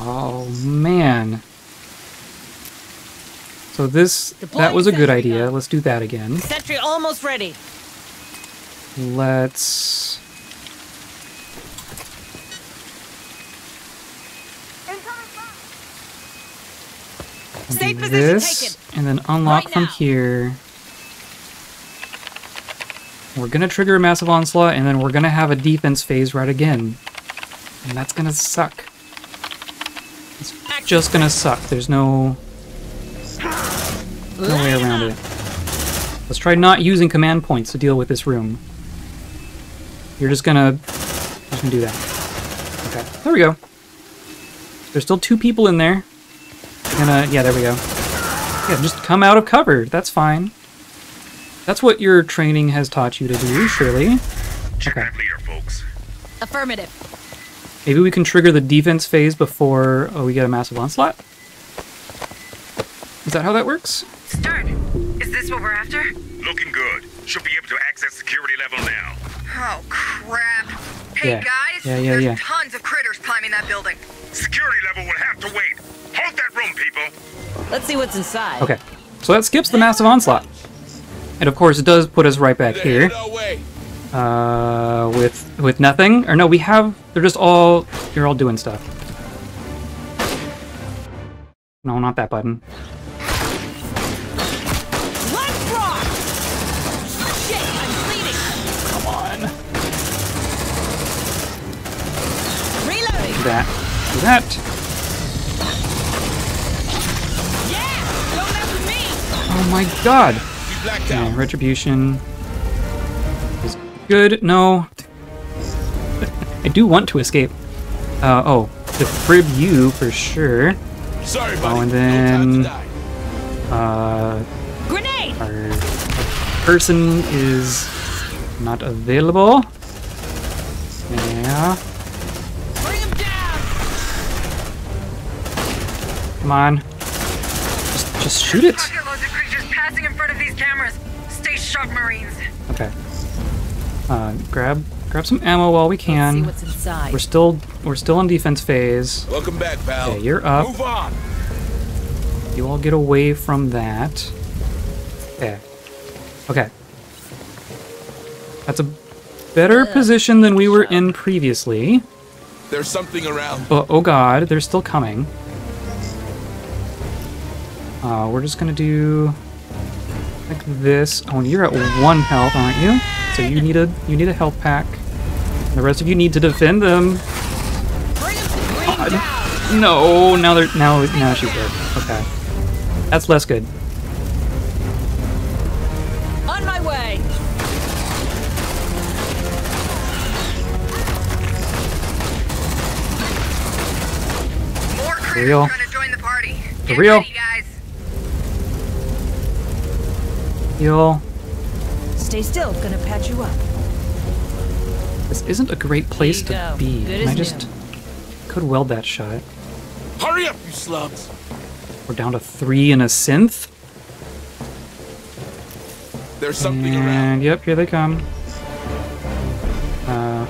Oh man. So this that was a good idea. Let's do that again. Sentry almost ready. Let's Safe do position this taken. and then unlock Right from here. We're gonna trigger a massive onslaught and then we're gonna have a defense phase right again. And that's gonna suck. It's just gonna suck. There's no no way around it. Let's try not using command points to deal with this room. You're just gonna just gonna do that. Okay, there we go. There's still two people in there. We're gonna uh, yeah, there we go. Yeah, just come out of cover. That's fine. That's what your training has taught you to do, surely. Check Okay. that leader, folks. Affirmative. Maybe we can trigger the defense phase before oh, we get a massive onslaught? Is that how that works? Stern, is this what we're after? Looking good. Should be able to access security level now. Oh, crap. Hey, Yeah. guys, Yeah, yeah, there's yeah. tons of critters climbing that building. Security level will have to wait. Hold that room, people. Let's see what's inside. Okay. So that skips the massive onslaught. And of course, it does put us right back here. headed way. Uh, with with nothing, or no, we have. They're just all. You're all doing stuff. No, not that button. That. Do that. Yeah! Don't mess with me! Oh my god. We blacked Yeah, out. retribution is good. No. I do want to escape. Uh, oh, to frib you for sure. Sorry, Oh, buddy. and No time to then die. uh, Grenade! our person is not available. Yeah, Bring him down! Come on. Just, just shoot it. Loads of creatures passing in front of these cameras. Stay sharp, Marines. Okay. Uh, grab, grab some ammo while we See can. what's inside. We're still, we're still in defense phase. Welcome back, pal. Okay, you're up. Move on. You all get away from that. Okay. Okay. That's a better position than we were in previously. There's something around. Oh, oh god, they're still coming. Uh, we're just gonna do like this. Oh, and you're at one health, aren't you? So you need a you need a health pack. The rest of you need to defend them. Bring him, God. No, now they're now now she's dead. Okay, that's less good. On my way! More critters real. trying to join the party. Get real. Ready, guys. Heal. Stay still, gonna patch you up. This isn't a great place to go. be. Good Can I just new. could weld that shut? Hurry up, you slugs. We're down to three and a synth. There's something and around. yep, here they come. Uh,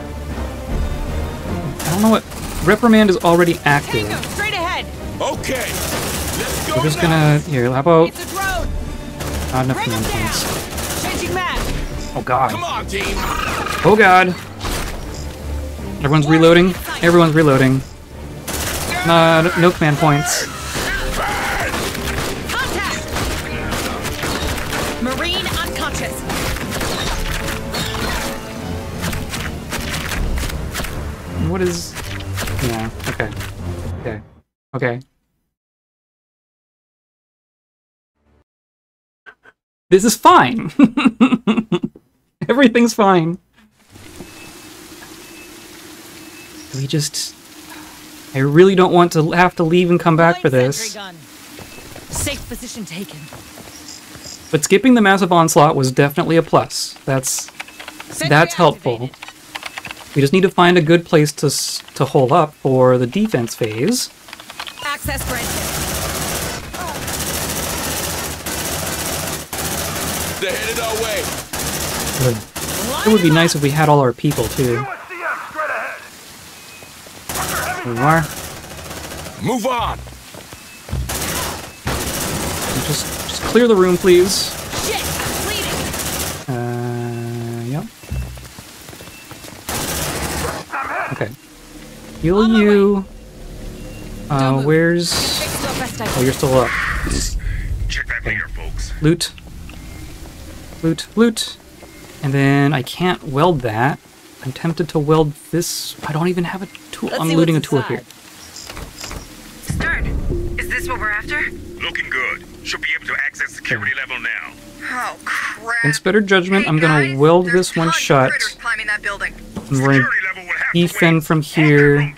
I don't know what. Reprimand is already active. Tango, straight ahead! Okay. Let's go We're just now. gonna here. How about It's a drone! Not enough lanterns. Changing. Oh god. Come on, team. Oh god. Everyone's reloading. Everyone's reloading. Uh, no command points. What is? Yeah. Okay. Okay. Okay. This is fine! Everything's fine. We just... I really don't want to have to leave and come back for this. Safe position taken. But skipping the massive onslaught was definitely a plus. That's that's helpful. We just need to find a good place to s- to hold up for the defense phase. Access granted. They're headed our way. It would be nice if we had all our people too. USCM straight ahead. Here we are. Move on. Just just clear the room, please. Shit, I'm bleeding. Uh, yep. Okay. Heal you. Uh, where's? Fix the best I Oh, you're still up. Check that layer, folks. Loot. Loot, loot. And then I can't weld that. I'm tempted to weld this. I don't even have a tool. Let's I'm looting a tool inside. here. Stern, is this what we're after? Looking good. Should be able to access security level now. Oh, crap. Against better judgment, Hey, I'm gonna guys, weld this one shut. climbing that building. And we're gonna Security level will have to defend wait. from here. room,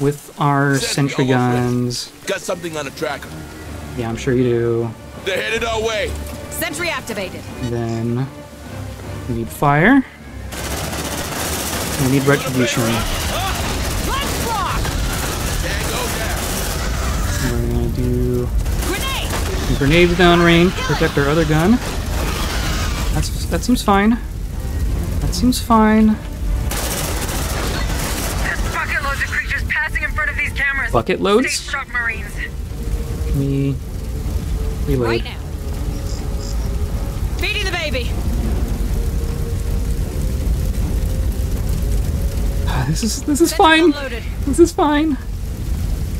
with our Sentry sentry almost ready. guns. Got something on the tracker. Yeah, I'm sure you do. They're headed our way. Sentry activated. Then we need fire. We need retribution. Let's rock! Tango down. We're gonna do Grenade! some grenades downrange to protect our other gun. That's that seems fine. That seems fine. There's bucket loads of creatures passing in front of these cameras. Bucket Stay loads. sharp, Marines. Can we reload? Right now. Feeding the baby. Ah, This is this is Sentry fine. unloaded. This is fine.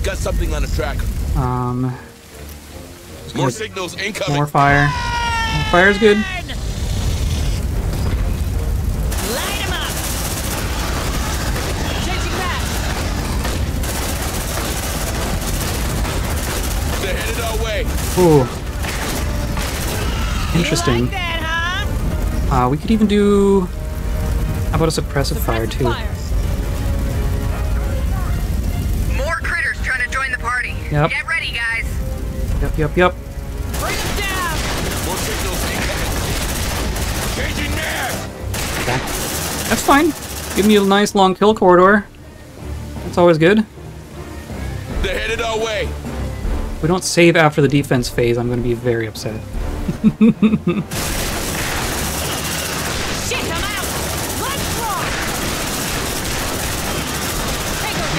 Got something on the track. Um, More signals incoming. more fire. More Fire's good. Ooh. Interesting. Like that, huh? Uh, we could even do. How about a suppressive fire too? More critters trying to join the party. Yep. Get ready, guys. Yep, yep, yep. Bring him down. More signals incoming. Changing mag. Okay. That's fine. Give me a nice long kill corridor. That's always good. They're headed our way. If we don't save after the defense phase, I'm going to be very upset. Shit, I'm out. Let's rock.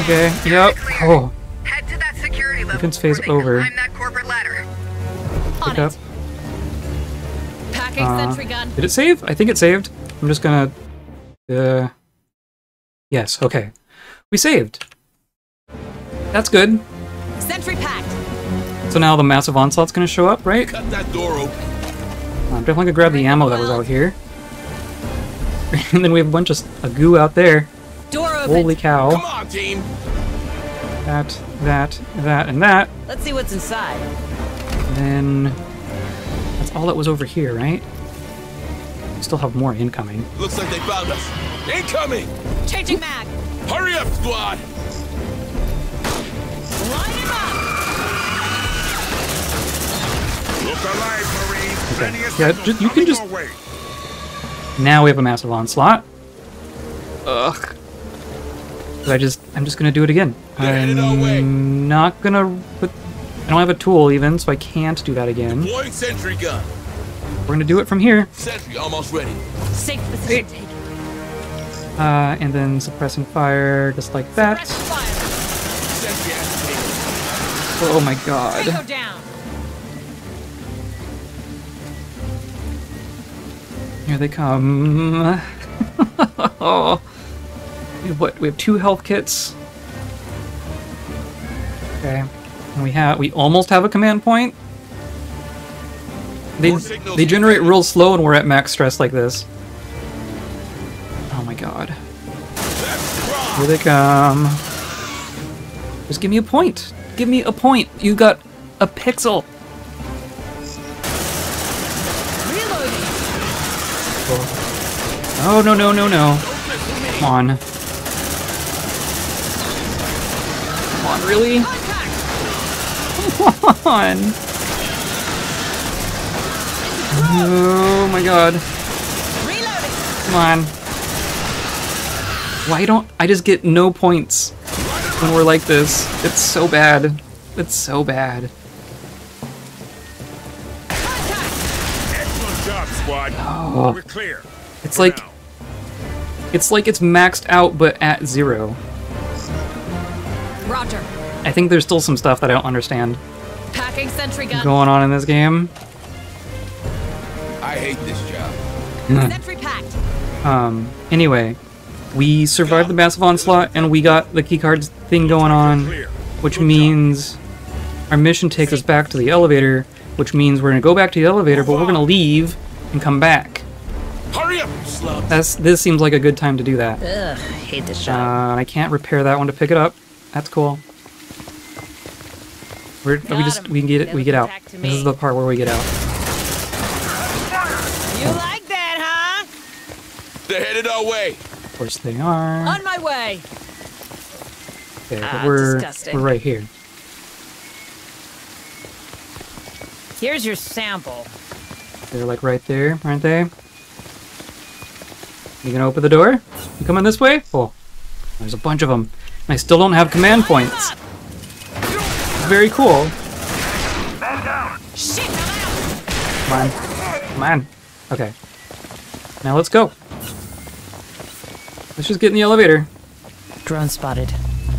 Okay. Yep. Oh, Head to that security level. Defense phase over. Climb that corporate ladder. Pick up. Packing Uh, sentry gun. Did it save? I think it saved. I'm just gonna. Uh. Yes. Okay. We saved. That's good. Sentry packed. So now the massive onslaught's gonna show up, right? Cut that door open. I'm definitely gonna grab the ammo that was out here. and then we have a bunch of s- a goo out there. Door open. Holy cow. Come on, team. That, that, that, and that. Let's see what's inside. And then that's all that was over here, right? We still have more incoming. Looks like they found us. Incoming. Changing mag. Hurry up, squad. Line him up. Look alive, Marines. Plenty of Yeah, signals ju- you can just- our. Now we have a massive onslaught. Ugh. But I just, I'm just gonna do it again. They're headed our way. I'm not gonna put. I don't have a tool even, so I can't do that again. Deploying sentry gun. We're gonna do it from here. Sentry almost ready. Safe position taken. Uh, and then suppressing fire, just like that. Fire. Oh my god. Here they come. oh. We have what? We have two health kits. Okay. And we have we almost have a command point. they they generate real slow when we're at max stress like this. Oh my god. Here they come. Just give me a point. Give me a point. You got a pixel. Oh no no no no. Come on. Come on, really? Come on. Oh my god. Come on. Why don't I just get no points when we're like this? It's so bad. It's so bad. Oh. We're clear. It's like now. it's like it's maxed out but at zero. Roger. I think there's still some stuff that I don't understand Packing sentry gun. going on in this game. I hate this job. Sentry packed. Um, anyway, we survived the massive onslaught and we got the keycards thing going on, which means our mission takes us back to the elevator, which means we're gonna go back to the elevator, but we're gonna leave and come back. Hurry up, you slug. That's this seems like a good time to do that. Ugh, hate this Uh, job. I can't repair that one to pick it up. That's cool. We're, we just him. we get it. We get out. This is the part where we get out. You like that, huh? They're headed our way. Of course they are. On my way. Okay, but Ah, we're disgusting. we're right here. Here's your sample. They're like right there, aren't they? You gonna open the door? You coming this way? Oh, there's a bunch of them. And I still don't have command points. Very cool. Shit, I'm out. Come on. Come on. Okay. Now let's go. Let's just get in the elevator. Drone spotted.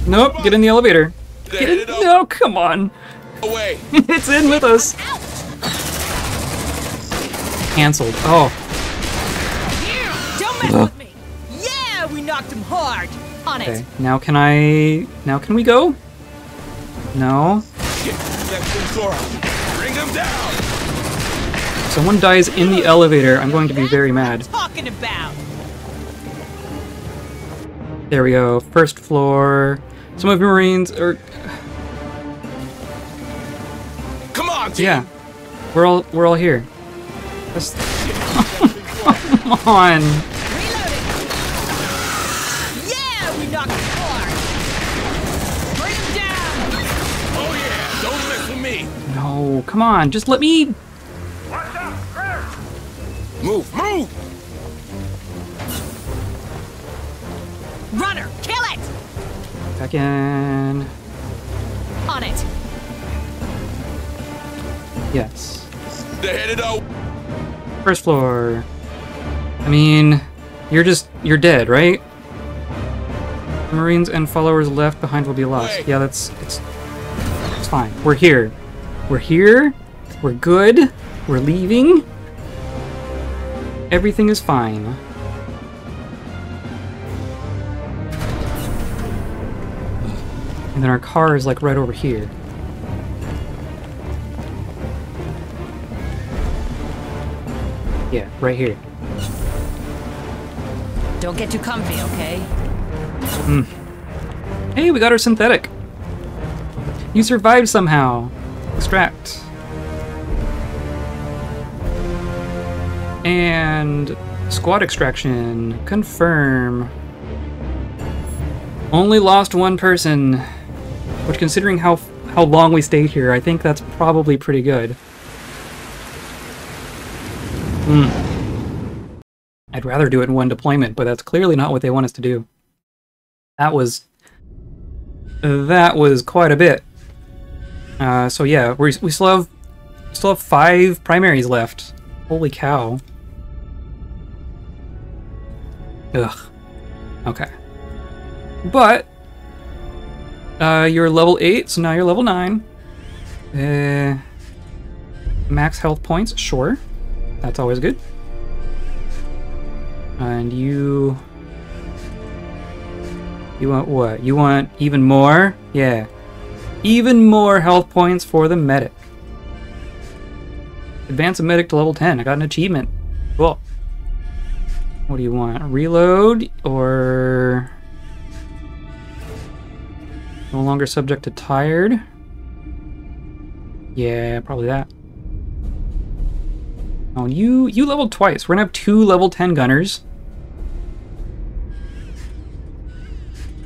Nope, get in the elevator. Get in. No, come on. way. it's in with us. Cancelled. Oh, Here, with me. Yeah, we knocked him hard. On okay. it. Now can I... Now can we go? No. Shit, that. Bring them down. Someone dies in the elevator, I'm going to be very mad. Talking about. There we go. First floor. Some of your Marines are... Come on, team. Yeah. We're all, we're all here. Just... Come on. No, come on. Just let me... Watch out! Critter! Move, move. Runner, kill it. Back in. On it. Yes. They're headed our First floor. I mean, you're just... You're dead, right? Marines and followers left behind will be lost. Wait. Yeah, that's... It's... It's fine. We're here. We're here. We're good. We're leaving. Everything is fine. And then our car is like right over here. Yeah, right here. Don't get too comfy, okay? Hmm. Hey, we got our synthetic. You survived somehow. Extract. And squad extraction. Confirm. Only lost one person. Which considering how how long we stayed here, I think that's probably pretty good. Hmm. I'd rather do it in one deployment, but that's clearly not what they want us to do. That was that was quite a bit. Uh, so yeah, we we still have still have five primaries left. Holy cow! Ugh. Okay. But uh, you're level eight, so now you're level nine. Uh, max health points, sure. That's always good. And you you want what? You want even more? Yeah. Even more health points for the medic. Advance a medic to level 10. I got an achievement. Cool. What do you want? Reload or no longer subject to tired? Yeah, probably that. Oh, you you leveled twice. We're gonna have two level 10 gunners.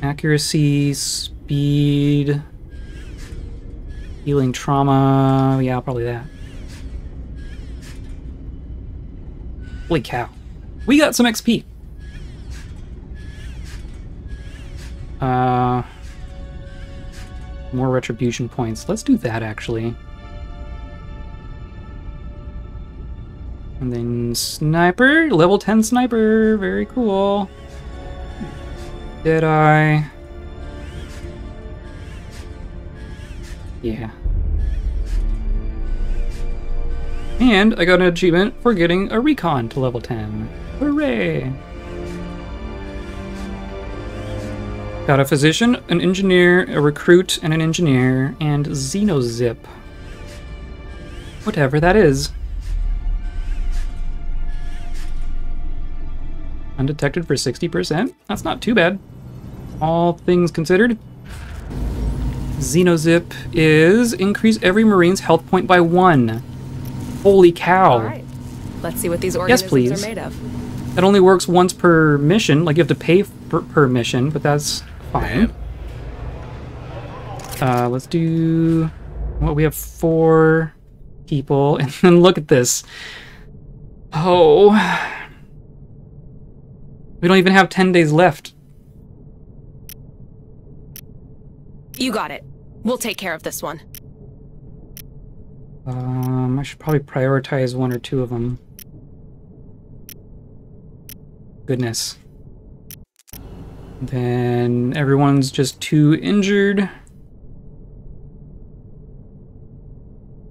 Accuracy, speed, healing trauma. Yeah, probably that. Holy cow. We got some XP. Uh, more retribution points. Let's do that actually. And then sniper, level 10 sniper, very cool. Did I? Yeah. And I got an achievement for getting a recon to level 10. Hooray! Got a physician, an engineer, a recruit, and an engineer, and Xenozip. Whatever that is. Undetected for 60%? That's not too bad. All things considered. Xenozip is increase every Marine's health point by one. Holy cow. All right. Let's see what these Yes, please. are made of. That only works once per mission. Like you have to pay per, per mission, but that's fine. Uh, let's do. Well, we have four people, and then look at this. Oh, we don't even have ten days left. You got it. We'll take care of this one. Um, I should probably prioritize one or two of them. Goodness. Then everyone's just too injured.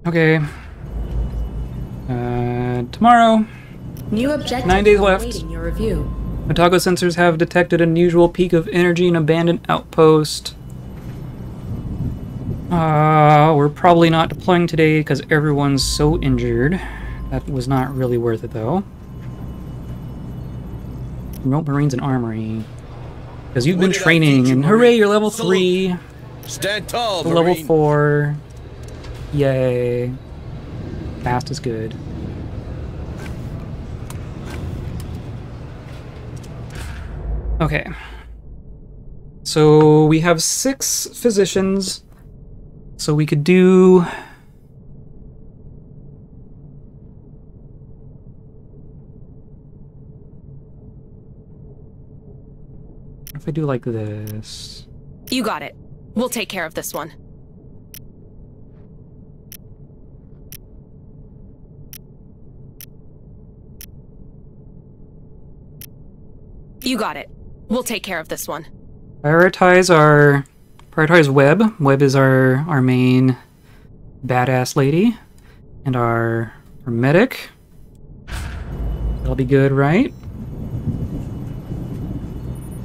Okay. Uh, tomorrow, New objectives Nine days left. awaiting your review. Otago sensors have detected unusual peak of energy in abandoned outpost. Uh, we're probably not deploying today because everyone's so injured. That was not really worth it though. Remote Marines and Armory. Because you've been What training, you, and hooray, you're level Salute. 3, Stand tall, level Marine. 4. Yay. Fast is good. Okay. So we have six physicians. So we could do. If I do like this? You got it. We'll take care of this one. You got it. We'll take care of this one. Prioritize our prioritize Webb. Webb is our our main badass lady, and our our medic. That'll be good, right?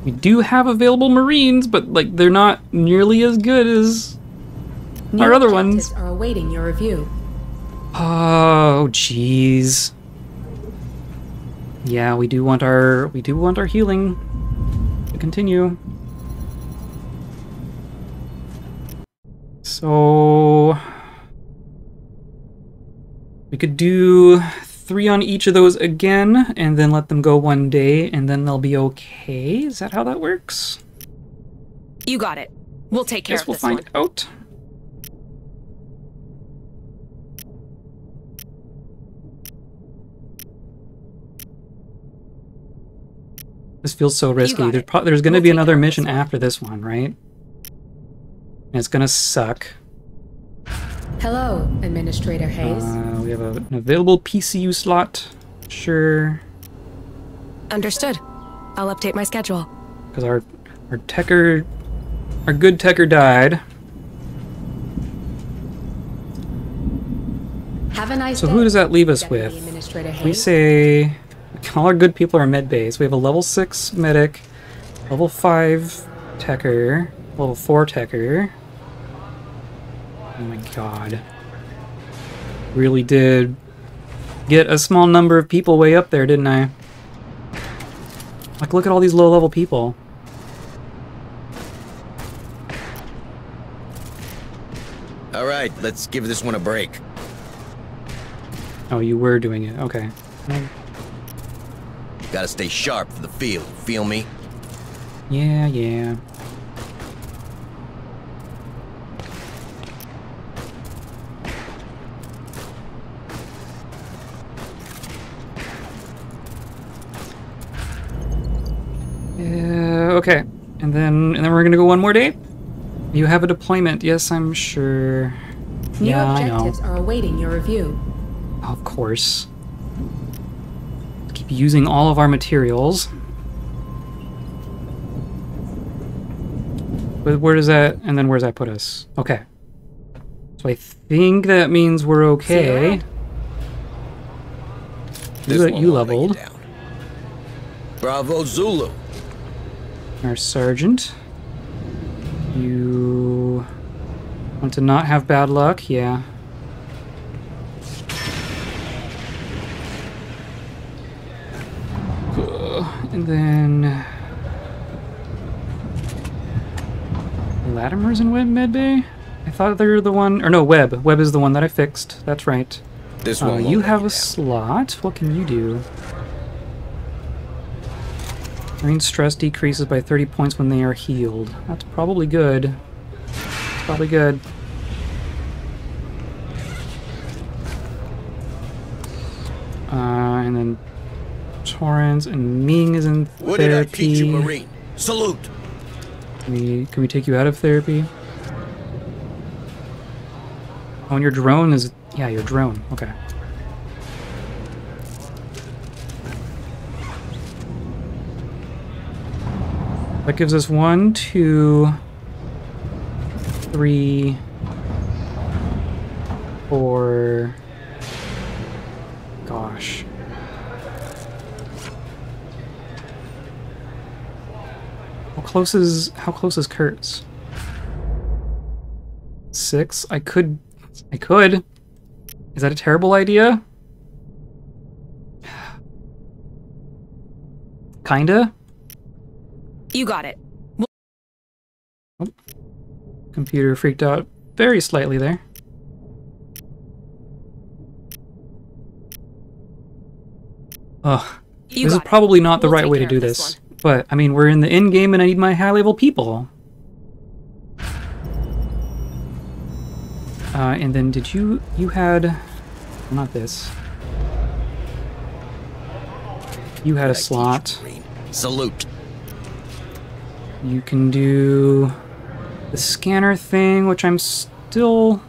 We do have available Marines, but like they're not nearly as good as New our other ones. are awaiting your review. Oh, jeez. Yeah, we do want our we do want our healing to continue. So we could do three on each of those again, and then let them go one day, and then they'll be okay. Is that how that works? You got it. We'll take care Guess of we'll this find one. out. This feels so risky. There's, there's going to We'll be another care of this mission after this one, right? And it's going to suck. Hello, Administrator Hayes. Uh, we have a, an available PCU slot. Sure. Understood. I'll update my schedule. Because our, our techer, our good techer died. Have a nice So day. who does that leave us Deputy with? We say all our good people are med base. We have a level six medic, level five techer, level four techer. Oh my god. Really did get a small number of people way up there, didn't I? Like, look at all these low-level people. All right, let's give this one a break. Oh, you were doing it. Okay. Gotta stay sharp for the field, feel me? Yeah, yeah. Uh, okay, and then and then we're gonna go one more day. You have a deployment. Yes, I'm sure. New yeah, I know. objectives are awaiting your review. Of course. Keep using all of our materials. But where does that, and then where does that put us? Okay. So I think that means we're okay. This You, one you won't let you leveled. Bravo Zulu. Our sergeant. You want to not have bad luck? Yeah. And then... Latimer's in Webb Medbay? I thought they were the one... Or no, Webb. Webb is the one that I fixed. That's right. This Uh, one you have a down. slot. What can you do? Marine stress decreases by 30 points when they are healed. That's probably good. It's probably good. Uh, and then Torrance and Ming is in What did I teach you, therapy. Marine? Salute. Can we, can we take you out of therapy? Oh, and your drone is... Yeah, your drone. Okay. That gives us one, two, three, four... Gosh. How close is how close is Kurtz? Six? I could I could. Is that a terrible idea? Kinda? You got it. Computer freaked out very slightly there. Ugh. You this is got it. probably not the We'll right way to do this this. But, I mean, we're in the end game and I need my high level people. Uh, and then did you, you had, not this. You had a slot. Salute. You can do the scanner thing, which I'm still.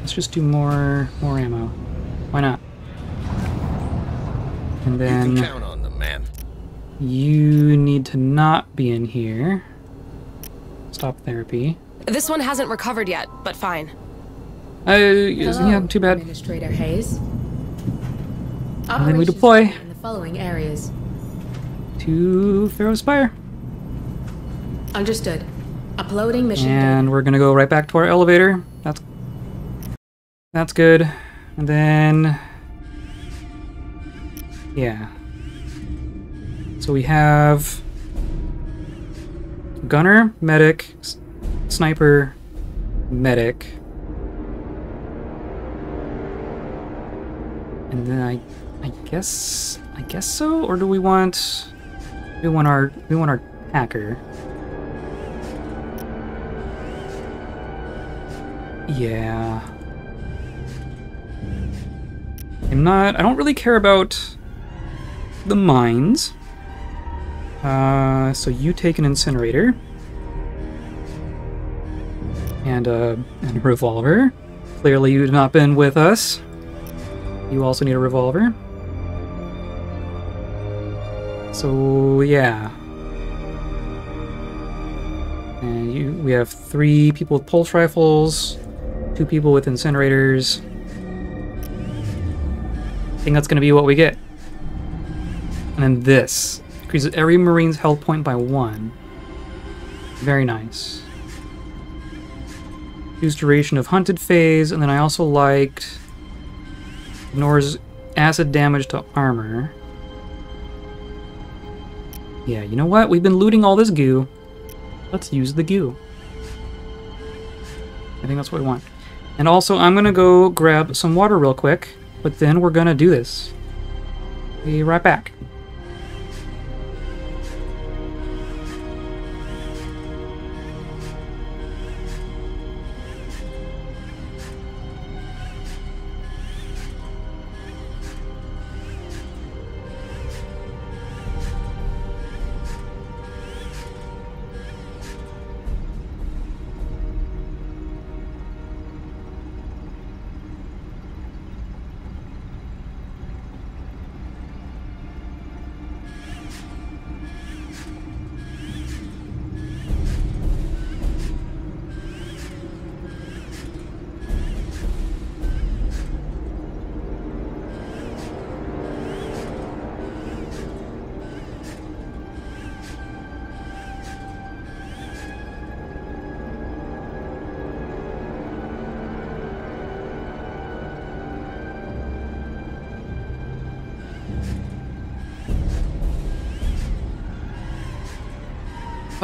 Let's just do more more ammo. Why not? And You then can count on them, man. you need to not be in here. Stop therapy. This one hasn't recovered yet, but fine. Uh, yeah, Hello, too bad. Administrator Hayes. And then we deploy in the following areas. to Pharos Spire. Understood. Uploading mission And we're gonna go right back to our elevator. That's that's good. And then yeah. So we have gunner, medic, sniper, medic. And then I I guess guess so or do we want we want our we want our hacker. Yeah. I'm not. I don't really care about the mines. Uh, so you take an incinerator and, uh, and a revolver. Clearly, you have not been with us. You also need a revolver. So yeah. And you, we have three people with pulse rifles, two people with incinerators. I think that's going to be what we get. And then this increases every Marine's health point by one. Very nice. Use duration of hunted phase, and then I also liked ignores acid damage to armor. Yeah, you know what? We've been looting all this goo. Let's use the goo. I think that's what we want. And also, I'm gonna go grab some water real quick, but then we're gonna do this. Be right back.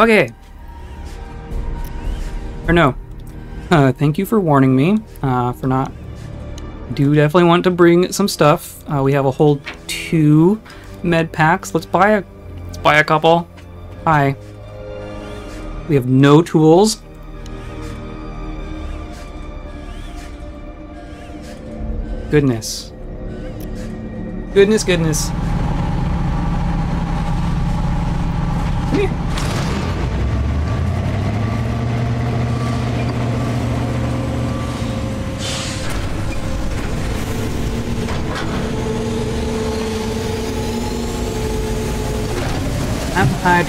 Okay. Or no. Uh, thank you for warning me, uh, for not... Do definitely want to bring some stuff. Uh, we have a whole two med packs. Let's buy a... Let's buy a couple. Hi. We have no tools. Goodness. Goodness, goodness. Come here.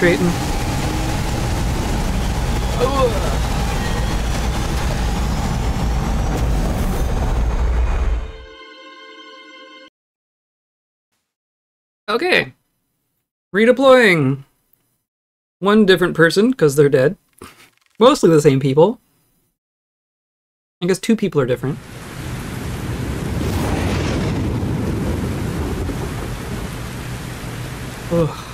I'm. Okay. Redeploying. One different person, because they're dead. Mostly the same people. I guess two people are different. Ugh.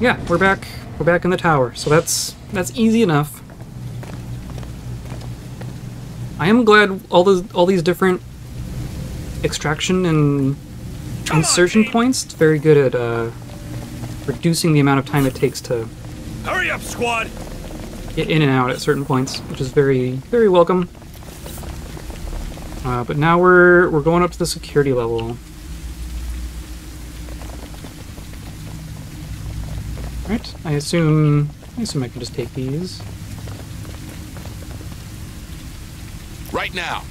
Yeah, we're back. We're back in the tower, so that's that's easy enough. I am glad all the all these different extraction and insertion points. It's very good at uh, reducing the amount of time it takes to Hurry up, squad! get in and out at certain points, which is very very welcome. Uh, but now we're we're going up to the security level. Right, I assume I assume I can just take these. Right now.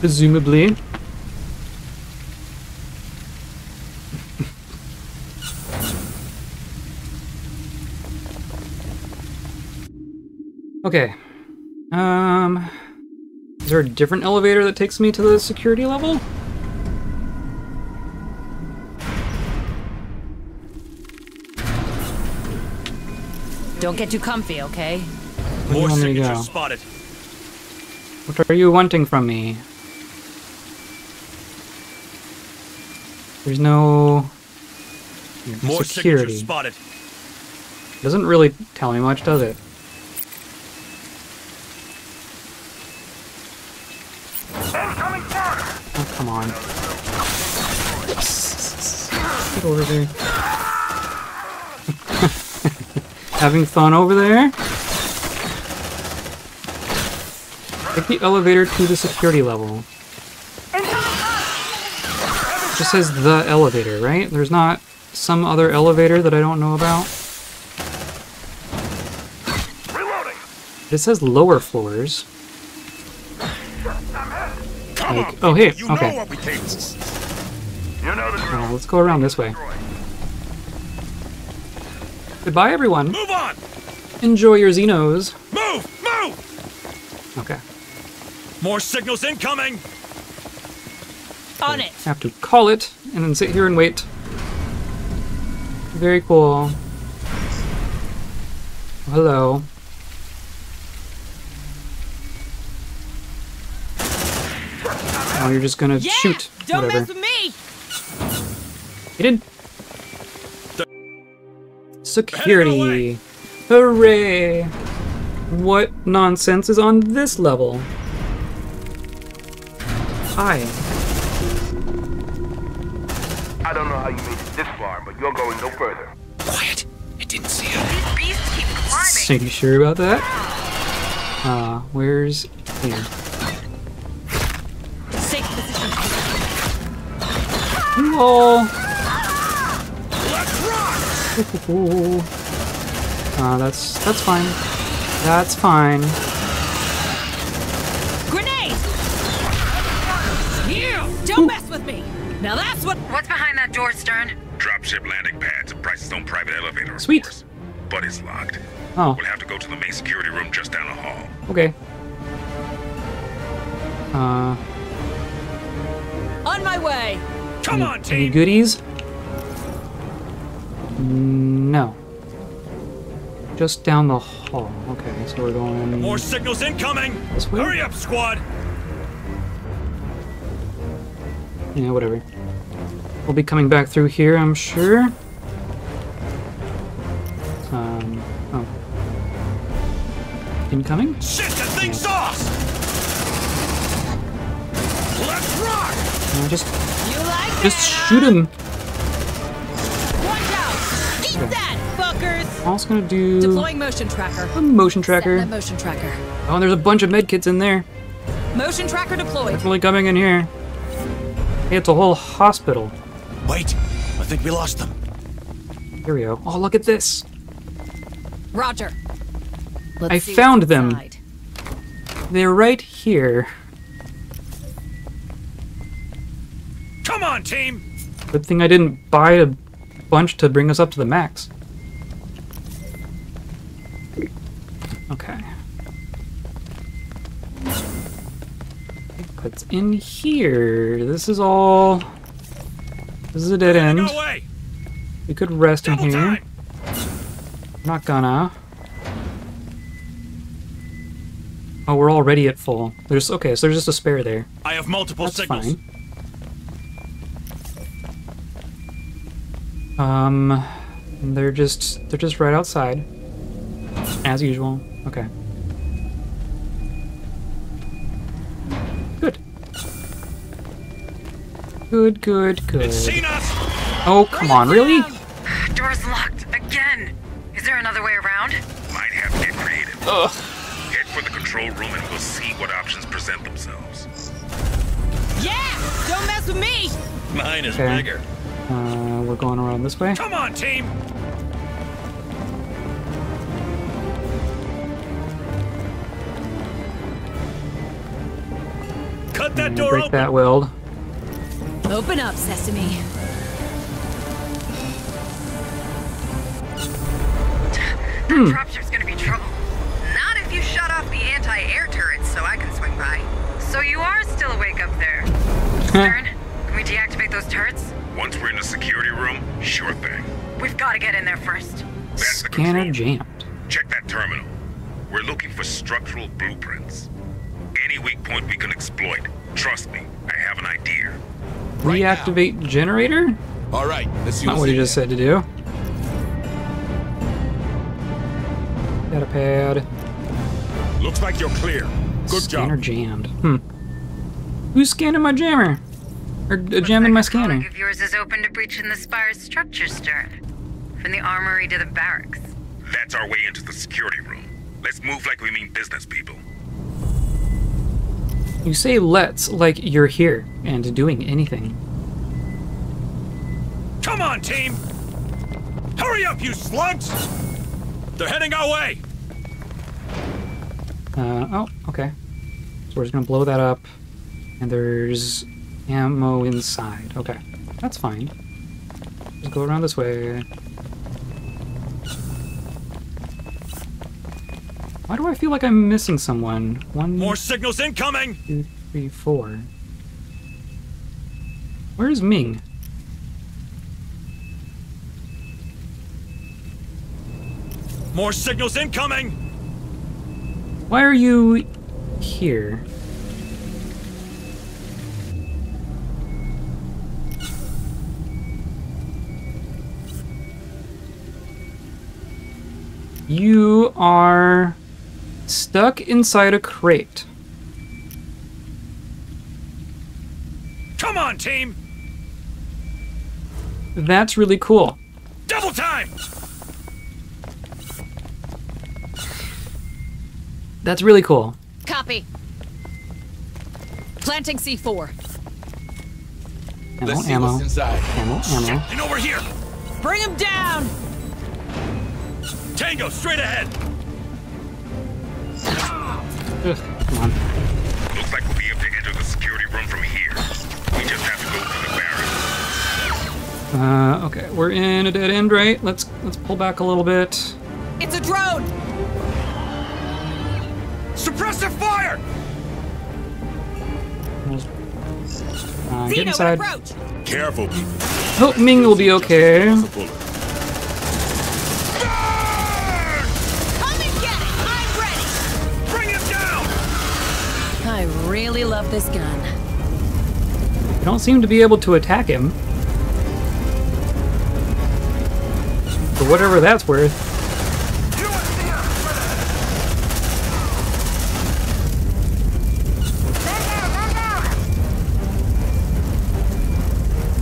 Presumably. okay. Um is there a different elevator that takes me to the security level? Don't get too comfy, okay? Where More want me to signatures spotted. What are you wanting from me? There's no More security. signatures spotted. Doesn't really tell me much, does it? Oh, come on. Get over there. Having fun over there? Take the elevator to the security level. It just says the elevator, right? There's not some other elevator that I don't know about? It says lower floors. Like, oh, here. Okay. Oh, let's go around this way. Goodbye, everyone. Move on! Enjoy your Xenos. Move! Move! Okay. More signals incoming! On it. Have to call it and then sit here and wait. Very cool. Hello. Oh, you're just gonna Yeah! shoot. Don't Whatever. mess with me! You did. Security. Hooray! What nonsense is on this level? Hi. I don't know how you made it this far, but you're going no further. Quiet. I didn't see you. These beasts keep climbing. Are you sure about that? Uh, where's here? Safe position. Lol. Let's! Ooh. Uh, that's that's fine. That's fine. Grenade! You! Don't mess with me! Now that's what. What's behind that door, Stern? Dropship landing pads and Price's own private elevator. of Sweet. course. But it's locked. Oh, We'll have to go to the main security room just down the hall. okay. Uh, On my way! Come any, on, any goodies? No. Just down the hall. Okay, so we're going. More signals incoming! This way? Hurry up, squad! Yeah, whatever. We'll be coming back through here, I'm sure. Um, oh. Incoming? Shit, that thing's sauce! Let's rock! No, just, You like just that, shoot him. I'm also gonna do Deploying motion tracker. a motion tracker. that motion tracker. Oh, and there's a bunch of medkits in there. Motion tracker deployed. Definitely coming in here. Hey, it's a whole hospital. Wait. I think we lost them. Here we go. Oh, look at this. Roger. I found them. They're right here. Come on, team! Good thing I didn't buy a bunch to bring us up to the max. Okay. What's in here? This is all. This is a dead end. No way! We could rest in here. time! Not gonna. Oh, we're already at full. There's okay, so there's just a spare there. I have multiple That's signals. fine. Um, they're just they're just right outside, as usual. Okay. Good. Good, good, good. It's seen us! Oh, come on, really? Door's locked again. Is there another way around? Might have to get creative. Ugh. Head for the control room and we'll see what options present themselves. Yeah! Don't mess with me! Mine is Okay. bigger. Uh, we're going around this way. Come on, team! Cut that door Break open! that weld. Open up, Sesame. That hmm. dropship's gonna be trouble. Not if you shut off the anti-air turrets so I can swing by. So you are still awake up there. Stern, can we deactivate those turrets? Once we're in the security room, sure thing. We've got to get in there first. That's Scanner control. jammed. Check that terminal. We're looking for structural blueprints. Any weak point we can exploit. Trust me, I have an idea. Reactivate generator? All right, let's see Not what he just said to do. Data pad. Looks like you're clear. Good Scanner job. jammed. Hmm. Who's scanning my jammer? Or uh, jamming my scanner? Colleague of yours is open to breaching the spire's structure, Stern. From the armory to the barracks. That's our way into the security room. Let's move like we mean business, people. You say let's like you're here and doing anything. Come on, team! Hurry up, you slugs! They're heading our way! Uh, oh, okay. So we're just gonna blow that up. And there's ammo inside. Okay, that's fine. Just go around this way. Why do I feel like I'm missing someone? One, More signals incoming! two, three, four. Where's Ming? More signals incoming! Why are you here? You are stuck inside a crate. Come on, team! That's really cool. Double time! That's really cool. Copy. Planting C4. Ammo, Let's see ammo, what's inside. ammo, ammo. And over here! Bring him down! Tango, straight ahead! Ugh, come on. Looks like we'll be able to enter the security room from here. We just have to go through the barrier. Uh, okay, we're in a dead end, right? Let's let's pull back a little bit. It's a drone! Suppressive fire! Uh, get inside. Careful. Hope Ming will be okay. Really love this gun. I don't seem to be able to attack him. For whatever that's worth.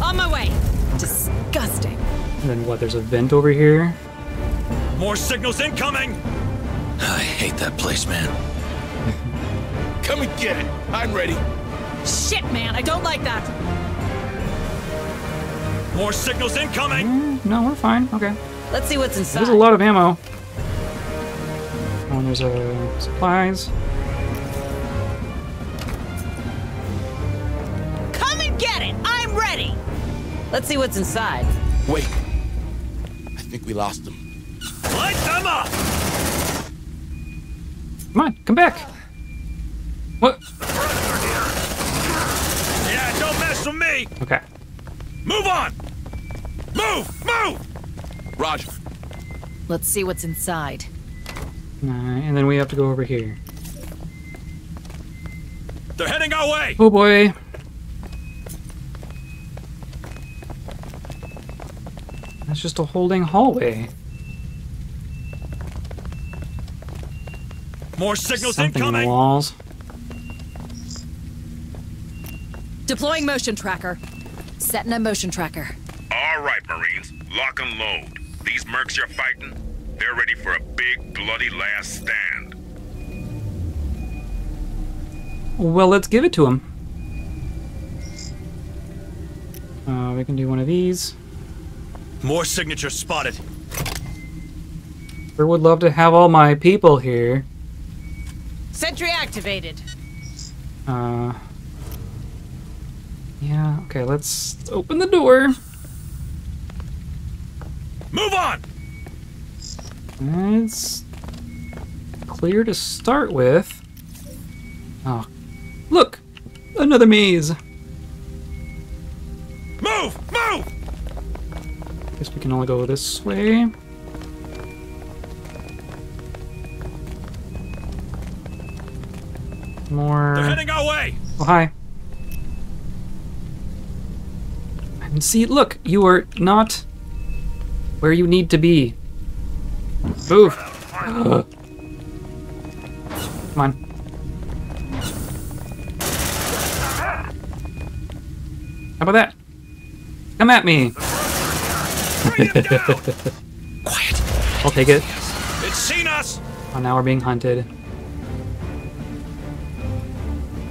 On my way! Disgusting. And then what? There's a vent over here. More signals incoming! I hate that place, man. Come and get it. I'm ready. Shit, man, I don't like that! More signals incoming! Mm, no, we're fine. Okay. Let's see what's inside. There's a lot of ammo. Oh, and there's uh, supplies. Come and get it! I'm ready! Let's see what's inside. Wait. I think we lost them. Light them up! Come on, come back. What? Yeah, don't mess with me! Okay. Move on! Move! Move! Roger. Let's see what's inside. Alright, and then we have to go over here. They're heading our way! Oh boy. That's just a holding hallway. More signals Something in the walls. Deploying motion tracker. Setting a motion tracker. All right, Marines, lock and load. These mercs you're fighting, they're ready for a big, bloody last stand. Well, let's give it to them. Uh, we can do one of these. More signatures spotted. Sure would love to have all my people here. Sentry activated. Uh, yeah, okay, let's open the door. Move on! It's clear to start with. Oh, look! Another maze! Move! Move! Guess we can only go this way. More. They're heading our way! Oh, hi. And see, look, you are not where you need to be. Move. Come on. How about that? Come at me. Quiet. I'll take it. It's seen us! Oh, now we're being hunted.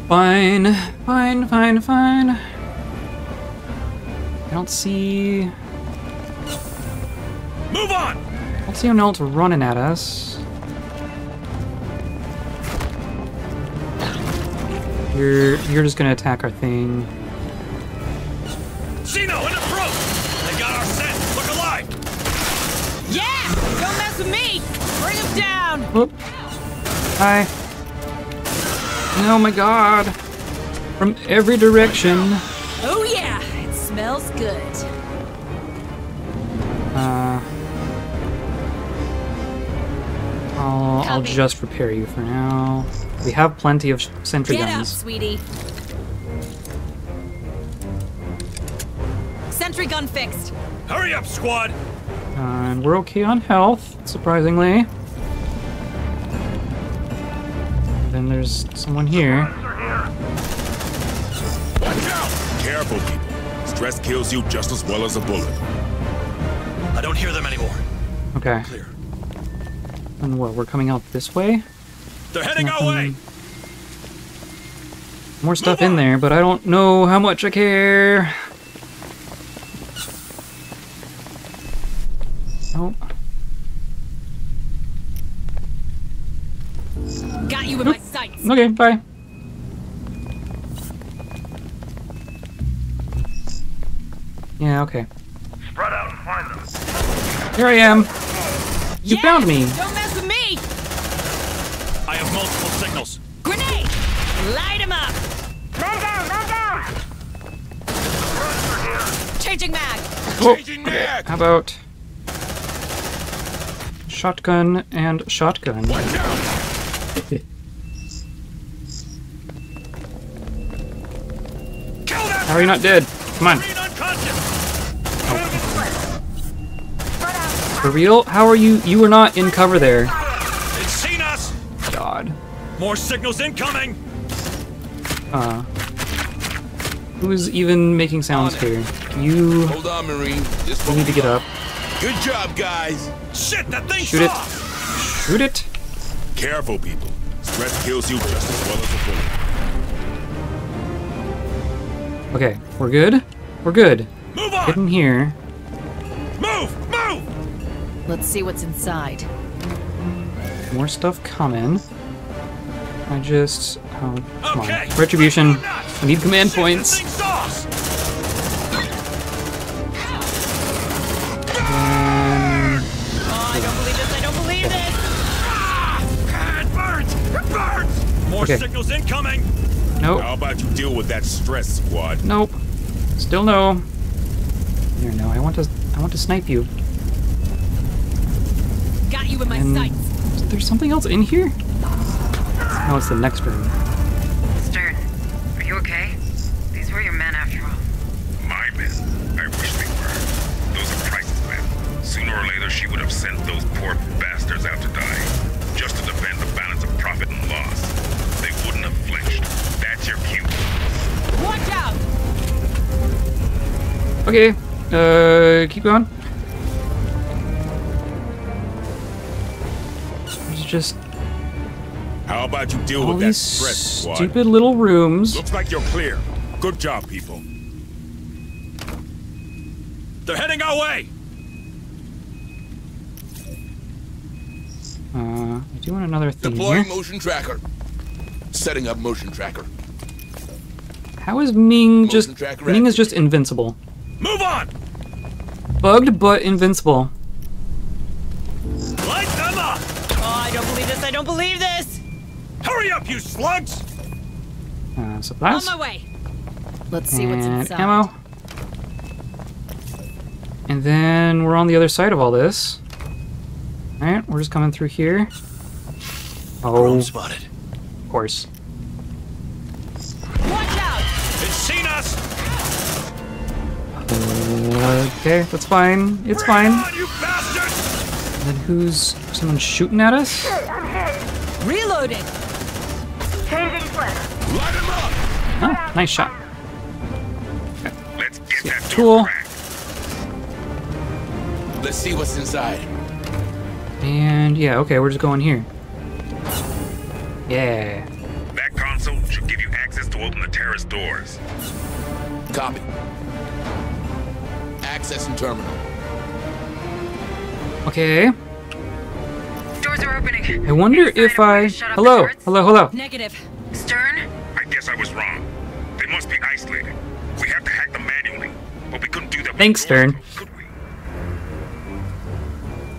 Fine, fine, fine, fine. I don't see. Move on! I don't see anyone else running at us. You're you're just gonna attack our thing. Xeno, an approach! They got our scent! Look alive! Yeah! Don't mess with me! Bring him down! Whoop. Hi. Oh my god. From every direction. Yeah, it smells good. Uh, I'll, I'll just repair you for now. We have plenty of sentry Get up, guns. sweetie. Sentry gun fixed. Hurry up, squad! Uh, and we're okay on health, surprisingly. Then there's someone here. Watch out! Careful, people. Stress kills you just as well as a bullet. I don't hear them anymore. Okay. Clear. And what, we're coming out this way? They're heading our way! More stuff in there, but I don't know how much I care. Nope. Got you in my sights. Okay, bye. Yeah, okay. Spread out and find them. Here I am. You found me. Don't mess with me! I have multiple signals. Grenade! Light him up! Man down, man down! Changing mag! Oh, Changing mag! how about shotgun and shotgun? Watch out! How are you not dead? Come on. Marine unconscious! For real? How are you? You were not in cover there. It's seen us! God. More signals incoming! Uh. Who's even making sounds here? You. Hold on, Marine. This You need to get up. Good job, guys. Shit, that thing's Shoot it. off! Shoot it. Careful, people. Stress kills you just as well as a bullet. Okay, we're good. We're good. Move on! Get in here. Move! Move! Let's see what's inside. More stuff coming. I just. Oh, come Okay. on. Retribution. I need command Shit, points. That thing's off! And Oh, I don't believe this, I don't believe this! Ah, it burns! It burns! More Okay. signals incoming! nope. How about you deal with that stress, squad? Nope. Still no. There, no. I want to. I want to snipe you. Got you in my And sights. is there something else in here? No, it's the next room. Stern, are you okay? These were your men after all. My men. I wish they were. Those are Price's men. Sooner or later, she would have sent those poor bastards out to die. Just to defend the balance of profit and loss. They wouldn't have flinched. That's your cue. Watch out! Okay. Uh, keep going. There's just How about you deal all with that stress, squad? stupid little rooms. Looks like you're clear. Good job, people. They're heading our way! Uh, I do want another thing Deploying here. motion tracker. Setting up motion tracker. How is Ming just? tracker Ming is just invincible. Move on! Bugged but invincible. Light them up! Oh, I don't believe this, I don't believe this! Hurry up, you slugs! Uh, On my way! Let's see what's and inside. ammo. And then we're on the other side of all this. Alright, we're just coming through here. Oh, Drone of course. Okay, that's fine. It's fine. on, you bastards! And then who's someone shooting at us? Reloading! Changing flare. Light him up! Oh, nice shot. Let's get that Tool. Let's see what's inside. And yeah, okay, we're just going here. Yeah. That console should give you access to open the terrace doors. Copy. Access and terminal. Okay. Doors are opening. I wonder Inside, if I'm going I. to shut off the Hello, hello, hello. Negative. Stern, I guess I was wrong. They must be isolated. We have to hack them manually. But we couldn't do that with Thanks, the Stern. could we?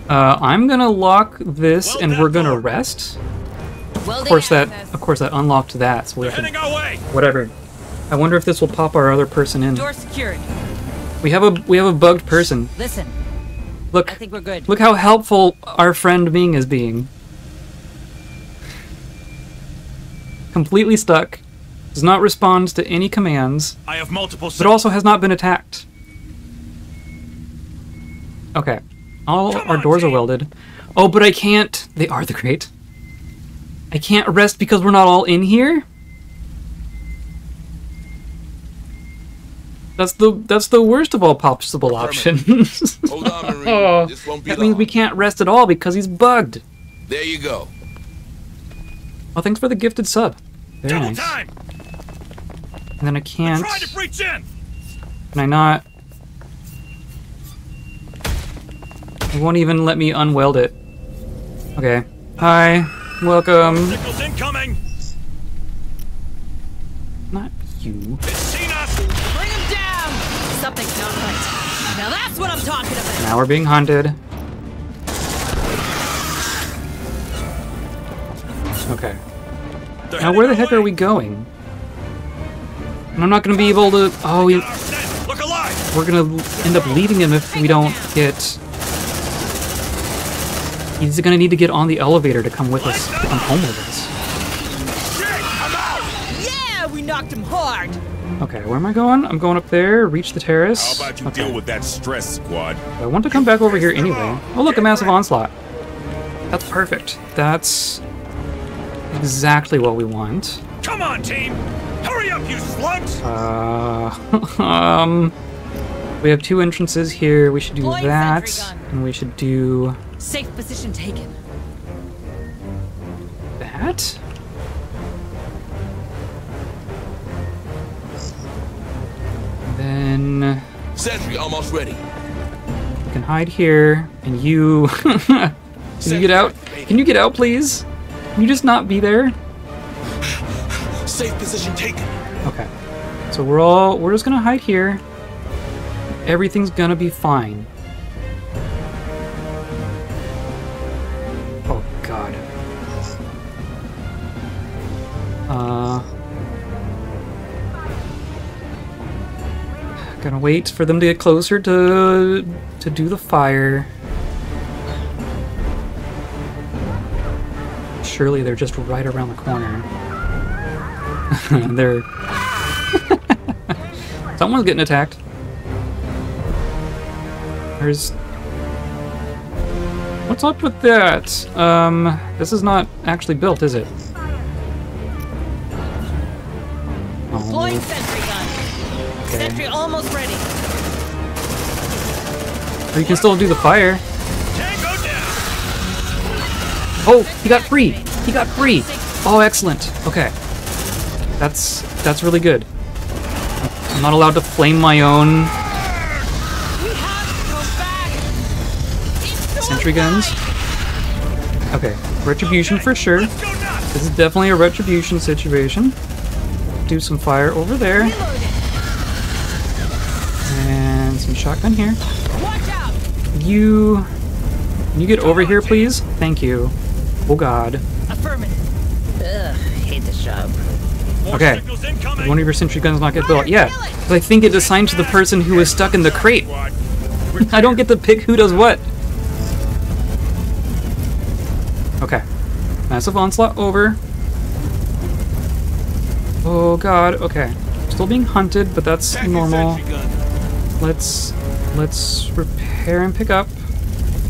Uh, I'm gonna lock this Well and we're gonna Thor. rest. Of course that, of course that unlocked that, so we have Heading to, our way. whatever. I wonder if this will pop our other person in. Door secured. We have a we have a bugged person. Listen, Look, I think we're good. look how helpful our friend Ming is being. Completely stuck, does not respond to any commands, I have multiple. but also has not been attacked. Okay, all our doors are welded. Oh, but I can't. They are the crate. I can't rest because we're not all in here. That's the that's the worst of all possible options. Hold on, Marine. Oh, This won't be that means we can't rest at all because he's bugged. There you go. Well, thanks for the gifted sub. Very Double nice. time. And then I can't. Try to breach in. Can I not? It won't even let me unweld it. Okay. Hi. Welcome. Signals incoming. Not you. It's seen us. That's what I'm talking about. Now we're being hunted. Okay. They're Now where the heck are we going? And I'm not gonna be able to. Oh, we, Look alive. we're gonna end up leaving him if we don't get. He's gonna need to get on the elevator to come with us, to come home with us. Yeah, we knocked him hard. Okay, where am I going? I'm going up there, reach the terrace. How about you Okay. deal with that stress, squad? I want to come back over here anyway. Oh, look, a massive onslaught. That's perfect. That's exactly what we want. Come on, team. Hurry up, you slugs. Uh, um, we have two entrances here. We should do Deploying that, and we should do Safe position taken. that. Then Sentry almost ready. you can hide here, and you. can you get out? Can you get out, please? Can you just not be there? Safe position taken. Okay. So we're all we're just gonna hide here. Everything's gonna be fine. Oh god. Uh Gonna wait for them to get closer to to do the fire. Surely they're just right around the corner. they're Someone's getting attacked. There's What's up with that? Um this is not actually built, is it? Oh, sentry almost ready. or you can still do the fire. Oh, he got free. He got free. Oh, excellent. Okay. That's that's really good. I'm not allowed to flame my own sentry guns. Okay, retribution for sure. This is definitely a retribution situation. Do some fire over there. And some shotgun here. Watch out! You can you get over here, please? Thank you. Oh god. Affirmative. Ugh, hate this job. Okay. Did one of your sentry guns not get built? Yeah. 'cause I think it's assigned to the person who was stuck in the crate. I don't get to pick who does what. Okay. Massive onslaught over. Oh god, okay. Still being hunted, but that's normal. Let's let's repair and pick up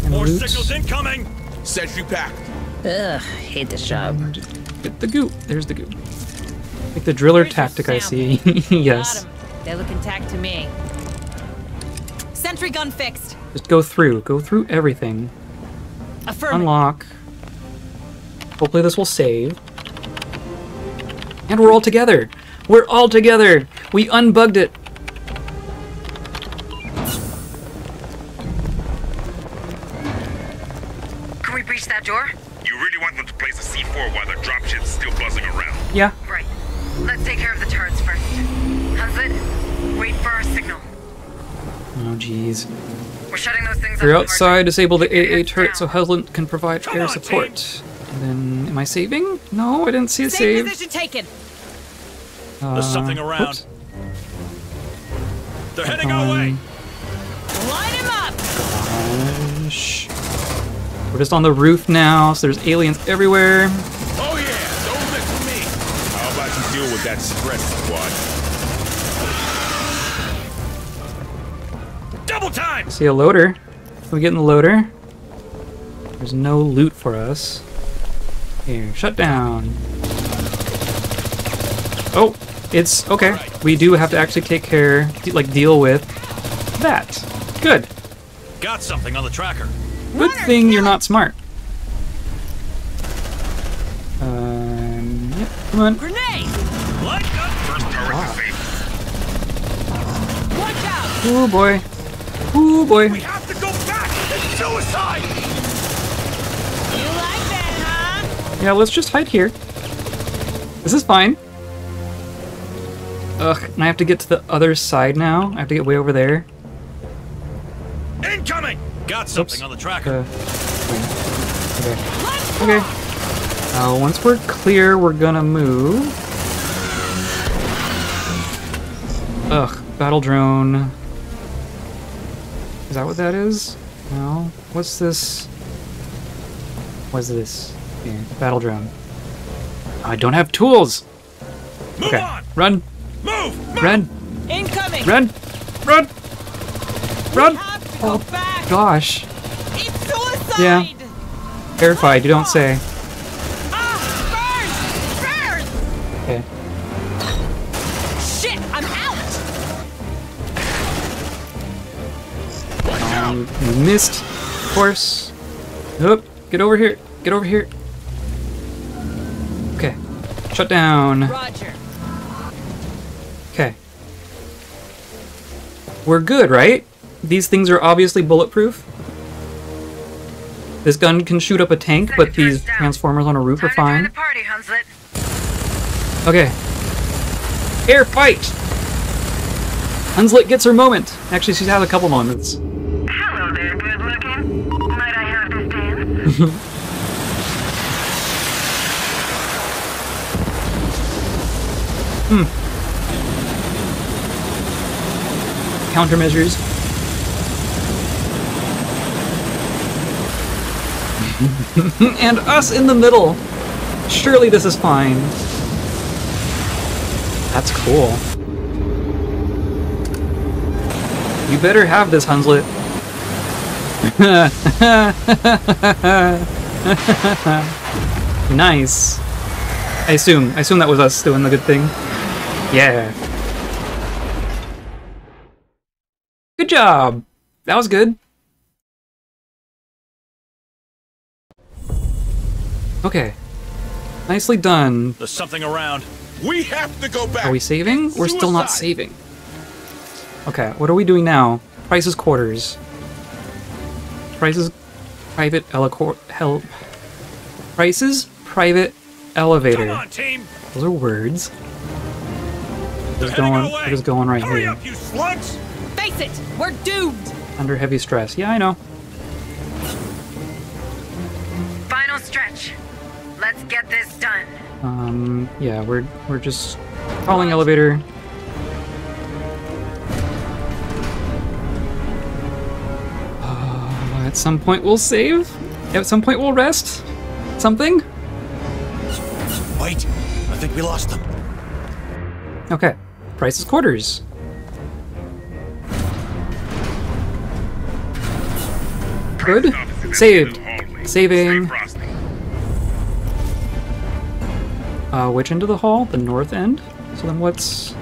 and More loot. signals incoming. Sentry packed. Ugh, hate this job. Get the goop. There's the goop. Like the driller tactic I see. yes. They look intact to me. Sentry gun fixed. Just go through. Go through everything. Affirmative. Unlock. Hopefully this will save. And we're all together. We're all together. We unbugged it. That door? You really want them to place a C4 while the dropship's still buzzing around? Yeah. Right. Let's take care of the turrets first. Hunslet, wait for our signal. Oh jeez. We're shutting those things You're off. outside. Disable the AA turret so Helen can provide air support. And then, am I saving? No, I didn't see a Same save. position taken. Uh, There's something around. whoops. They're heading our way. Line him up. Gosh. We're just on the roof now, so there's aliens everywhere. Oh yeah, don't mess with me. How about you deal with that stress squad? Double time. See a loader. Can we get in the loader? There's no loot for us. Here, shut down. Oh, it's okay. We do have to actually take care, like deal with that. Good. Got something on the tracker. Good thing you're not smart. Um, yep, come on. Grenade. Light. First turret is safe. Watch out. Oh boy. Oh boy. We have to go back. It's suicide. You like that, huh? Yeah, let's just hide here. This is fine. Ugh, and I have to get to the other side now. I have to get way over there. Incoming. Got something Oops. on the tracker. Uh, okay. Okay. Uh, once we're clear, we're gonna move. Ugh, battle drone. Is that what that is? No. What's this? What's this? Here, battle drone. I don't have tools. Move Okay, on. run, Move. Move. run, Incoming. run, run, run. Go Oh back. gosh, It's suicide. Yeah. terrified. You don't say. Ah, burn, burn. Okay. Shit, I'm out. Um, you missed, of course. Oop, get over here. Get over here. Okay. Shut down. Roger. Okay. We're good, right? These things are obviously bulletproof. This gun can shoot up a tank, but these transformers on a roof are Time fine. party, Okay. Air fight! Hunslet gets her moment. Actually, she's had a couple moments. Hello there, good looking. Might I have this dance? Hmm. Countermeasures. and us in the middle. Surely this is fine. That's cool. You better have this, Hunslet. nice. I assume. I assume that was us doing the good thing. Yeah. Good job. That was good. Okay. Nicely done. There's something around. We have to go back. Are we saving? We're still not saving. Okay, what are we doing now? Price's quarters. Price's private elecor hel Price's private elevator. Come on, team. Those are words. They're Just going, our just going right Hurry here. up, you slugs. Face it, we're doomed. Under heavy stress. Yeah, I know. Let's get this done. Um, yeah, we're we're just calling elevator. Uh, at some point we'll save. At some point we'll rest. Something. Wait, I think we lost them. Okay. Price's quarters. Good. Saved. Saving. Uh, which end of the hall? The north end? So then what's...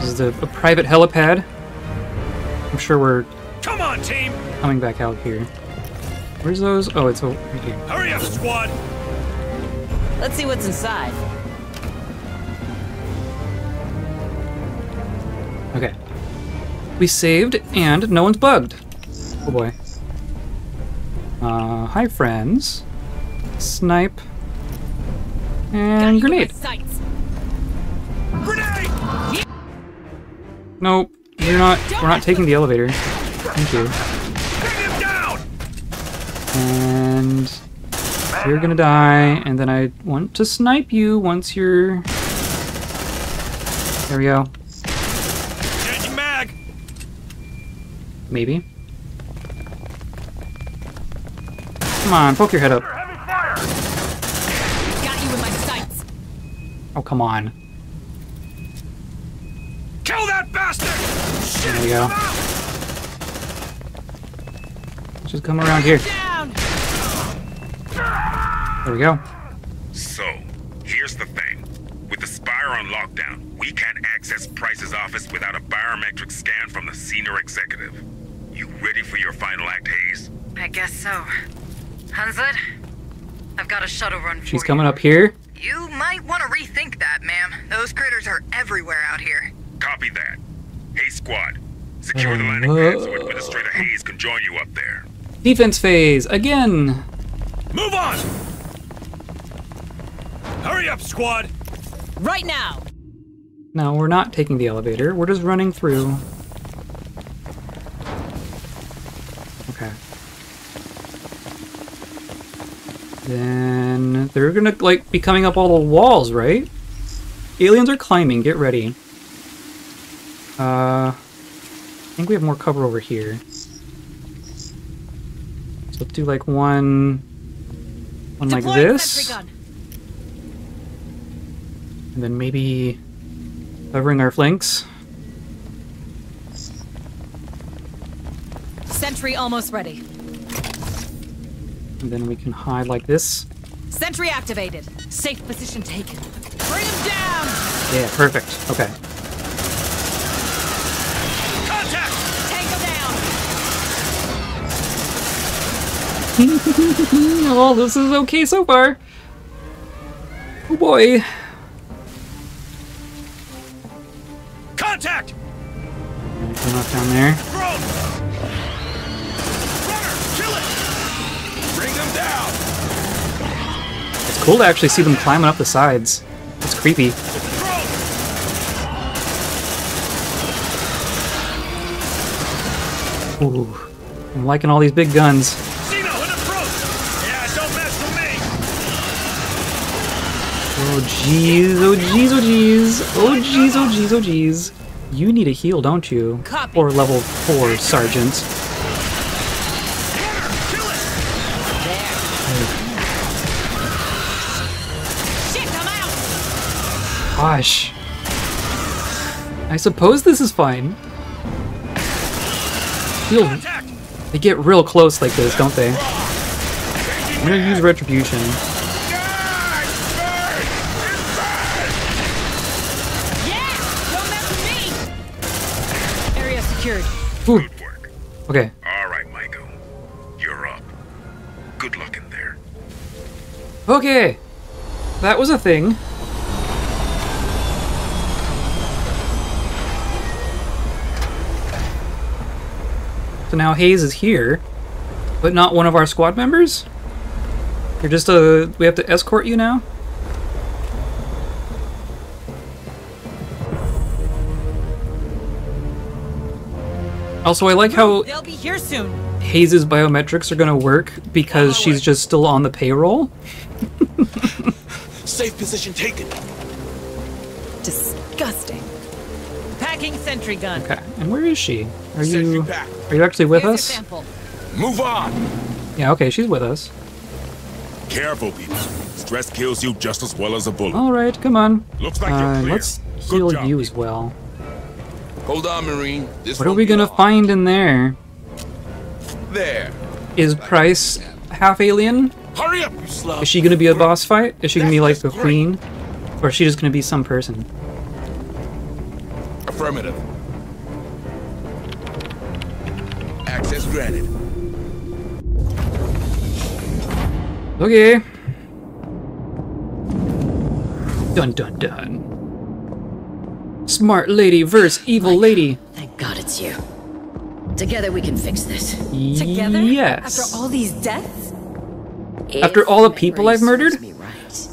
This is a, a private helipad. I'm sure we're Come on, team. coming back out here. Where's those? Oh, it's over right here. Hurry up, squad. Let's see what's inside. Okay. We saved, and no one's bugged. Oh boy. Uh, hi friends. Snipe. And grenade. Grenade. Nope. You're not. We're not taking the elevator. Thank you. And you're gonna die, and then I want to snipe you once you're. There we go. Changing mag. Maybe. Come on, poke your head up. Got you in my sights. Oh, come on. Kill that bastard! Shit, There we go. Just come around here. Down. There we go. So, here's the thing. With the Spire on lockdown, we can't access Price's office without a biometric scan from the senior executive. You ready for your final act, Hayes? I guess so. Hunslet, I've got a shuttle run for She's you. coming up here. You might want to rethink that, ma'am. Those critters are everywhere out here. Copy that. Hey, squad. Secure the Uh, landing pad so Administrator Hayes can join you up there. Defense phase again. Move on! Hurry up, squad! Right now. No, we're not taking the elevator. We're just running through. Okay. Then they're gonna like be coming up all the walls, right? Aliens are climbing. Get ready. Uh, I think we have more cover over here. So let's do like one, one like this. And then maybe covering our flanks. Sentry almost ready. And then we can hide like this. Sentry activated. Safe position taken. Bring him down. Yeah, perfect. Okay. Contact! Tango down. oh, this is okay so far. Oh boy. Contact! Come up down there. Drone! Runner! Kill it! Bring them down! It's cool to actually see them climbing up the sides. It's creepy. Ooh, I'm liking all these big guns. Xeno in approach! Yeah, don't mess with me! Oh jeez, oh jeez, oh jeez, oh jeez, oh jeez, oh jeez. You need a heal, don't you? Copy. Or level four, Sergeant. Gosh. I suppose this is fine. Feel they get real close like this, don't they? I'm gonna use retribution. Yeah. Don't mess with me. Area secured. Ooh. Okay. All right, Michael. You're up. Good luck in there. Okay. That was a thing. So now Hayes is here, but not one of our squad members? You're just a. We have to escort you now? Also, I like how oh, They'll be here soon. Hayes's biometrics are gonna work because she's just still on the payroll. Safe position taken. Disgusting. Packing sentry gun. Okay, and where is she? Are you pack. are you actually with Here's us? sample. Move on. Yeah, okay, she's with us. Careful, people. Stress kills you just as well as a bullet. All right, come on. Looks like you're Uh, clear. let's Good heal job, you as well. Hold on, Marine. This What are we gonna long. find in there? There. Is Price half alien? Hurry up, you slug. Is she gonna be a boss fight? Is she gonna be like the queen? Or is she just gonna be some person? Affirmative. Access granted. Okay. Dun dun dun. Smart lady versus evil lady. Thank God it's you. Together we can fix this. Together? Yes. After all these deaths? After If all the people I've murdered? Me right.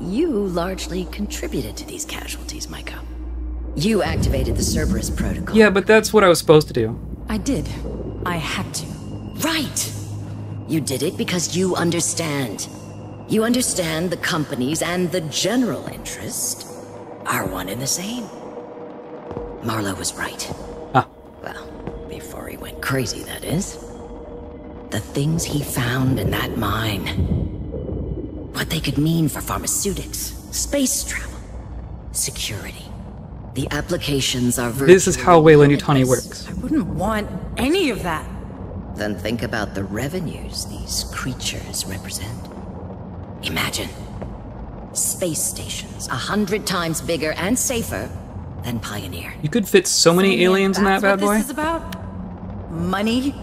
You largely contributed to these casualties, Micah. You activated the Cerberus protocol. Yeah, but that's what I was supposed to do. I did. I had to. Right. You did it because you understand. You understand the companies and the general interest are one and the same. Marlowe was right. Ah. Well, before he went crazy, that is. The things he found in that mine. What they could mean for pharmaceutics, space travel, security. The applications are This is how Weyland Yutani works. I wouldn't want any of that. Then think about the revenues these creatures represent. Imagine space stations a hundred times bigger and safer than Pioneer. You could fit so many aliens in that bad boy. this is about? Money?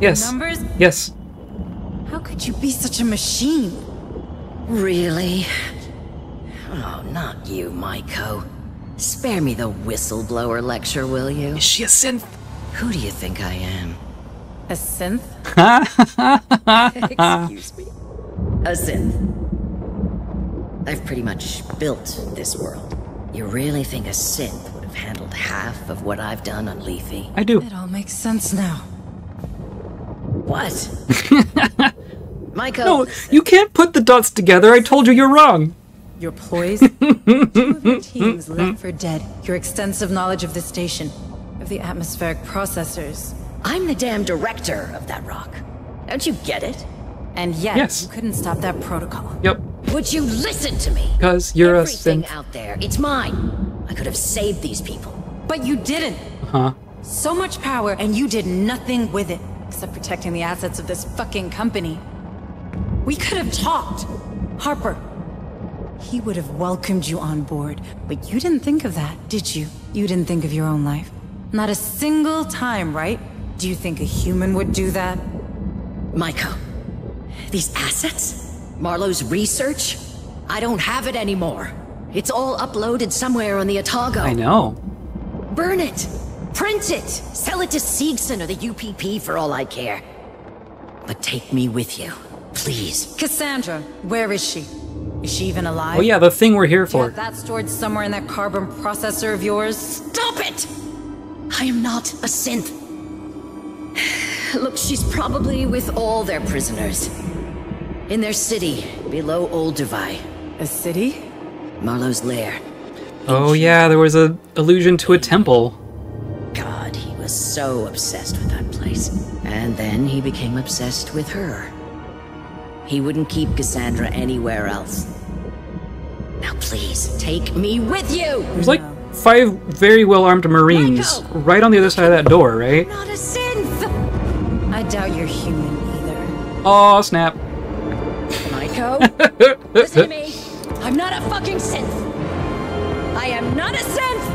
Yes. Numbers? Yes. How could you be such a machine? Really? Oh, not you, Maeko. Spare me the whistleblower lecture, will you? Is she a synth? Who do you think I am? A synth? Excuse me. A synth. I've pretty much built this world. You really think a synth would have handled half of what I've done on Lethe? I do. It all makes sense now. What? Maeko, No, you can't put the dots together. I told you you're wrong. Your ploys? Two of your teams left for dead. Your extensive knowledge of the station, of the atmospheric processors. I'm the damn director of that rock. Don't you get it? And yet, Yes. you couldn't stop that protocol. Yep. Would you listen to me? Because you're a Everything synth. out there, it's mine. I could have saved these people. But you didn't. Huh. So much power, and you did nothing with it, except protecting the assets of this fucking company. We could have talked. Harper. He would have welcomed you on board, but you didn't think of that, did you? You didn't think of your own life. Not a single time, right? Do you think a human would do that? Maeko, these assets? Marlowe's research? I don't have it anymore. It's all uploaded somewhere on the Otago. I know. Burn it! Print it! Sell it to Seegson or the UPP for all I care. But take me with you, please. Cassandra, where is she? Is she even alive? Oh yeah, the thing we're here Do you for. have that stored somewhere in that carbon processor of yours? Stop it! I am not a synth. Look, she's probably with all their prisoners. In their city, below Olduvai. A city? Marlowe's lair. Oh yeah, there was a allusion to a temple. God, he was so obsessed with that place. And then he became obsessed with her. He wouldn't keep Cassandra anywhere else. Now please, take me with you! There's like five very well armed marines right on the other side of that door, right? Not a synth! I doubt you're human either. Oh snap. Maeko, listen to me. I'm not a fucking synth. I am not a synth!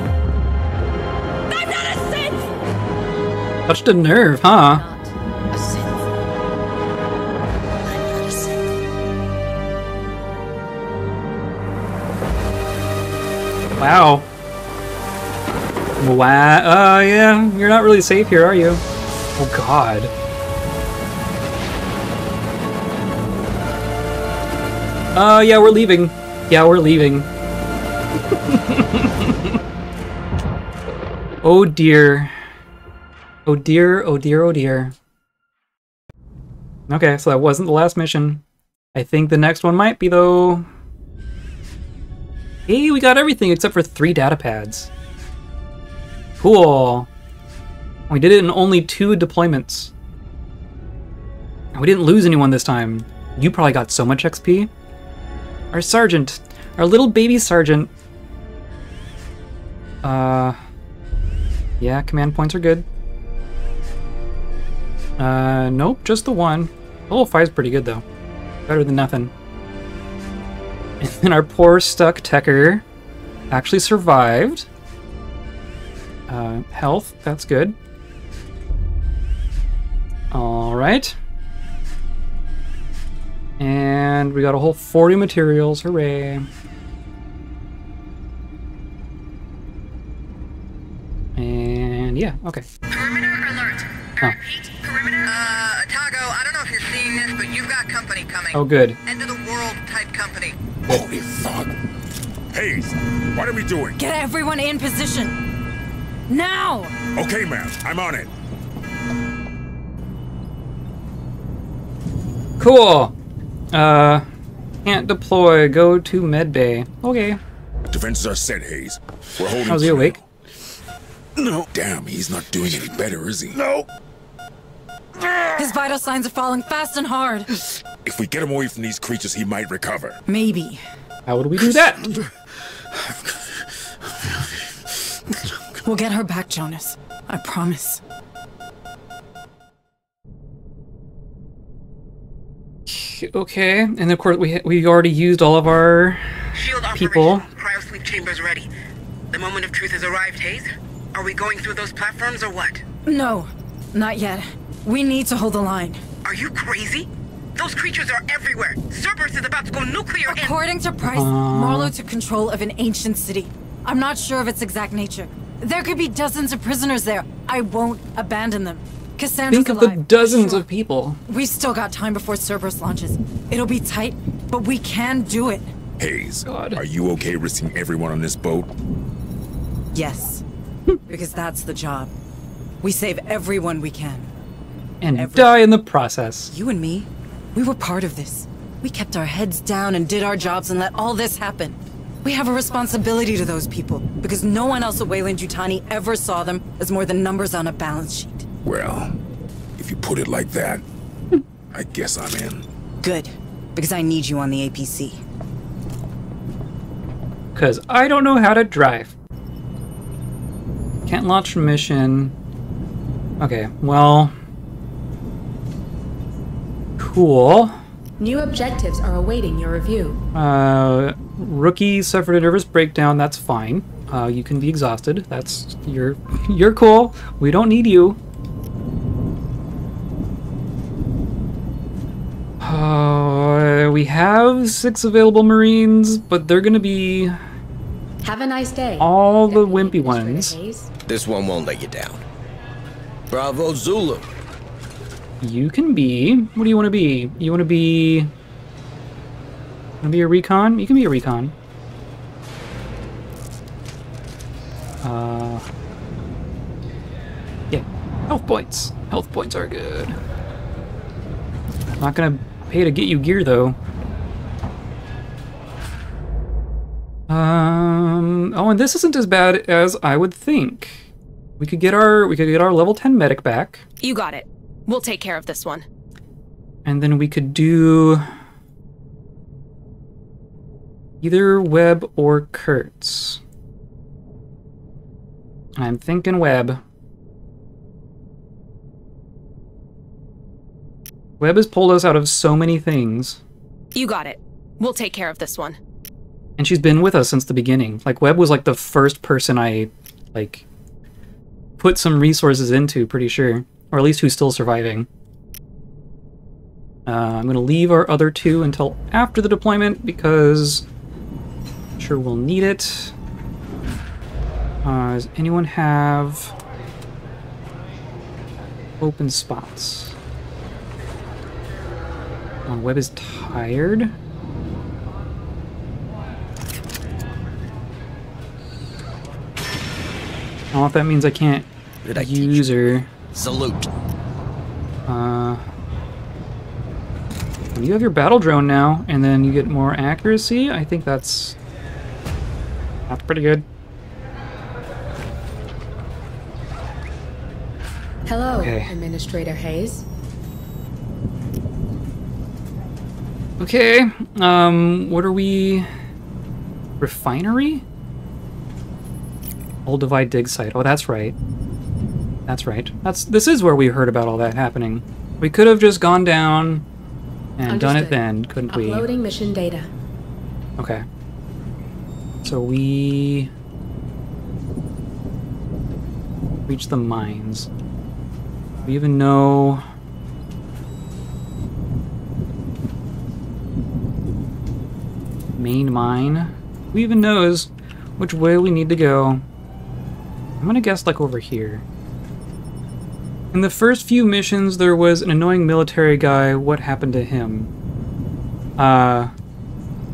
I'm not a synth! Touched a nerve, huh? Wow. Wow. Uh, yeah, you're not really safe here, are you? Oh god. Uh, yeah, we're leaving. Yeah, we're leaving. oh dear. Oh dear, oh dear, oh dear. Okay, so that wasn't the last mission. I think the next one might be, though. Hey, we got everything except for three data pads. Cool. We did it in only two deployments. And we didn't lose anyone this time. You probably got so much XP. Our sergeant. Our little baby sergeant. Uh... Yeah, command points are good. Uh, nope, just the one. Level 5's pretty good, though. Better than nothing. And then our poor stuck Techer actually survived. Uh, health, that's good. Alright. And we got a whole 40 materials, hooray. And yeah, okay. Perimeter alert. Oh. Repeat, perimeter. Uh, Tago, I don't know if you're seeing this, but you've got company coming. Oh, good. End of the world type company. Holy fuck. Hayes, what are we doing? Get everyone in position. Now! Okay, ma'am. I'm on it. Cool. Uh, can't deploy. Go to medbay. Okay. Defenses are set, Hayes. We're holding. How's he awake? No. Damn, he's not doing any better, is he? No. His vital signs are falling fast and hard. If we get him away from these creatures, he might recover. Maybe. How would we do that? We'll get her back, Jonas. I promise. Okay, and of course we we already used all of our Shield people. operation. Cryosleep chambers ready. The moment of truth has arrived, Hayes. Are we going through those platforms or what? No, not yet. We need to hold the line. Are you crazy? Those creatures are everywhere. Cerberus is about to go nuclear and- According to Price, Uh. Marlowe took control of an ancient city. I'm not sure of its exact nature. There could be dozens of prisoners there. I won't abandon them. Cassandra's Think of the alive. dozens of people. We still got time before Cerberus launches. It'll be tight, but we can do it. Hayes, are you okay risking everyone on this boat? Yes. because that's the job. We save everyone we can. And die in the process. You and me, we were part of this. We kept our heads down and did our jobs and let all this happen. We have a responsibility to those people, because no one else at Weyland-Yutani ever saw them as more than numbers on a balance sheet. Well, if you put it like that, I guess I'm in. Good, because I need you on the APC. Because I don't know how to drive. Can't launch mission. Okay, well. Cool. New objectives are awaiting your review. Uh, rookie suffered a nervous breakdown. That's fine. Uh, you can be exhausted. That's you're you're cool. We don't need you. Uh, we have six available Marines, but they're gonna be Have a nice day. all the wimpy ones. This one won't let you down. Bravo Zulu. You can be. What do you want to be? You want to be. Want to be a recon? You can be a recon. Uh. Yeah. Health points. Health points are good. I'm Not gonna pay to get you gear though. Um. Oh, and this isn't as bad as I would think. We could get our we could get our level 10 medic back. You got it. We'll take care of this one. And then we could do either Webb or Kurtz. I'm thinking Webb. Webb has pulled us out of so many things, You got it. We'll take care of this one. and she's been with us since the beginning. Like Webb was like the first person I like put some resources into, pretty sure, or at least who's still surviving. Uh, I'm going to leave our other two until after the deployment because I'm sure we'll need it. Uh, does anyone have open spots? Oh, Webb is tired. I don't know if that means I can't Did I use her. Salute. Uh, you have your battle drone now, and then you get more accuracy. I think that's that's pretty good. Hello, Okay. Administrator Hayes. Okay. Um, what are we? Refinery? Olduvai dig site. Oh, that's right. That's right. That's this is where we heard about all that happening. We could have just gone down and done it then, couldn't we? Uploading mission data. Okay. So we reach the mines. We even know main mine. Who even knows which way we need to go? I'm gonna guess like over here. In the first few missions, there was an annoying military guy. What happened to him? Uh,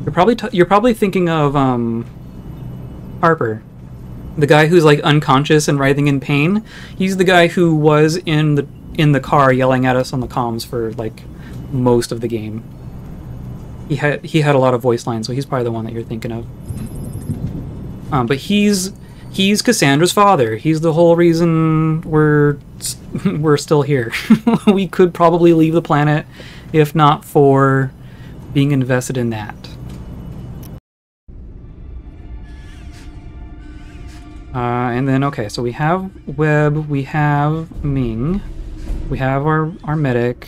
you're probably you're probably thinking of um, Harper. The guy who's like unconscious and writhing in pain. He's the guy who was in the in the car yelling at us on the comms for like most of the game. He had he had a lot of voice lines, so he's probably the one that you're thinking of. Um, but he's he's Cassandra's father. He's the whole reason we're we're still here. we could probably leave the planet if not for being invested in that. Uh, and then, okay, so we have Webb, we have Ming, we have our, our medic,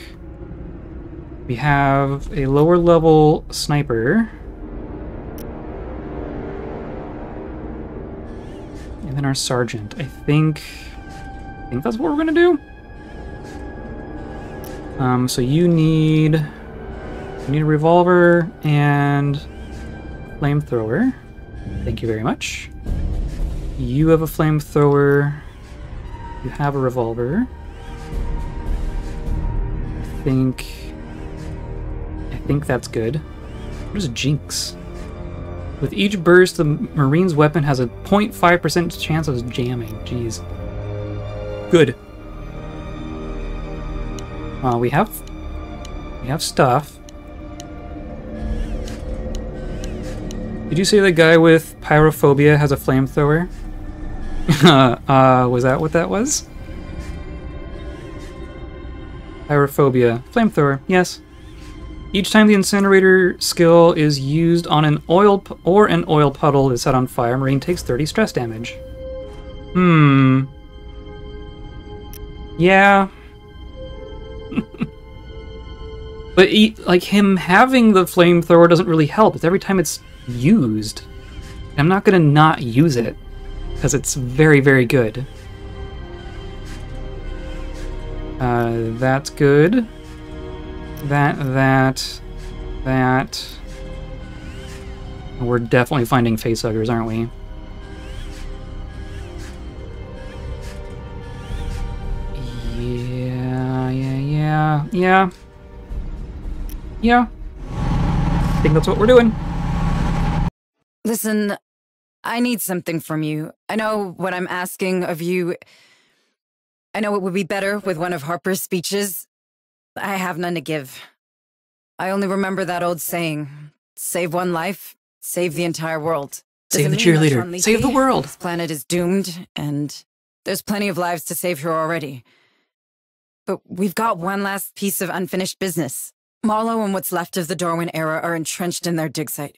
we have a lower level sniper, and then our sergeant. I think, I think that's what we're gonna do. Um, so you need, you need a revolver and flamethrower. Thank you very much. You have a flamethrower. You have a revolver. I think... I think that's good. What is Jinx? With each burst, the Marine's weapon has a 0.5% chance of jamming. Jeez. Good. Uh, we have... We have stuff. Did you say the guy with pyrophobia has a flamethrower? uh, was that what that was? Pyrophobia. Flamethrower, yes. Each time the incinerator skill is used on an oil or an oil puddle is set on fire, Marine takes 30 stress damage. Hmm. Yeah. but he, like him having the flamethrower doesn't really help. It's every time it's used. I'm not gonna not use it because it's very, very good. Uh, that's good. That, that, that. We're definitely finding facehuggers, aren't we? Yeah, yeah, yeah, yeah. Yeah. I think that's what we're doing. Listen, I need something from you. I know what I'm asking of you. I know it would be better with one of Harper's speeches. I have none to give. I only remember that old saying save one life, save the entire world. Does Save the cheerleader. Save the world. This planet is doomed, and there's plenty of lives to save here already. But we've got one last piece of unfinished business. Marlowe and what's left of the Darwin era are entrenched in their dig site.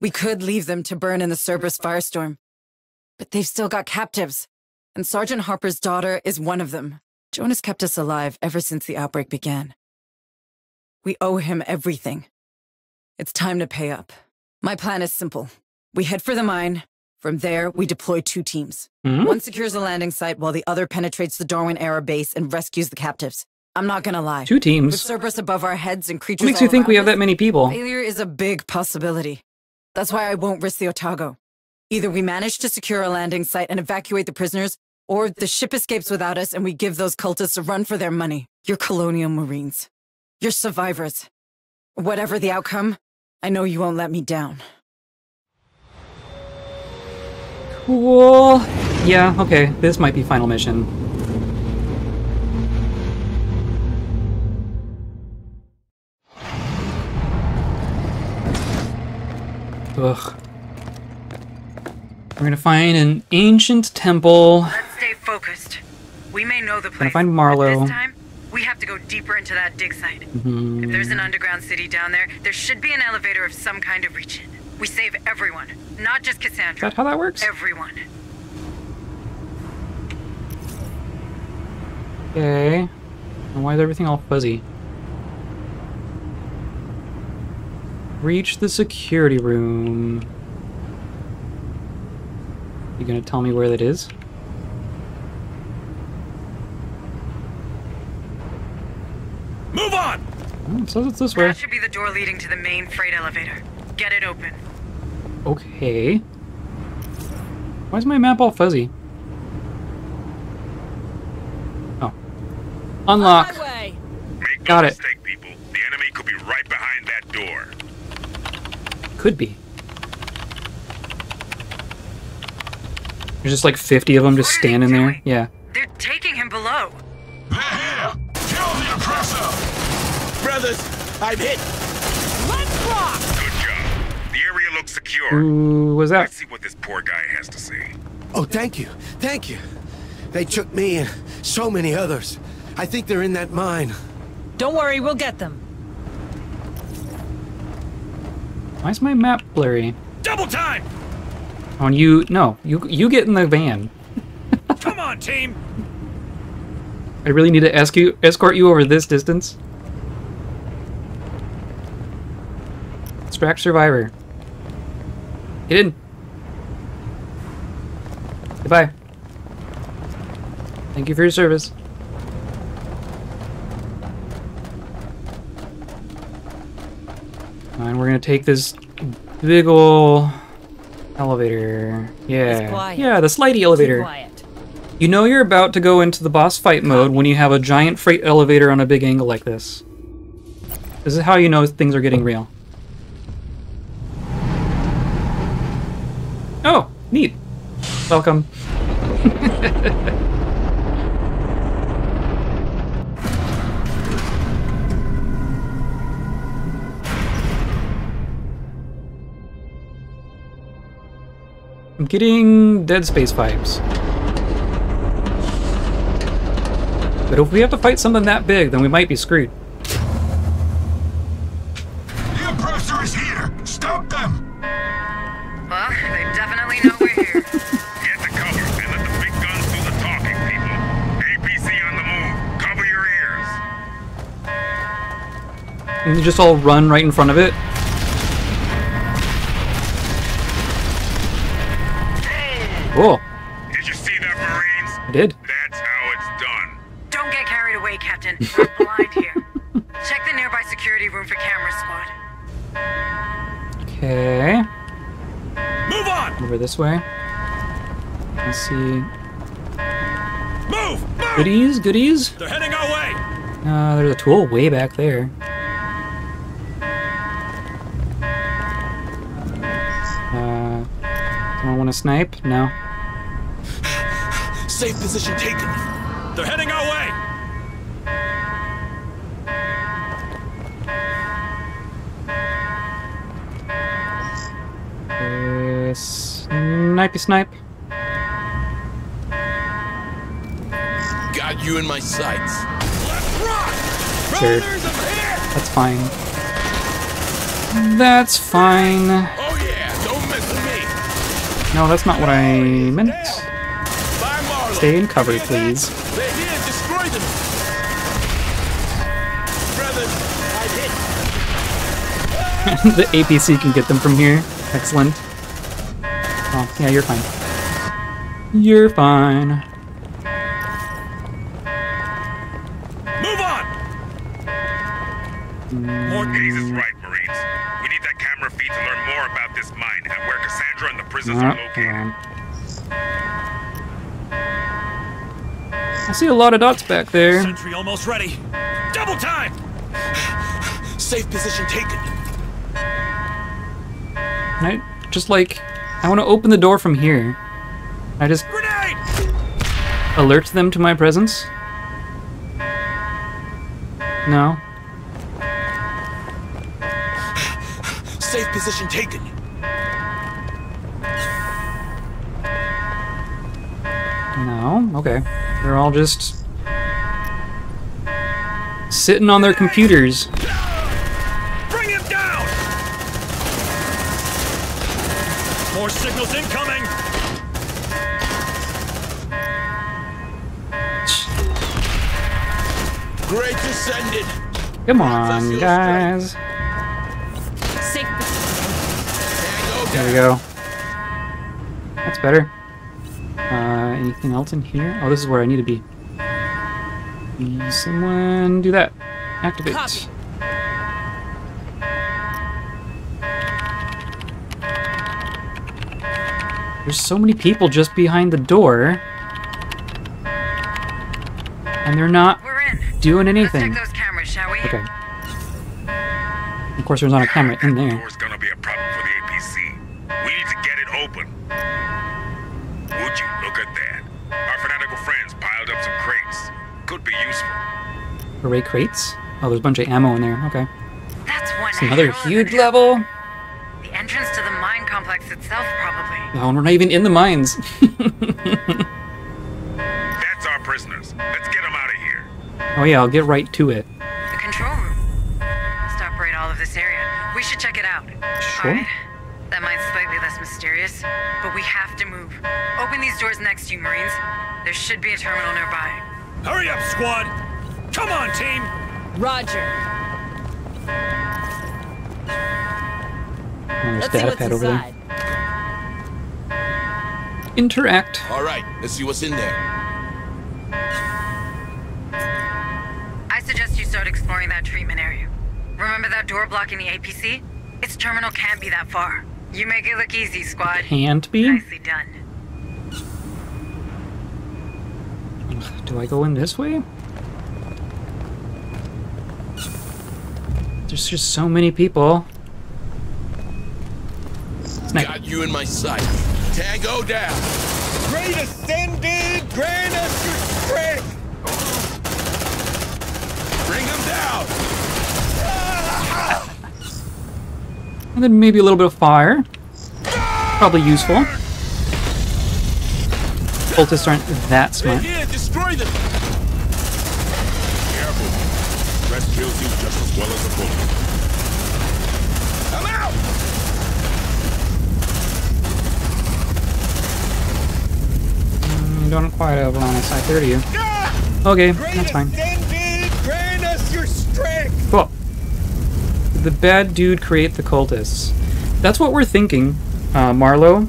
We could leave them to burn in the Cerberus firestorm. But they've still got captives, and Sergeant Harper's daughter is one of them. Jonas kept us alive ever since the outbreak began. We owe him everything. It's time to pay up. My plan is simple. We head for the mine. From there, we deploy two teams. Hmm? One secures the landing site while the other penetrates the Darwin era base and rescues the captives. I'm not gonna lie. Two teams? With Cerberus above our heads and creatures What makes you think we have that many people? Failure is a big possibility. That's why I won't risk the Otago. Either we manage to secure a landing site and evacuate the prisoners, or the ship escapes without us and we give those cultists a run for their money. You're colonial marines. You're survivors. Whatever the outcome, I know you won't let me down. Cool. Yeah, okay. This might be final mission. Ugh. We're gonna find an ancient temple. Let's stay focused. We may know the Gonna find but Marlowe. This time, we have to go deeper into that dig site. Mhm. If there's an underground city down there, there should be an elevator of some kind to reach it. We save everyone, not just Cassandra. Is that how that works? Everyone. Okay. And why is everything all fuzzy? Reach the security room. You gonna tell me where that is? Move on! Oh, it says it's this way. That should be the door leading to the main freight elevator. Get it open. Okay. Why is my map all fuzzy? Oh. Unlock. Make Got it. mistake, people. The enemy could be right behind that door. Could be. There's just like 50 of them just standing there. Yeah. They're taking him below. They're here. Kill the oppressor. Brothers, I'm hit. Who was that? Let's see what this poor guy has to say. Oh, thank you. Thank you. They took me and so many others. I think they're in that mine. Don't worry, we'll get them. Why is my map blurry? Double time! On you, no, you you get in the van. Come on, team! I really need to ask you, escort you over this distance. Extract survivor. Get in. Goodbye. Thank you for your service. And we're gonna take this big ol' elevator. Yeah. Yeah, the slidey elevator. You know you're about to go into the boss fight mode when you have a giant freight elevator on a big angle like this. This is how you know things are getting real. Oh, neat. Welcome. I'm getting Dead Space vibes. But if we have to fight something that big, then we might be screwed. Get to cover and let the big guns do the talking, people. APC on the move. Cover your ears. And you just all run right in front of it. Cool. Did you see that, Marines? I did. That's how it's done. Don't get carried away, Captain. We're blind here. Check the nearby security room for camera squad. Okay. Move on! Over this way. Let's see. Move! Move! Goodies, goodies. They're heading our way! Uh, there's a tool way back there. Uh, don't want to snipe? No. Safe position taken. They're heading our way! Uh, snipey snipe. You in my sights. Sure. That's fine. That's fine. Oh yeah, don't mess with me. No, that's not what I meant. Stay in cover, please. They're here, destroy them. Brothers, I hit. the APC can get them from here. Excellent. Oh, yeah, you're fine. You're fine. More Hayes is right, Marines. We need that camera feed to learn more about this mine and where Cassandra and the prisoners Uh, are located. I see a lot of dots back there. Sentry almost ready. Double time! Safe position taken. Can I just like, I want to open the door from here. I just alert them to my presence. No. Safe position taken. No. Okay. They're all just sitting on their computers. Bring him down! More signals incoming! Great descended. Come on, guys. There we go. That's better. Uh, anything else in here? Oh, this is where I need to be. Someone do that. Activate. Copy. There's so many people just behind the door. And they're not doing anything. Those cameras, shall we? Okay. Of course, there's not a camera in there. Array crates? Oh, there's a bunch of ammo in there. Okay. That's one It's another hell of a huge level. The entrance to the mine complex itself, probably. Oh, and we're not even in the mines. That's our prisoners. Let's get them out of here. oh yeah, I'll get right to it. The control room. Must operate all of this area. We should check it out. Sure. Alright. That mine's slightly less mysterious, but we have to move. Open these doors next you, Marines. There should be a terminal nearby. Hurry up, squad! Come on, team! Roger. There's Let's see what's pad over there. inside. Interact. All right, let's see what's in there. I suggest you start exploring that treatment area. Remember that door blocking the APC? Its terminal can't be that far. You make it look easy, squad. Can't be? Nicely done. Do I go in this way? There's just so many people. Sniper. Got you in my sight. Tango down. Great ascended, grant us your strength! Bring them down. And then maybe a little bit of fire. Probably useful. Cultists aren't that smart. Here, destroy them. Stress you just as well as a bullet. I'm out. Mm, Don't quite have line of sight there to you. Okay, that's fine. Ascended, grant us your strength! Cool. Did the bad dude create the cultists? That's what we're thinking. Uh, Marlowe.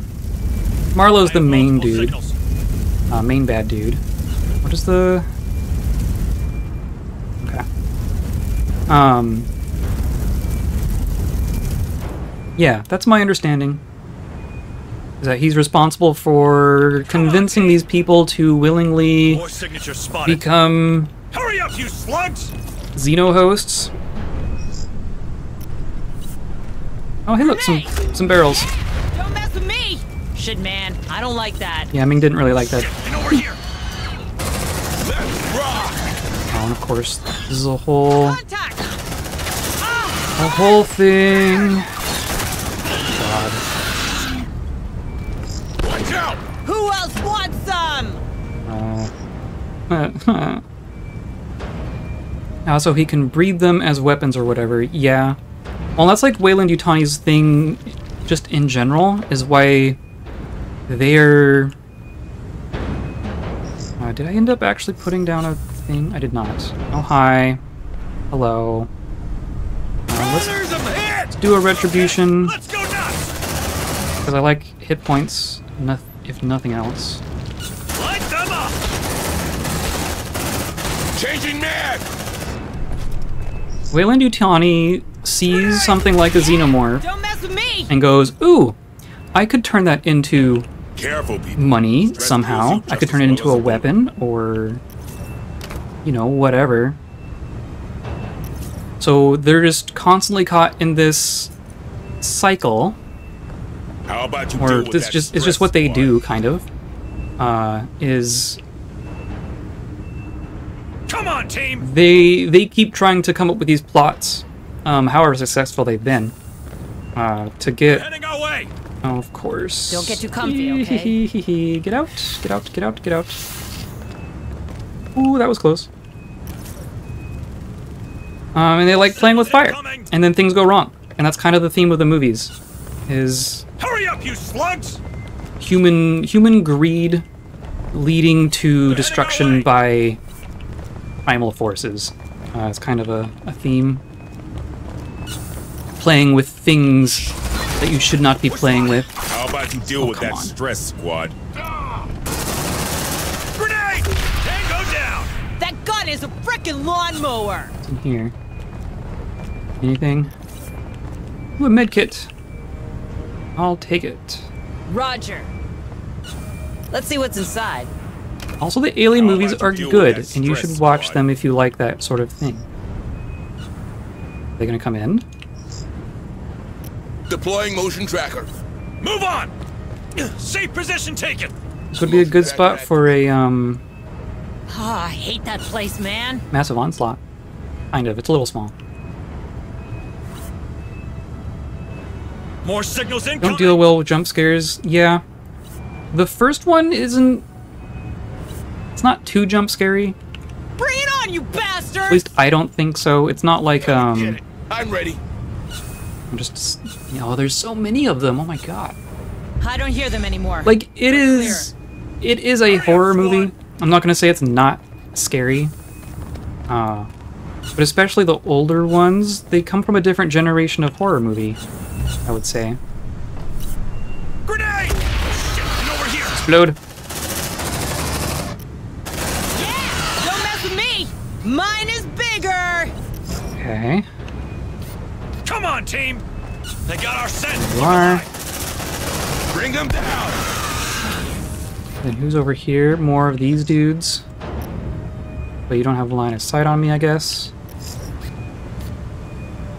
Marlowe's the main dude. Uh, main bad dude. What is the... Um... Yeah, that's my understanding. Is that he's responsible for convincing these people to willingly More signatures spotted. become Hurry up, you slugs! Xeno hosts. Oh, hey, look, some some barrels. Don't mess with me! Shit, man. I don't like that. Yeah, Ming didn't really like that. And over here! Let's rock. Oh, and of course, this is a whole Contact! A whole thing. God. Watch out. Who else wants some? Uh, also, he can breed them as weapons or whatever. Yeah. Well, that's like Weyland-Yutani's thing, just in general, is why they're. Uh, did I end up actually putting down a thing? I did not. Oh, hi. Hello. Let's, Brothers of hit! let's do a retribution, Let's go nuts! because I like hit points, if nothing else. Light them up! Changing mag. Weyland-Yutani sees something like a xenomorph Don't mess with me! and goes, "Ooh, I could turn that into Careful, money somehow. I could turn it into a weapon or you know, whatever." So they're just constantly caught in this cycle, How about you or deal with this that just it's just what they squad? do, kind of. Uh, is Come on, team! they they keep trying to come up with these plots, um, however successful they've been, uh, to get Heading our! Oh, of course. Don't get too comfy, okay? get out, get out, get out, get out. Ooh, that was close. Um, and they like playing with fire, and then things go wrong, and that's kind of the theme of the movies, is Hurry up, you slugs! human human greed leading to destruction by primal forces. Uh, it's kind of a, a theme. Playing with things that you should not be playing with. How about you deal Oh, with that on. stress, squad? That is a freaking lawnmower! What's in here? Anything? Ooh, a medkit. I'll take it. Roger. Let's see what's inside. Also, the Alien How movies are good, and you should watch squad? them if you like that sort of thing. They gonna come in? Deploying motion tracker. Move on! Safe position taken! This would be a good spot for a um, Ah, I hate that place, man. massive onslaught. Kind of. It's a little small. More signals incoming. Don't deal well with jump scares. Yeah. The first one isn't. It's not too jump scary. Bring it on, you bastard! At least I don't think so. It's not like um. I'm ready. I'm just. You know, there's so many of them. Oh my god. I don't hear them anymore. Like it is. It is a horror movie. I'm not gonna say it's not scary. Uh, but especially the older ones, they come from a different generation of horror movie. I would say. Grenade! Shit, and over here. Explode. Don't mess with me! Mine is bigger! Okay. Come on, team. They got our scent. You are. Bring them down. Then who's over here? More of these dudes. But you don't have a line of sight on me, I guess.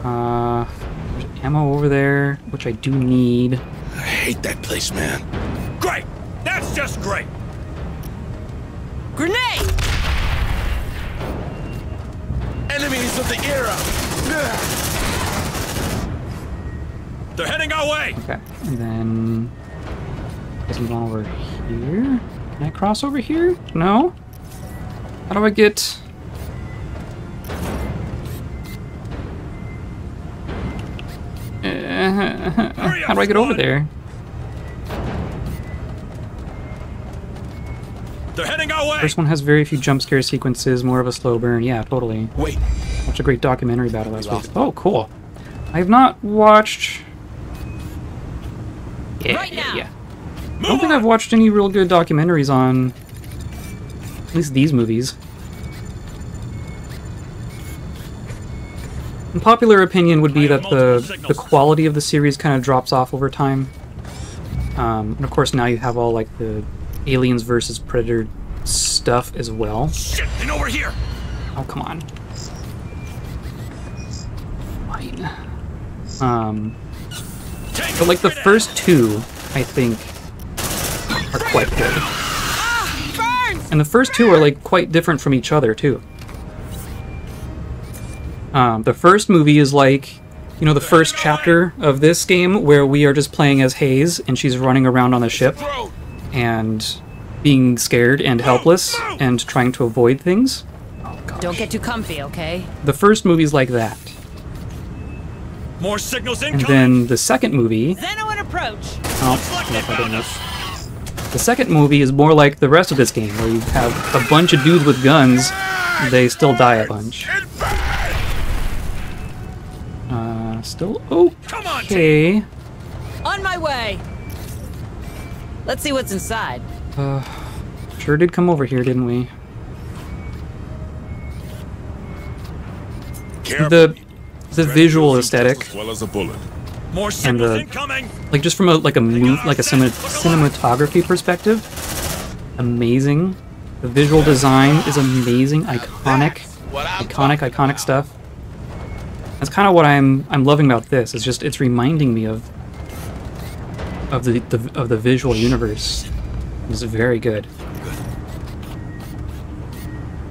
Uh, there's ammo over there, which I do need. I hate that place, man. Great. That's just great. Grenade! Enemies of the era. They're heading our way. Okay, and then I guess I'm going over here. Can I cross over here? No. How do I get? Uh, how do I get over there? They're heading our way. First one has very few jump scare sequences, more of a slow burn. Yeah, totally. Wait. Watched a great documentary about it last week. Oh, cool. I have not watched. Yeah, Right yeah, now. yeah. I don't think I've watched any real good documentaries on at least these movies. In popular opinion would be that the the quality of the series kind of drops off over time. Um, and of course now you have all like the aliens versus predator stuff as well. Shit, and over here. Oh come on. Fine. Um, but like the first two, I think, quite good. And the first two are like quite different from each other too. Um, the first movie is like, you know, the first chapter of this game where we are just playing as Hayes and she's running around on the ship and being scared and helpless and trying to avoid things. Don't get too comfy, okay? The first movie's like that. More signals And incoming. then the second movie, Xeno and approach. oh, no, I didn't know. The second movie is more like the rest of this game, where you have a bunch of dudes with guns, they still die a bunch. Uh, still Oh! Come on! okay. On my way. Let's see what's inside. Uh, sure did come over here, didn't we? The the visual aesthetic As well as a bullet. More and the incoming. like just from a like a move like a cinema, cinematography perspective, amazing. The visual design is amazing, iconic, iconic, iconic stuff. That's kind of what I'm I'm loving about this. It's just it's reminding me of of the, the of the visual universe. It's very good.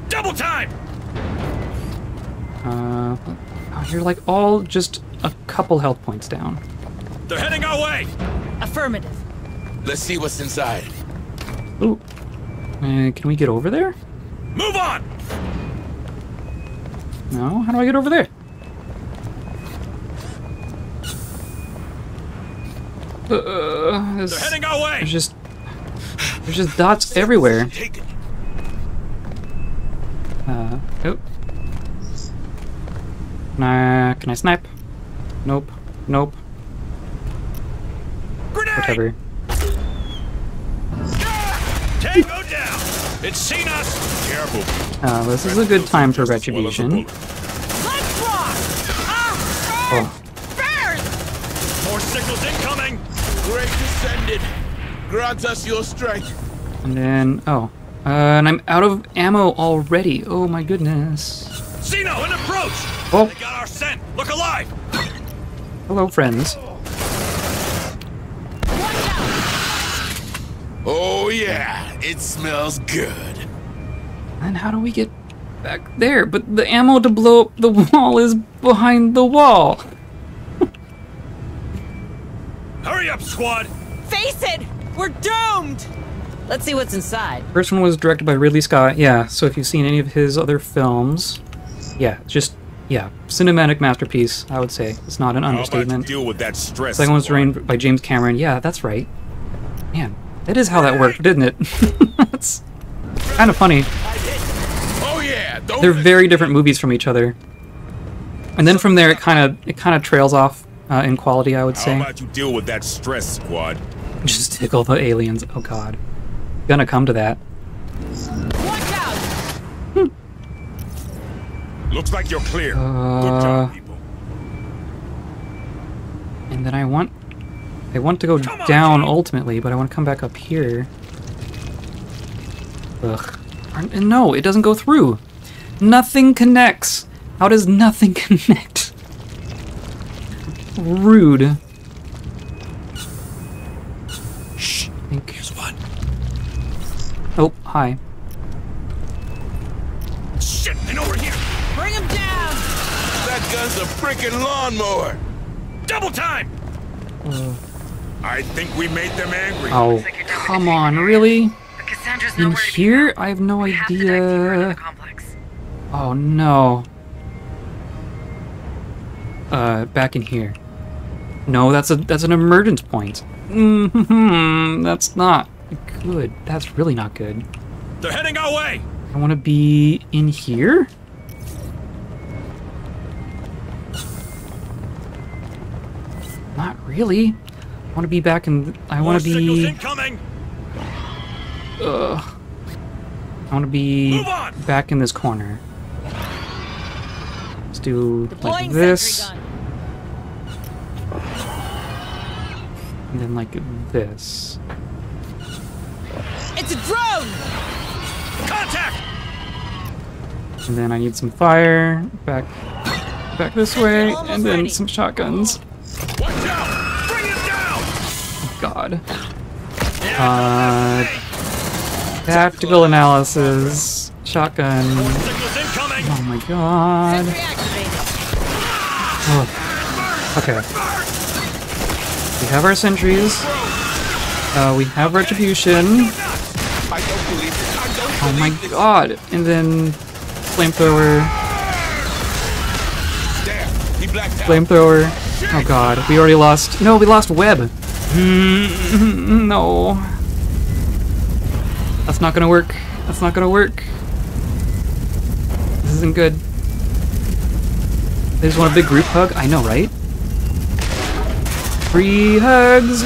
Double time. Uh, oh, you're like all just a couple health points down. They're heading our way. Affirmative. Let's see what's inside. Ooh, uh, can we get over there? Move on. No, how do I get over there? Uh, there's, They're heading our way. there's just there's just dots everywhere. Take it. Uh, oh. Can I, can I snipe? Nope. Nope. Whatever. Tango down. It's seen us. Careful. Uh, this is a good time for retribution. Oh, More signals incoming. Great descended. Grant us your strength. and then oh, uh, and I'm out of ammo already. Oh my goodness. Xeno, an approach. Oh. They got our scent. Look alive. Hello, friends. Oh yeah, it smells good. And how do we get back there? But the ammo to blow up the wall is behind the wall. Hurry up, squad! Face it! We're doomed! Let's see what's inside. First one was directed by Ridley Scott. Yeah, so if you've seen any of his other films, yeah, just yeah, cinematic masterpiece. I would say it's not an How about you understatement. deal with that stress? Second one's directed by James Cameron. Yeah, that's right. Man, that is how that worked, didn't it? That's kind of funny. Oh yeah, don't They're very different movies from each other. And then from there, it kind of it kind of trails off uh, in quality. I would say. How say. about you deal with that stress, squad? Just tickle the aliens. Oh God, gonna come to that. Watch out! Looks like you're clear. Good Uh, job, people. and then I want, I want to go down ultimately, but I want to come back up here. Ugh. No, it doesn't go through. Nothing connects. How does nothing connect? Rude. Shh. Here's one. Oh, hi. Shit, and over here! Bring him down! That gun's a freaking lawnmower. Double time! I think we made them angry. Oh, come on, really? Cassandra's In nowhere to be here? I have no We have to dive deeper into idea. Oh no. Uh, back in here. No, that's a that's an emergence point. Mm hmm that's not good. That's really not good. They're heading our way! I want to be in here. Not really. I want to be back in. I More want to signals be. incoming! Ugh. I want to be back in this corner. Let's do like this, and then like this. It's a drone! Contact! And then I need some fire back, back this way, and then ready. some shotguns. Watch out! Bring him down! God. Uh, tactical analysis, shotgun. Oh my god. Oh. Okay. We have our sentries. Uh, we have retribution. I don't believe it. I don't Oh my god. And then flamethrower, Damn, he blacked out. flamethrower. Oh god, we already lost. No, we lost Webb. Mm, no. That's not gonna work. That's not gonna work. This isn't good. They just want a big group hug? I know, right? Free hugs!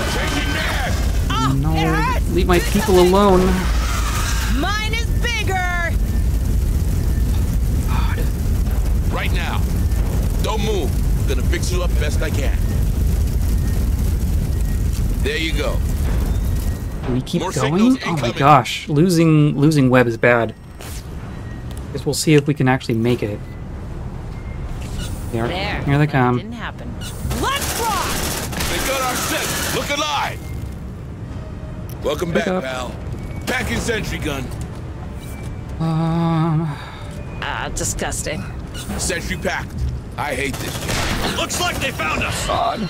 No, leave my people alone. Mine is bigger! Right now. Don't move. Gonna fix you up best I can. There you go. We keep More going? Oh my gosh, losing losing Webb is bad. Guess we'll see if we can actually make it. There, There. here they that come. Didn't happen. Let's rock! They got our set. Look alive. Welcome Pick back, up. pal. Packing sentry gun. Um, Ah, disgusting. Sentry packed. I hate this shit. Looks like they found us! God,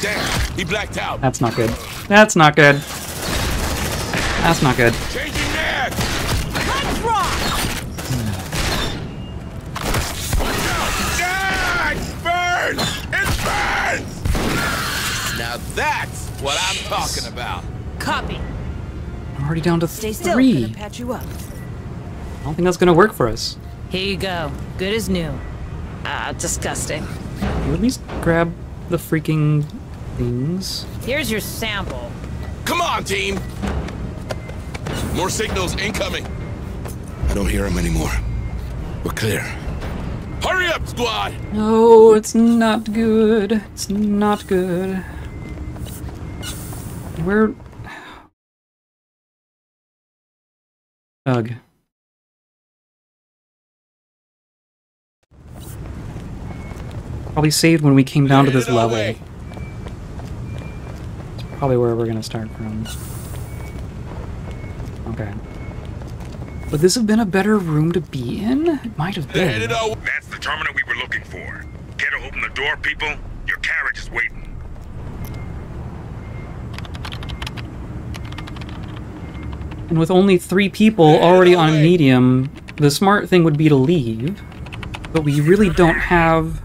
Damn, he blacked out. that's not good. That's not good. That's not good. Changing mag. Let's rock! Ah, it burns! It burns! Now that's what I'm talking about. Copy. I'm already down to Stay still. three. Gonna patch you up. I don't think that's gonna work for us. Here you go. Good as new. Ah, disgusting. Can you at least grab the freaking things? Here's your sample. Come on, team. More signals incoming. I don't hear them anymore. We're clear. Hurry up, squad! No, it's not good. It's not good. Where? Ugh. Probably saved when we came down to this level. way. probably where we're gonna start from. Okay. Would this have been a better room to be in? It might have been. That's the terminal we were looking for. Care to open the door, people? Your carriage is waiting. And with only three people already on medium, the smart thing would be to leave. But we really don't have...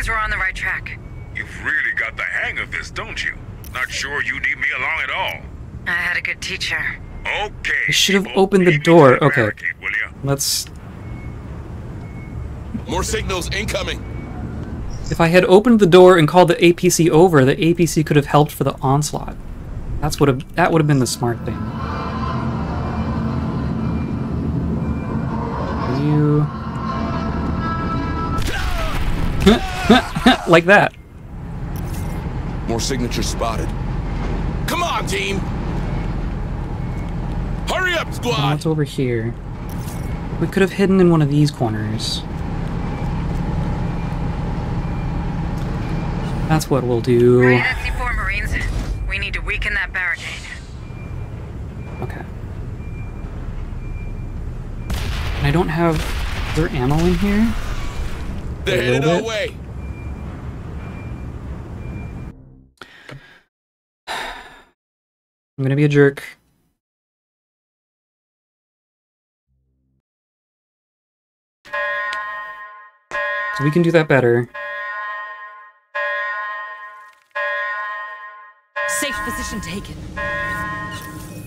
Probably means we're on the right track. You've really got the hang of this, don't you? Not sure you need me along at all. I had a good teacher. Okay. I should have opened the door. Okay. Let's... More signals incoming. If I had opened the door and called the APC over, the APC could have helped for the onslaught. That's what have, that would have been the smart thing. You like that. More signatures spotted. Come on, team. Hurry up, And squad. what's over here? We could have hidden in one of these corners. That's what we'll do. Ready that C4 Marines? We need to weaken that barricade. Okay. And I don't have... Is there ammo in here? They're A headed little our bit? way. I'm gonna be a jerk. So we can do that better. Safe position taken.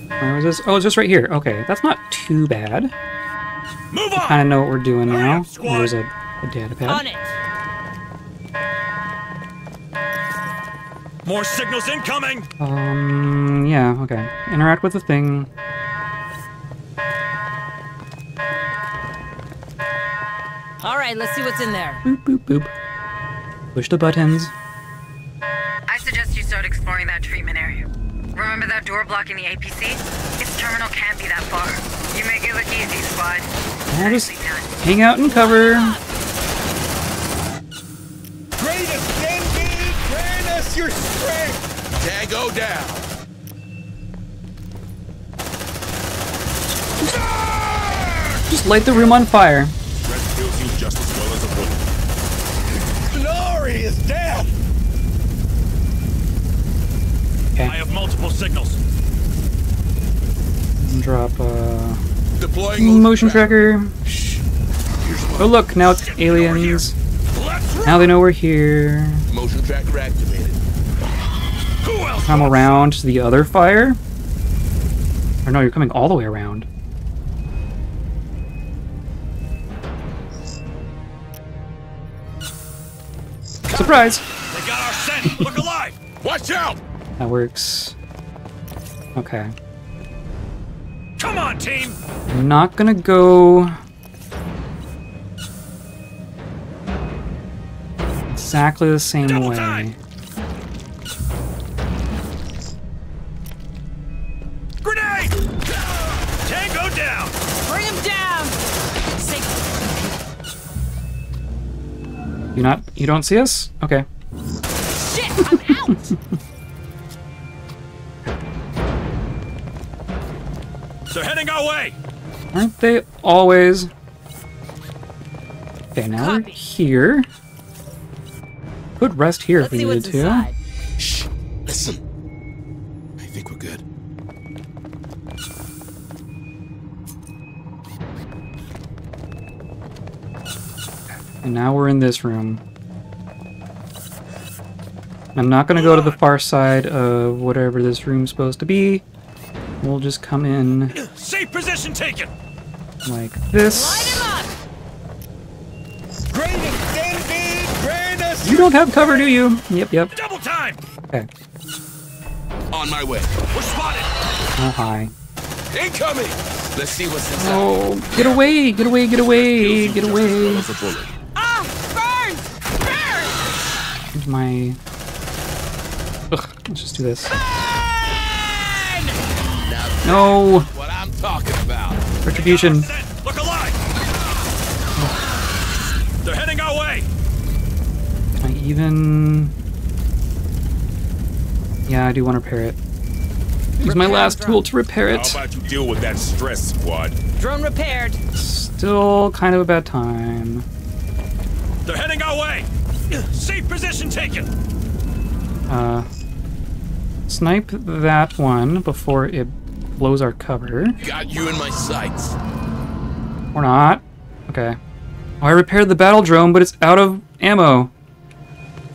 Where was this? Oh, it's just right here. Okay, that's not too bad. Move on. I kind of know what we're doing now. There's a, a data pad. On it. More signals incoming! Um, yeah, okay. Interact with the thing. All right, let's see what's in there. Boop, boop, boop. Push the buttons. I suggest you start exploring that treatment area. Remember that door blocking the APC? Its terminal can't be that far. You make it look easy, squad. I'll just hang out and cover. Greatest Denby, grant us your strength! Tango down. Just light the room on fire. Stress kills you just as well as a bullet. Glorious death! I have multiple signals. Drop uh Deploying motion tracker. Oh look, now it's aliens. Now they know we're here. Motion tracker activated. Come around to the other fire. Or no, you're coming all the way around. Surprise! They got our scent! Look alive! Watch out! That works. Okay. Come on, team! I'm not gonna go exactly the same way. Grenade! You not you don't see us? Okay. Shit, I'm out. They're heading our way! Aren't they always? Okay, now we're here. Could rest here if we needed to. Shh. Listen. I think we're good. And now we're in this room. I'm not gonna go to the far side of whatever this room's supposed to be. We'll just come in Safe position taken! like this. Greatest Denby, grant us You don't have cover, do you? Yep, yep. Double time! Okay. On my way. We're spotted! Oh, hi. Incoming! Let's see what's inside. Oh, get away, get away, get away, get away. Burns, burns. Here's my... Ugh, let's just do this. No! What I'm talking about. Retribution. Look alive! They're heading our way! Can I even... Yeah, I do want to repair it. Use my last tool to repair it. How about you deal with that stress, squad? Drone repaired. Still kind of a bad time. They're heading our way! Safe position taken! Uh, snipe that one before it blows our cover. Got you in my sights. Or not. Okay. Oh, I repaired the battle drone, but it's out of ammo.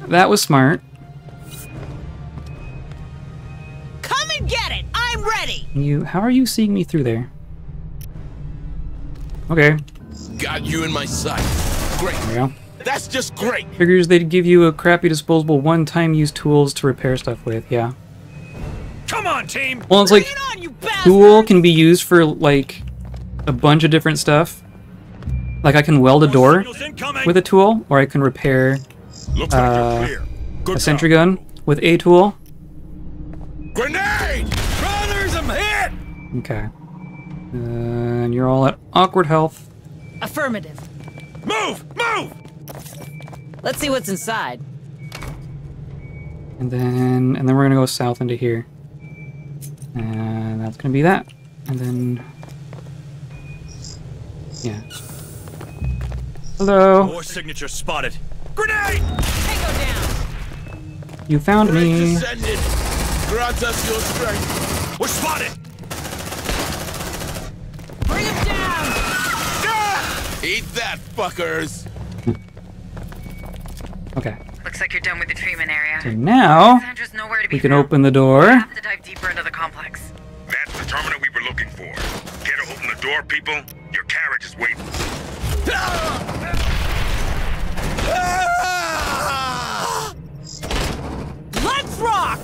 That was smart. Come and get it! I'm ready! You, how are you seeing me through there? Okay, Got you in my sight. Great. there we go. That's just great. Figures they'd give you a crappy disposable one-time use tools to repair stuff with, yeah. Come on, team! Well, it's like, tool can be used for, like, a bunch of different stuff. Like, I can weld a door with a tool, or I can repair Looks like you're uh, clear. a sentry gun with a tool. Grenade! Brothers, I'm hit! Okay. Uh, and you're all at awkward health. Affirmative. Move! Move! Let's see what's inside. And then, and then we're gonna go south into here. And that's gonna be that. And then, yeah. Hello. More signature spotted. Grenade! Tango down! You found me. Descended. Grant us your strength. We're spotted! Bring him down! Ah! Eat that, fuckers. Okay. Looks like you're done with the treatment area. So now Sandra's nowhere to be we can found. open the We door. have to dive deeper into the complex. That's the terminal we were looking for. Care to open the door, people? Your carriage is waiting. Let's rock!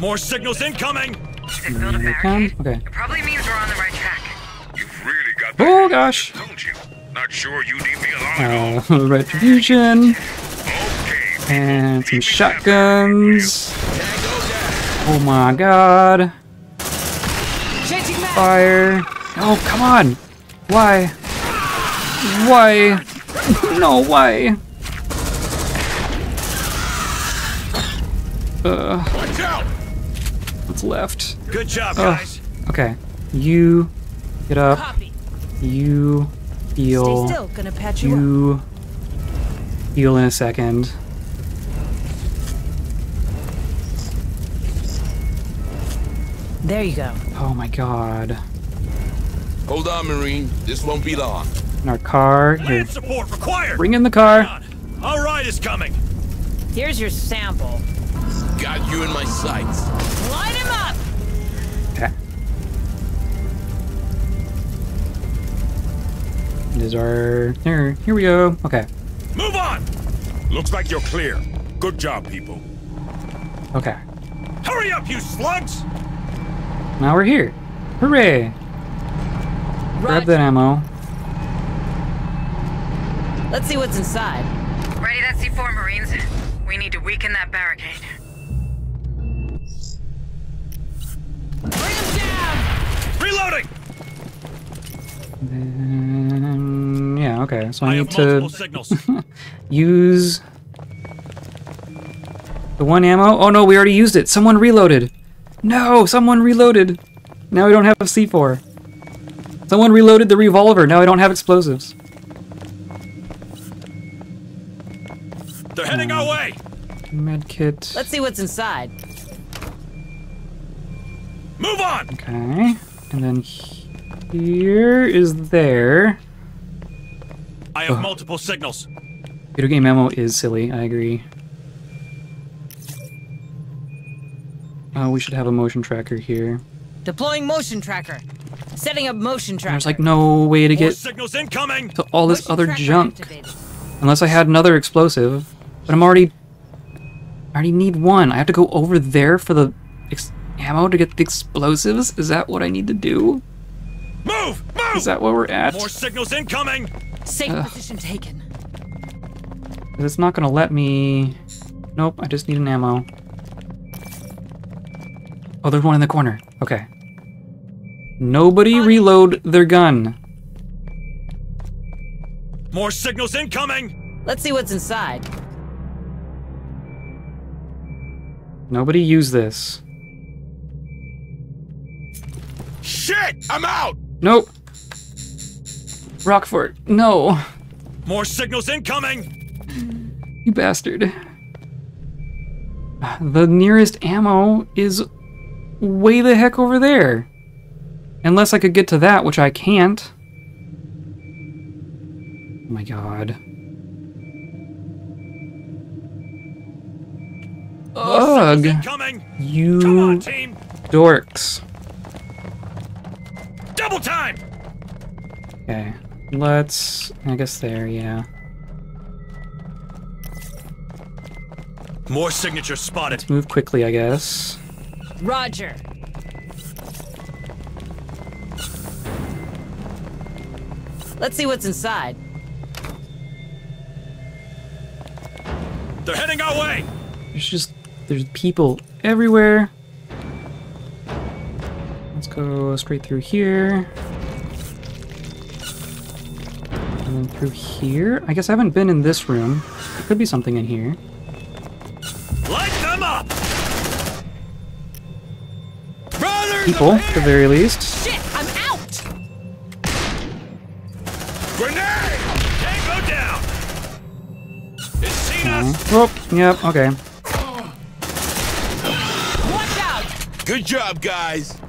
More signals incoming! They built a Here it comes. barricade. Okay. It probably means we're on the right track. You've really got the Oh gosh. don't you? Not sure you need me along. Uh, retribution. And some shotguns. Oh my god. Fire. Oh, come on. Why? Why? no, why? Uh, Watch out! what's left? Good job, Ugh. guys. Okay. You get up. Copy. You heal. Stay still, gonna patch you, up. You heal in a second. There you go. Oh my god. Hold on, Marine. This won't be long. In our car. Here. Land support required! Bring in the car. Our ride is coming! Here's your sample. Got you in my sights. Light him up! Okay. Is our here? Here we go. Okay. Move on! Looks like you're clear. Good job, people. Okay. Hurry up, you slugs! Now we're here. Hooray! Grab that ammo. Let's see what's inside. Ready that C4, Marines? We need to weaken that barricade. Bring him down! Reloading! Then, yeah, okay. So I, I need to use the one ammo. Oh no, we already used it. Someone reloaded. No, someone reloaded. Now we don't have C4. Someone reloaded the revolver. Now I don't have explosives. They're heading our way! Uh, Medkit. Let's see what's inside. Move on! Okay. And then here is there. I have Ugh. multiple signals. Video game ammo is silly, I agree. Oh, we should have a motion tracker here. Deploying motion tracker. Setting up motion tracker. There's like no way to More get signals incoming! to all this Motion other junk. activated. Unless I had another explosive. But I'm already... I already need one. I have to go over there for the ex ammo to get the explosives? Is that what I need to do? Move! Move! Is that where we're at? More signals incoming! Safe Ugh. position taken. 'Cause It's not gonna let me... Nope, I just need an ammo. Oh, there's one in the corner. Okay. Nobody reload their gun. More signals incoming! Let's see what's inside. Nobody use this. Shit! I'm out! Nope. Rockfort, no. More signals incoming! You bastard. The nearest ammo is way the heck over there. Unless I could get to that, which I can't. Oh my god. Ugh. You on, dorks. Double time! Okay. Let's... I guess there, yeah. More signatures spotted. Let's move quickly, I guess. Roger. Let's see what's inside. They're heading our way! There's just... There's people everywhere. Let's go straight through here. And then through here? I guess I haven't been in this room. There could be something in here. Light them up! Brothers People, at the very least. Shit, I'm out! Grenade! Can't go down! It's seen us! Okay. Oh, yep, okay. Watch out! Good job, guys.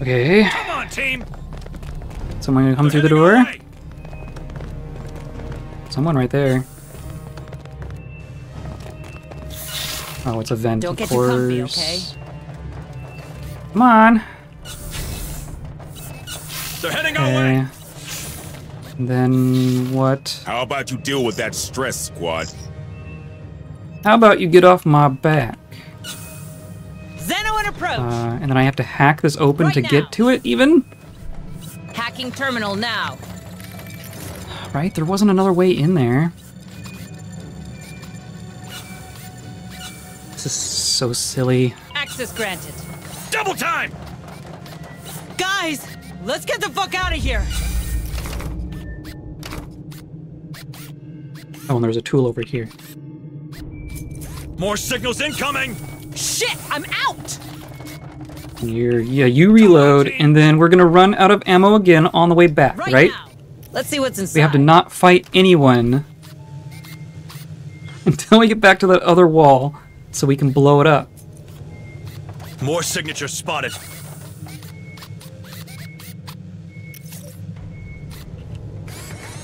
Okay. Come on, team! Someone gonna come through the door? Someone right there. Oh, it's a vent, Don't of get course. too comfy, okay? Come on. They're heading our way! Then what? How about you deal with that stress, squad? How about you get off my back? Xenoan approach! Uh, and then I have to hack this open Right to now. get to it, even? Hacking terminal now. Right? There wasn't another way in there. This is so silly. Access granted. Double time! Guys, let's get the fuck out of here! Oh, and there's a tool over here. More signals incoming! Shit, I'm out! And you're, yeah, you reload, and then we're gonna run out of ammo again on the way back, Right, right? Let's see what's inside. We have to not fight anyone until we get back to that other wall so we can blow it up. More signatures spotted.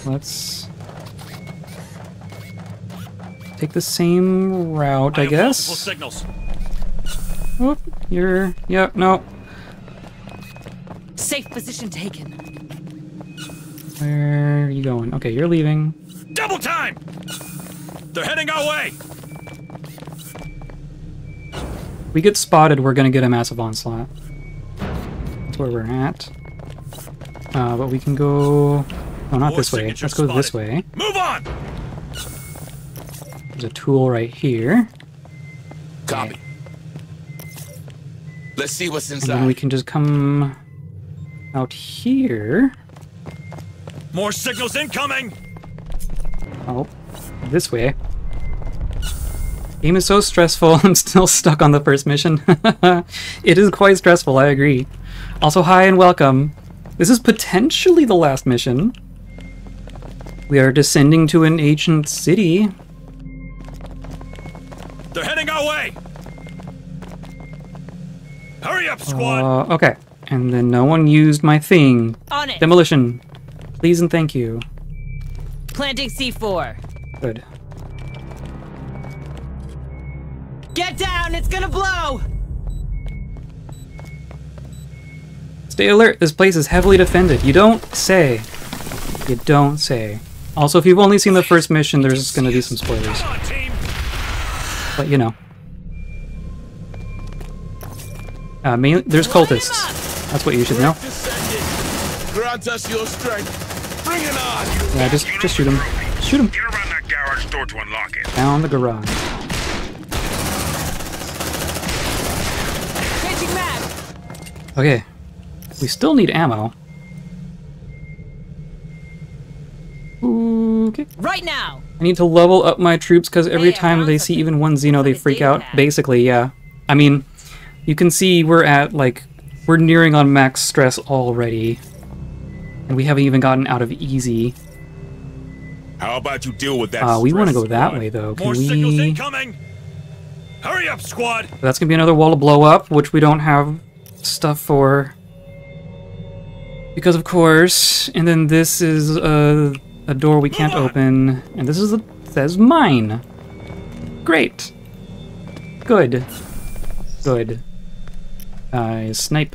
Let's take the same route, I, have multiple guess. signals. Whoop, you're, yep, no. Safe position taken. Where are you going? Okay, you're leaving. Double time! They're heading our way! we get spotted, we're gonna get a massive onslaught. That's where we're at. Uh, but we can go... Oh, not More this way. Let's go this way. Move on! There's a tool right here. Copy. Let's see what's inside. And then inside. we can just come out here. More signals incoming! Oh, this way. Game is so stressful, I'm still stuck on the first mission. it is quite stressful, I agree. Also, hi and welcome. This is potentially the last mission. We are descending to an ancient city. They're heading our way! Hurry up, squad! Uh, okay. And then no one used my thing. On it. Demolition. Please and thank you. Planting C4. Good. Get down, it's gonna blow! Stay alert, this place is heavily defended. You don't say. You don't say. Also, if you've only seen the first mission, there's gonna be some spoilers. Come on, team! But you know. Uh, mainly, there's cultists. That's what you should know. Grant us your strength. Bring it on! Yeah, just just shoot him. Shoot him. Get around that garage door to unlock it. Down the garage. Changing mag! Okay. We still need ammo. Okay. Right now! I need to level up my troops because every time they see even one Xeno, they freak out. Basically, yeah. I mean, You can see we're at, like, we're nearing on max stress already. And we haven't even gotten out of easy. How about you deal with that? Uh, we want to go that squad? way, though. Can More signals we... incoming! Hurry up, squad! That's gonna be another wall to blow up, which we don't have stuff for. Because of course, and then this is a, a door we can't open, and this is a says mine. Great. Good. Good. Uh, snipe.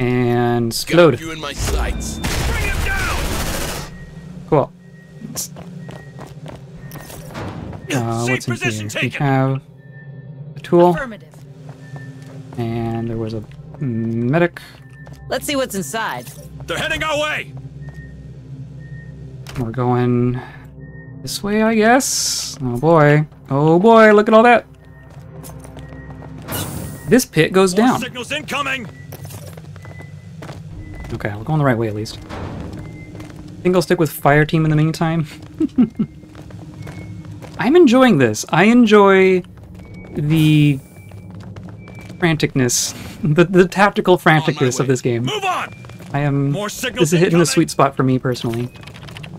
And explode. Got you in my sights. Cool. Uh, what's in here? We have a tool. And there was a medic. Let's see what's inside. They're heading our way! We're going this way, I guess. Oh boy. Oh boy, look at all that. This pit goes More down. signals incoming! Okay, we're going the right way at least. I think I'll stick with fire team in the meantime. I'm enjoying this. I enjoy the franticness, the, the tactical franticness of this game. Move on! I am. More signals This is hitting the sweet spot for me personally.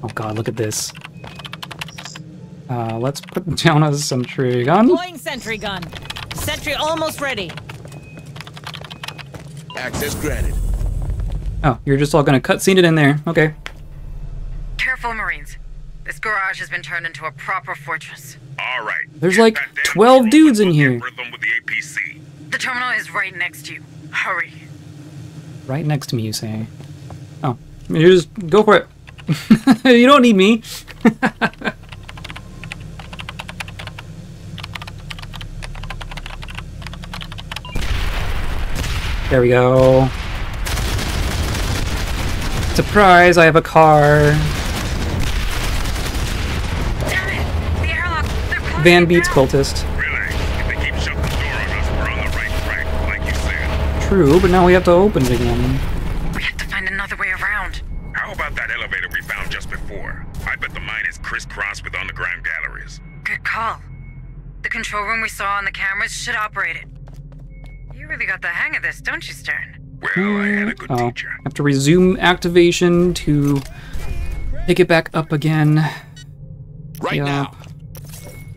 Oh god, look at this. Uh, let's put down a sentry gun. Deploying sentry gun. Sentry almost ready. Access granted. Oh, you're just all gonna cutscene it in there. Okay. Careful, Marines. This garage has been turned into a proper fortress. All right. There's like 12 dudes in here. The terminal is right next to you. Hurry. Right next to me, you say. Oh, you just go for it. you don't need me. there we go. Surprise, I have a car. Van beats cultist. True, but now we have to open it again. We have to find another way around. How about that elevator we found just before? I bet the mine is crisscrossed with underground galleries. Good call. The control room we saw on the cameras should operate it. You really got the hang of this, don't you, Stern? Hmm. oh, I have to resume activation to pick it back up again. Right Yup. now.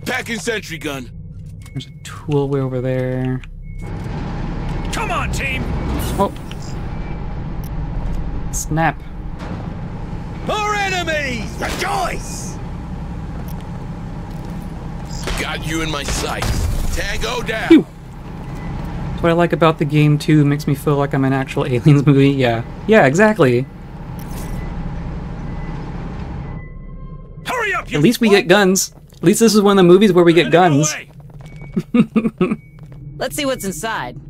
Packing sentry gun. There's a tool way over there. Come on, team! Oh. Snap. More enemies! Rejoice! Got you in my sights. Tango down. Phew. That's what I like about the game too. Makes me feel like I'm an actual aliens movie. Yeah. Yeah, exactly. Hurry up, At least we get guns. At least this is one of the movies where we get guns. Let's see what's inside.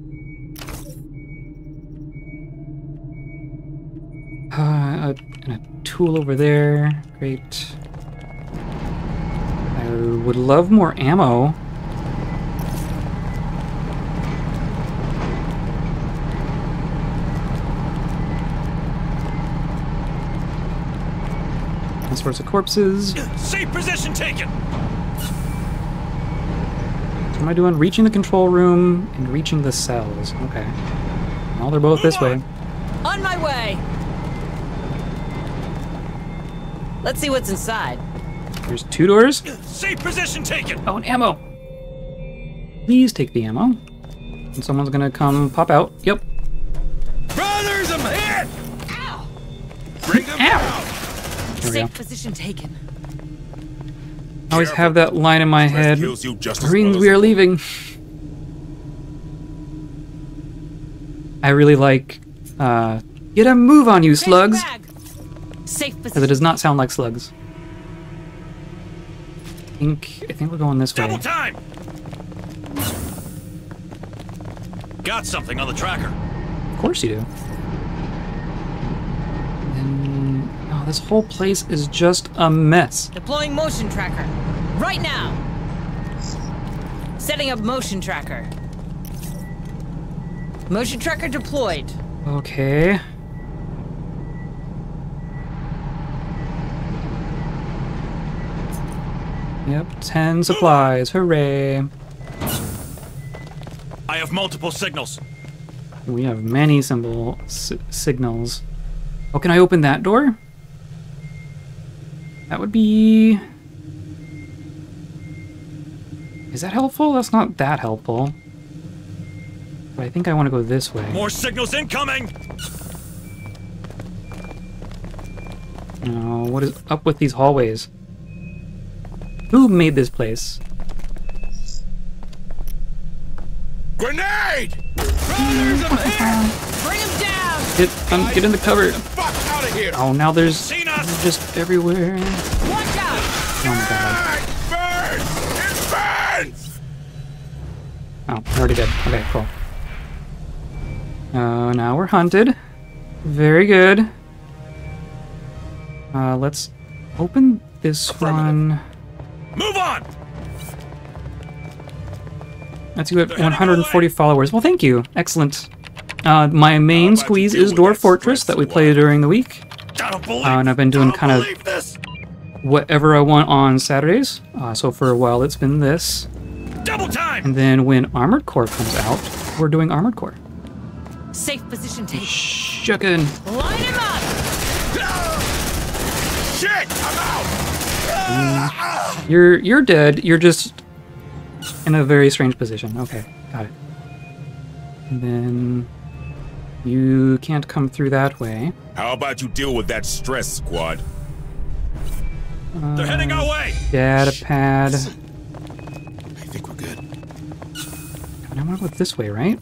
Uh, a, and a tool over there. Great. I would love more ammo. All sorts of corpses. Safe position taken! What am I doing? Reaching the control room and reaching the cells. Okay. Well, they're both this way. On my way. Let's see what's inside. There's two doors. Safe position taken! Oh, and ammo. Please take the ammo. And someone's gonna come pop out. Yep. Brothers, I'm hit! Bring them Ow! There we go. Safe position taken. I always have that line in my head. kills you just as Marines, we are leaving. I really like, uh, get a move on you, slugs. Safe Because it does not sound like slugs. I think, I think we're going this way. Double time! Got something on the tracker. Of course you do. And, oh, this whole place is just a mess. Deploying motion tracker. Right now. Setting up motion tracker. Motion tracker deployed. Okay. Yep, 10 supplies. Hooray. I I have multiple signals. We have many symbol s- signals. Oh, can I open that door? That would be. Is that helpful? That's not that helpful. But I think I want to go this way. More signals incoming! No, what is up with these hallways? Who made this place? Grenade! Bring him down! Get um, get in the cover. Fuck out of here! Oh, now there's just everywhere. Watch out! Oh my god. Burns! It burns! Oh, I already did. Okay, cool. Uh, now we're hunted. Very good. Uh, let's open this one. Move on! Let's you have 140 followers. Well, thank you. Excellent. Uh, my main squeeze is Dwarf Fortress that we play during the week. Uh, and I've been doing kind of whatever I want on Saturdays. Uh, so for a while it's been this. Double time! And then when Armored Core comes out, we're doing Armored Core. Safe position take. Shuckin'. Line him up! Shit! I'm out! You're you're dead. You're just in a very strange position. Okay, got it. And then you can't come through that way. How about you deal with that stress, squad? They're heading our way! Data pad. I think we're good. I want to go this way, right?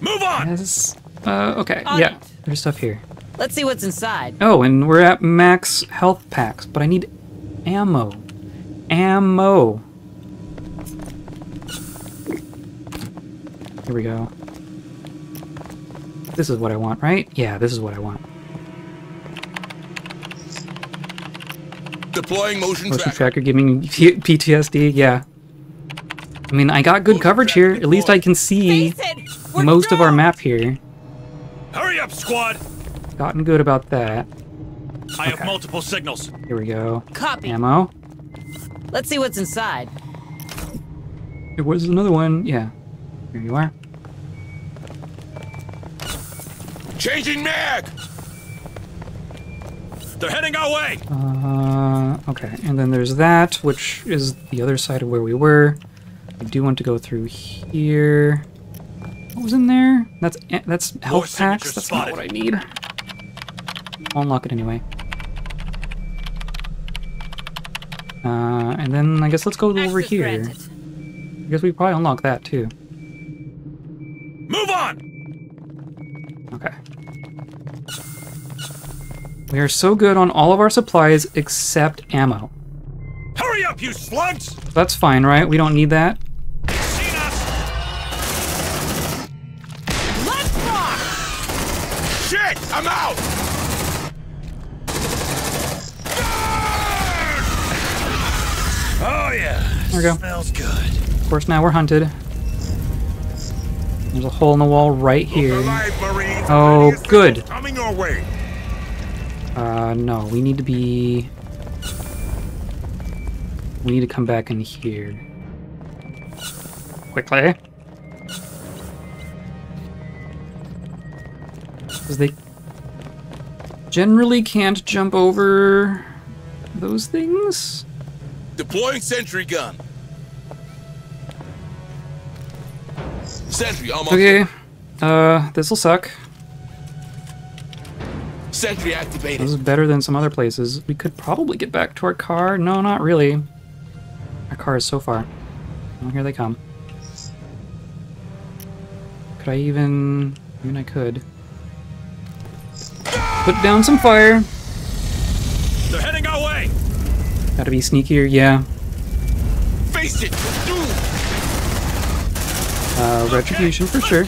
Move on! Yes. Uh, okay. On yeah. it. There's stuff here. Let's see what's inside. Oh, and we're at max health packs, but I need ammo. Ammo. Here we go. This is what I want, right? Yeah, this is what I want. Deploying motion, Motion tracker. tracker giving P- PTSD, yeah. I mean, I got good coverage here. At least I can see most of our map here. Hurry up, squad! Gotten good about that. I have multiple signals. Here we go. Copy. Ammo. Let's see what's inside. There was another one. Yeah. Here you are. Changing mag! They're heading our way! Uh, okay. And then there's that, which is the other side of where we were. I do want to go through here. What was in there? That's that's health packs. That's not what I need. I'll unlock it anyway. Uh, and then I guess let's go over here. granted. I guess we probably unlock that too. Move on! Okay. We are so good on all of our supplies except ammo. Hurry up, you slugs! That's fine, right? We don't need that. Let's rock! Shit! I'm out! Oh yeah. There we go. Smells good. Of course, now we're hunted. There's a hole in the wall right here. Oh, good. Coming your way. Uh, no, we need to be... We need to come back in here. Quickly. Because they generally can't jump over those things. Deploying sentry gun. Sentry almost. Okay. Uh, this'll suck. Sentry activated. This is better than some other places. We could probably get back to our car. No, not really. Our car is so far. Oh, here they come. Could I even... I mean, I could. Put down some fire. They're heading our way! Gotta be sneakier, yeah. Face it! Uh, retribution for sure.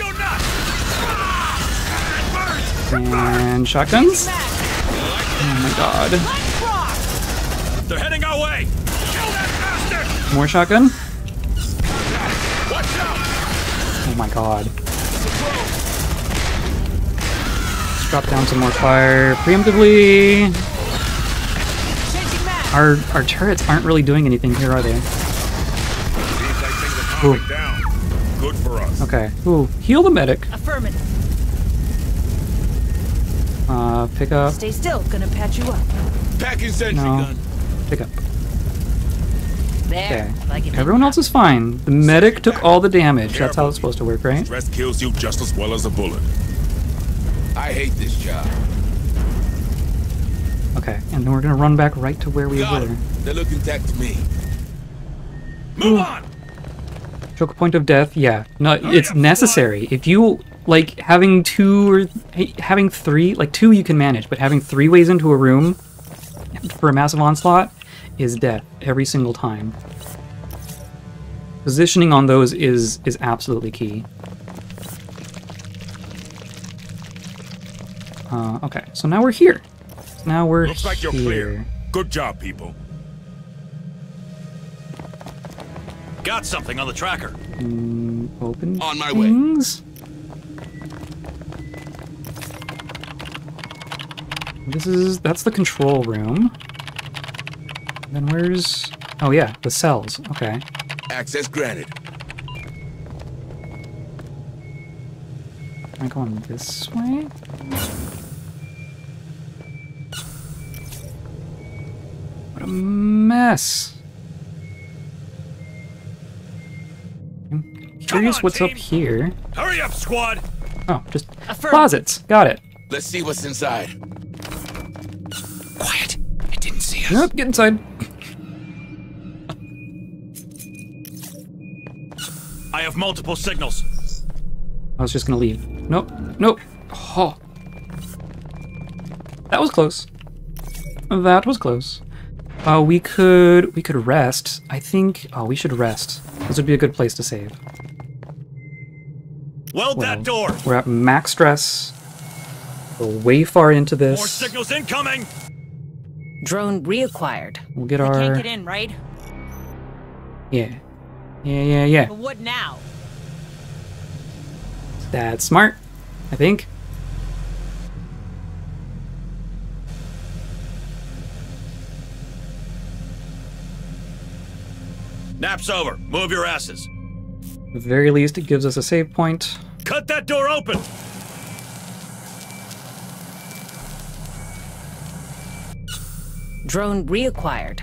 And shotguns? Oh my god. They're heading our way! Kill that bastard! More shotgun? Oh my god. Let's drop down some more fire preemptively. Our our turrets aren't really doing anything here, are they? Ooh. Down. Good for us. Okay. Ooh, heal the medic. Affirmative. Uh, pick up. Stay still. Gonna patch you up. Packing sentry No. gun. Pick up. There. Okay. Like. Everyone else is fine. The medic took all the damage. That's how it's supposed to work, right? Stress kills you just as well as a bullet. I hate this job. Okay, and then we're gonna run back right to where we Got were. 'em. They look intact to me. Move on! Choke point of death, yeah. No, it's necessary. If you like having two or having three, like two you can manage, but having three ways into a room for a massive onslaught is death every single time. Positioning on those is is absolutely key. Uh, okay, so now we're here. Now we're Looks like you're here. clear. Good job, people. Got something on the tracker. Mm, open On my way. things. This is that's the control room. Then where's oh yeah the cells? Okay. Access granted. Am I going this way? What a mess. I'm curious on, what's up here. Hurry up, squad! Oh, just Affirm. closets. Got it. Let's see what's inside. Quiet. It didn't see us. Nope, get inside. I have multiple signals. I was just gonna leave. Nope. Nope. Oh. That was close. That was close. Uh, we could we could rest. I think. Oh, we should rest. This would be a good place to save. Weld Well, that door! We're at max stress. We're way far into this. More signals incoming! Drone reacquired. We'll get They our can't get in, right? yeah, yeah, yeah, yeah. But what now? That's smart. I think. Nap's over. Move your asses. At the very least, it gives us a save point. Cut that door open! Drone reacquired.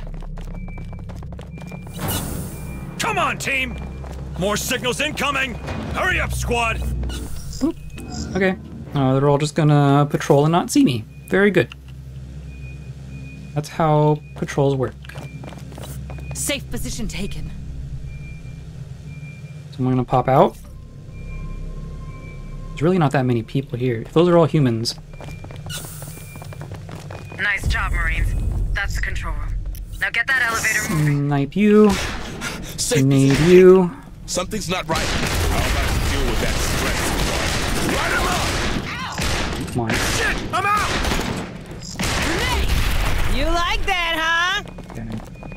Come on, team! More signals incoming! Hurry up, squad! Okay. Uh, they're all just gonna patrol and not see me. Very good. That's how patrols work. Safe position taken. So I'm gonna pop out. There's really not that many people here. Those are all humans, Nice job, Marines. That's the control room. Now get that elevator moving. snipe you, Safe you. Something's not right. How about you deal with that stress? Light him up! Come on. Shit! I'm out! You like that, huh? Okay.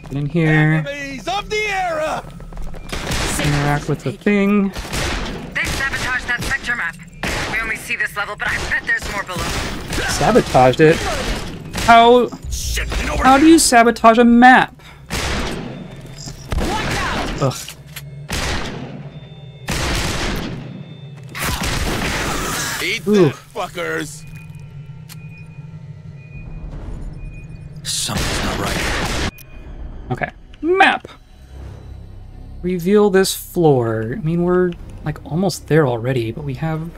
Get in here, Enemies of the era! Interact with the thing. They sabotaged that sector map. We only see this level, but I bet there's more below. Sabotaged it. How Shit! You know where how do you sabotage a map? Ugh. Eat Ooh. fuckers! Something's not right. Okay. Map. Reveal this floor. I mean, we're like almost there already, but we have.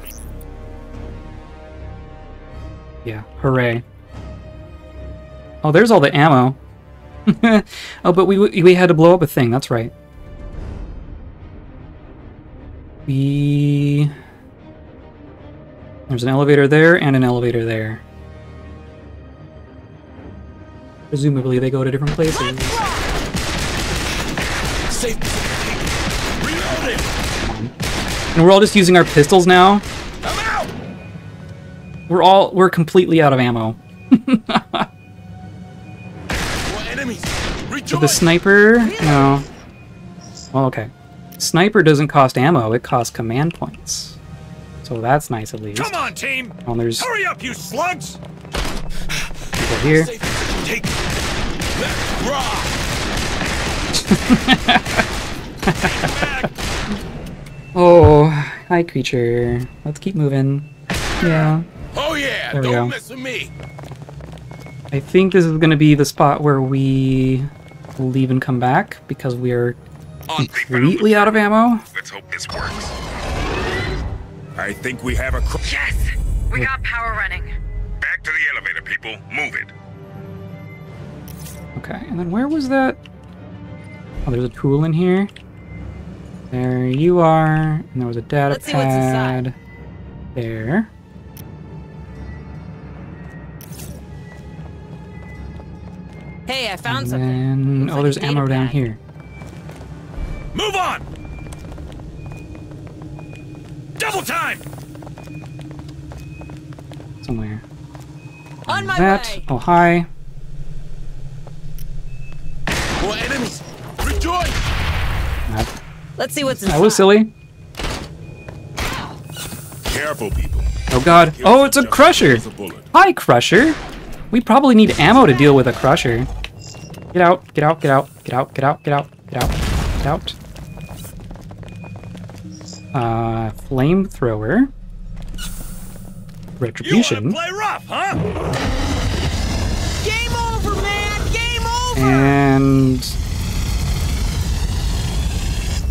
Yeah, hooray. Oh, there's all the ammo. oh, but we we had to blow up a thing. That's right. We there's an elevator there and an elevator there. Presumably, they go to different places. And we're all just using our pistols now. We're all we're completely out of ammo. More enemies! But Rejoin! the sniper, no. Well, okay. Sniper doesn't cost ammo; it costs command points. So that's nice at least. Come on, team! There's Hurry up, you slugs! people here. Taken. oh, hi creature. Let's keep moving. Yeah. Oh yeah, There we don't go. mess with me. I think this is going to be the spot where we leave and come back because we are completely out of ammo. Let's hope this works. I think we have a. Cr- Yes! We got power running. Back to the elevator, people. Move it. Okay, and then where was that? Oh, there's a tool in here. There you are. And there was a data Let's see what's inside. pad. There. Hey, I found And something. then, oh, there's ammo down here. Move on! Double time! Somewhere. On my that. way. Oh, hi. More enemies. Rejoice! That, Let's see what's inside. that was silly. Careful, people. Oh god. Oh, it's a crusher! Hi, crusher! We probably need ammo to deal with a crusher. Get out, get out, get out, get out, get out, get out, get out, get out. Uh, flamethrower. Retribution. You Play rough, huh? Game over, man! Game over! And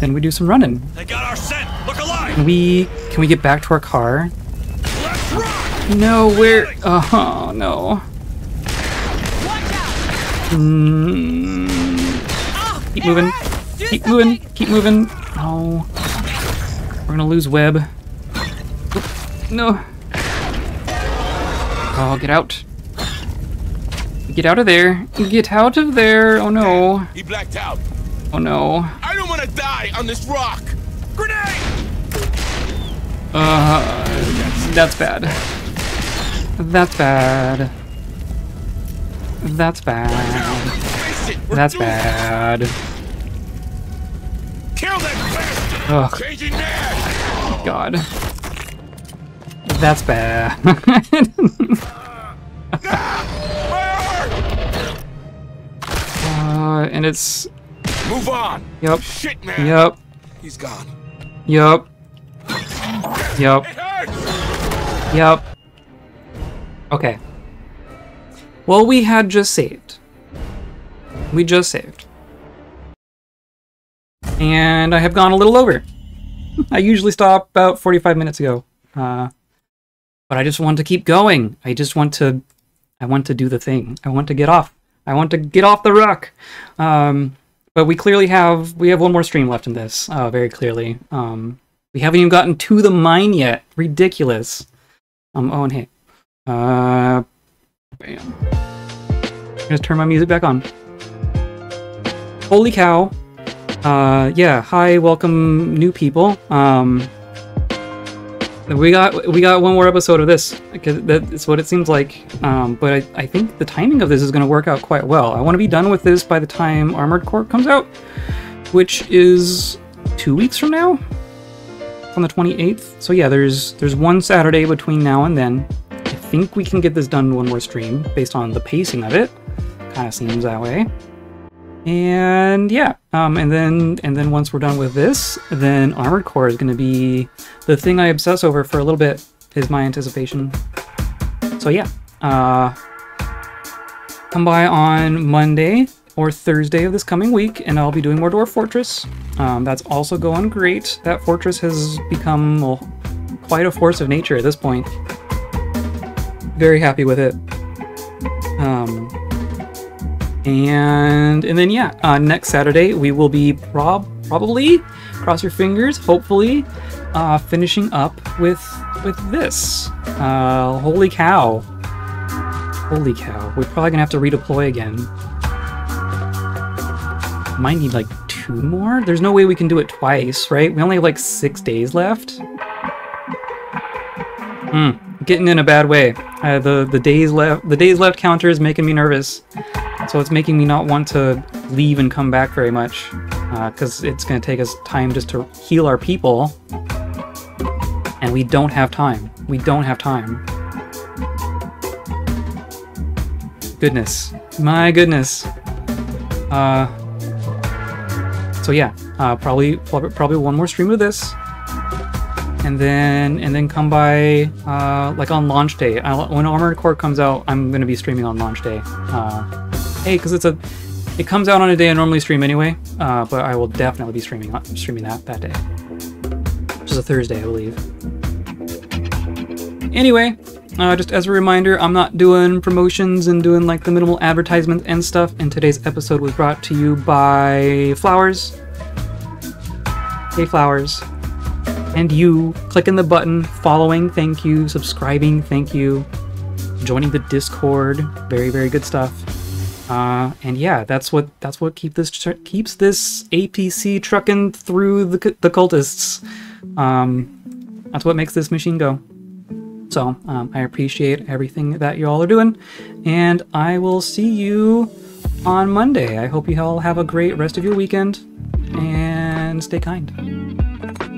then we do some running. They got our scent. Look alive! Can we can we get back to our car? No, where? Oh no. Mm, keep moving. Keep moving. Keep moving. Oh, We're gonna lose Webb. No. Oh, get out. Get out of there. Get out of there. Oh no. He blacked out. Oh no. I don't want to die on this rock. Grenade! Uh, that's bad. That's bad. That's bad. That's bad. Kill that! Ugh. Changing! God. That's bad. uh, and it's. Move on. Yep. Shit, man. Yep. He's gone. Yep. Yep. Yep. Okay. Well, we had just saved. We just saved. And I have gone a little over. I usually stop about 45 minutes ago. Uh, but I just want to keep going. I just want to I want to do the thing. I want to get off. I want to get off the rock. Um, but we clearly have we have one more stream left in this, uh, very clearly. Um, we haven't even gotten to the mine yet. Ridiculous. Um, oh, and hey. Uh, bam. I'm gonna turn my music back on. Holy cow. Uh, yeah, hi, welcome new people. Um, we got we got one more episode of this because that's what it seems like. Um, but I, I think the timing of this is going to work out quite well. I want to be done with this by the time Armored Core comes out, which is two weeks from now, on the 28th. So yeah, there's there's one Saturday between now and then. I think we can get this done one more stream based on the pacing of it. Kind of seems that way. And yeah, um, and then and then once we're done with this, then Armored Core is going to be the thing I obsess over for a little bit. Is my anticipation. So yeah, uh, come by on Monday or Thursday of this coming week, and I'll be doing more Dwarf Fortress. Um, that's also going great. That fortress has become well, quite a force of nature at this point. Very happy with it. Um, and and then yeah, uh, next Saturday we will be prob probably cross your fingers, hopefully, uh, finishing up with with this. Uh, holy cow! Holy cow! We're probably gonna have to redeploy again. Might need like two more. There's no way we can do it twice, right? We only have like six days left. Hmm, getting in a bad way. Uh, the the days left the days left counter is making me nervous. So it's making me not want to leave and come back very much, because it's going to take us time just to heal our people, and we don't have time. We don't have time. Goodness. My goodness. Uh, so yeah, uh, probably probably one more stream of this, and then and then come by uh, like on launch day. I, when Armored Core comes out, I'm gonna be streaming on launch day. Uh, hey, because it's a it comes out on a day I normally stream anyway, uh, but I will definitely be streaming streaming that that day, which is a Thursday, I believe. Anyway, uh, just as a reminder, I'm not doing promotions and doing like the minimal advertisement and stuff. And today's episode was brought to you by Flowers. Hey, Flowers. And you clicking the button, following, thank you, subscribing, thank you, joining the Discord, very very good stuff. Uh, and yeah, that's what that's what keep this keeps this APC trucking through the the cultists. Um, that's what makes this machine go. So um, I appreciate everything that you all are doing, and I will see you on Monday. I hope you all have a great rest of your weekend and stay kind.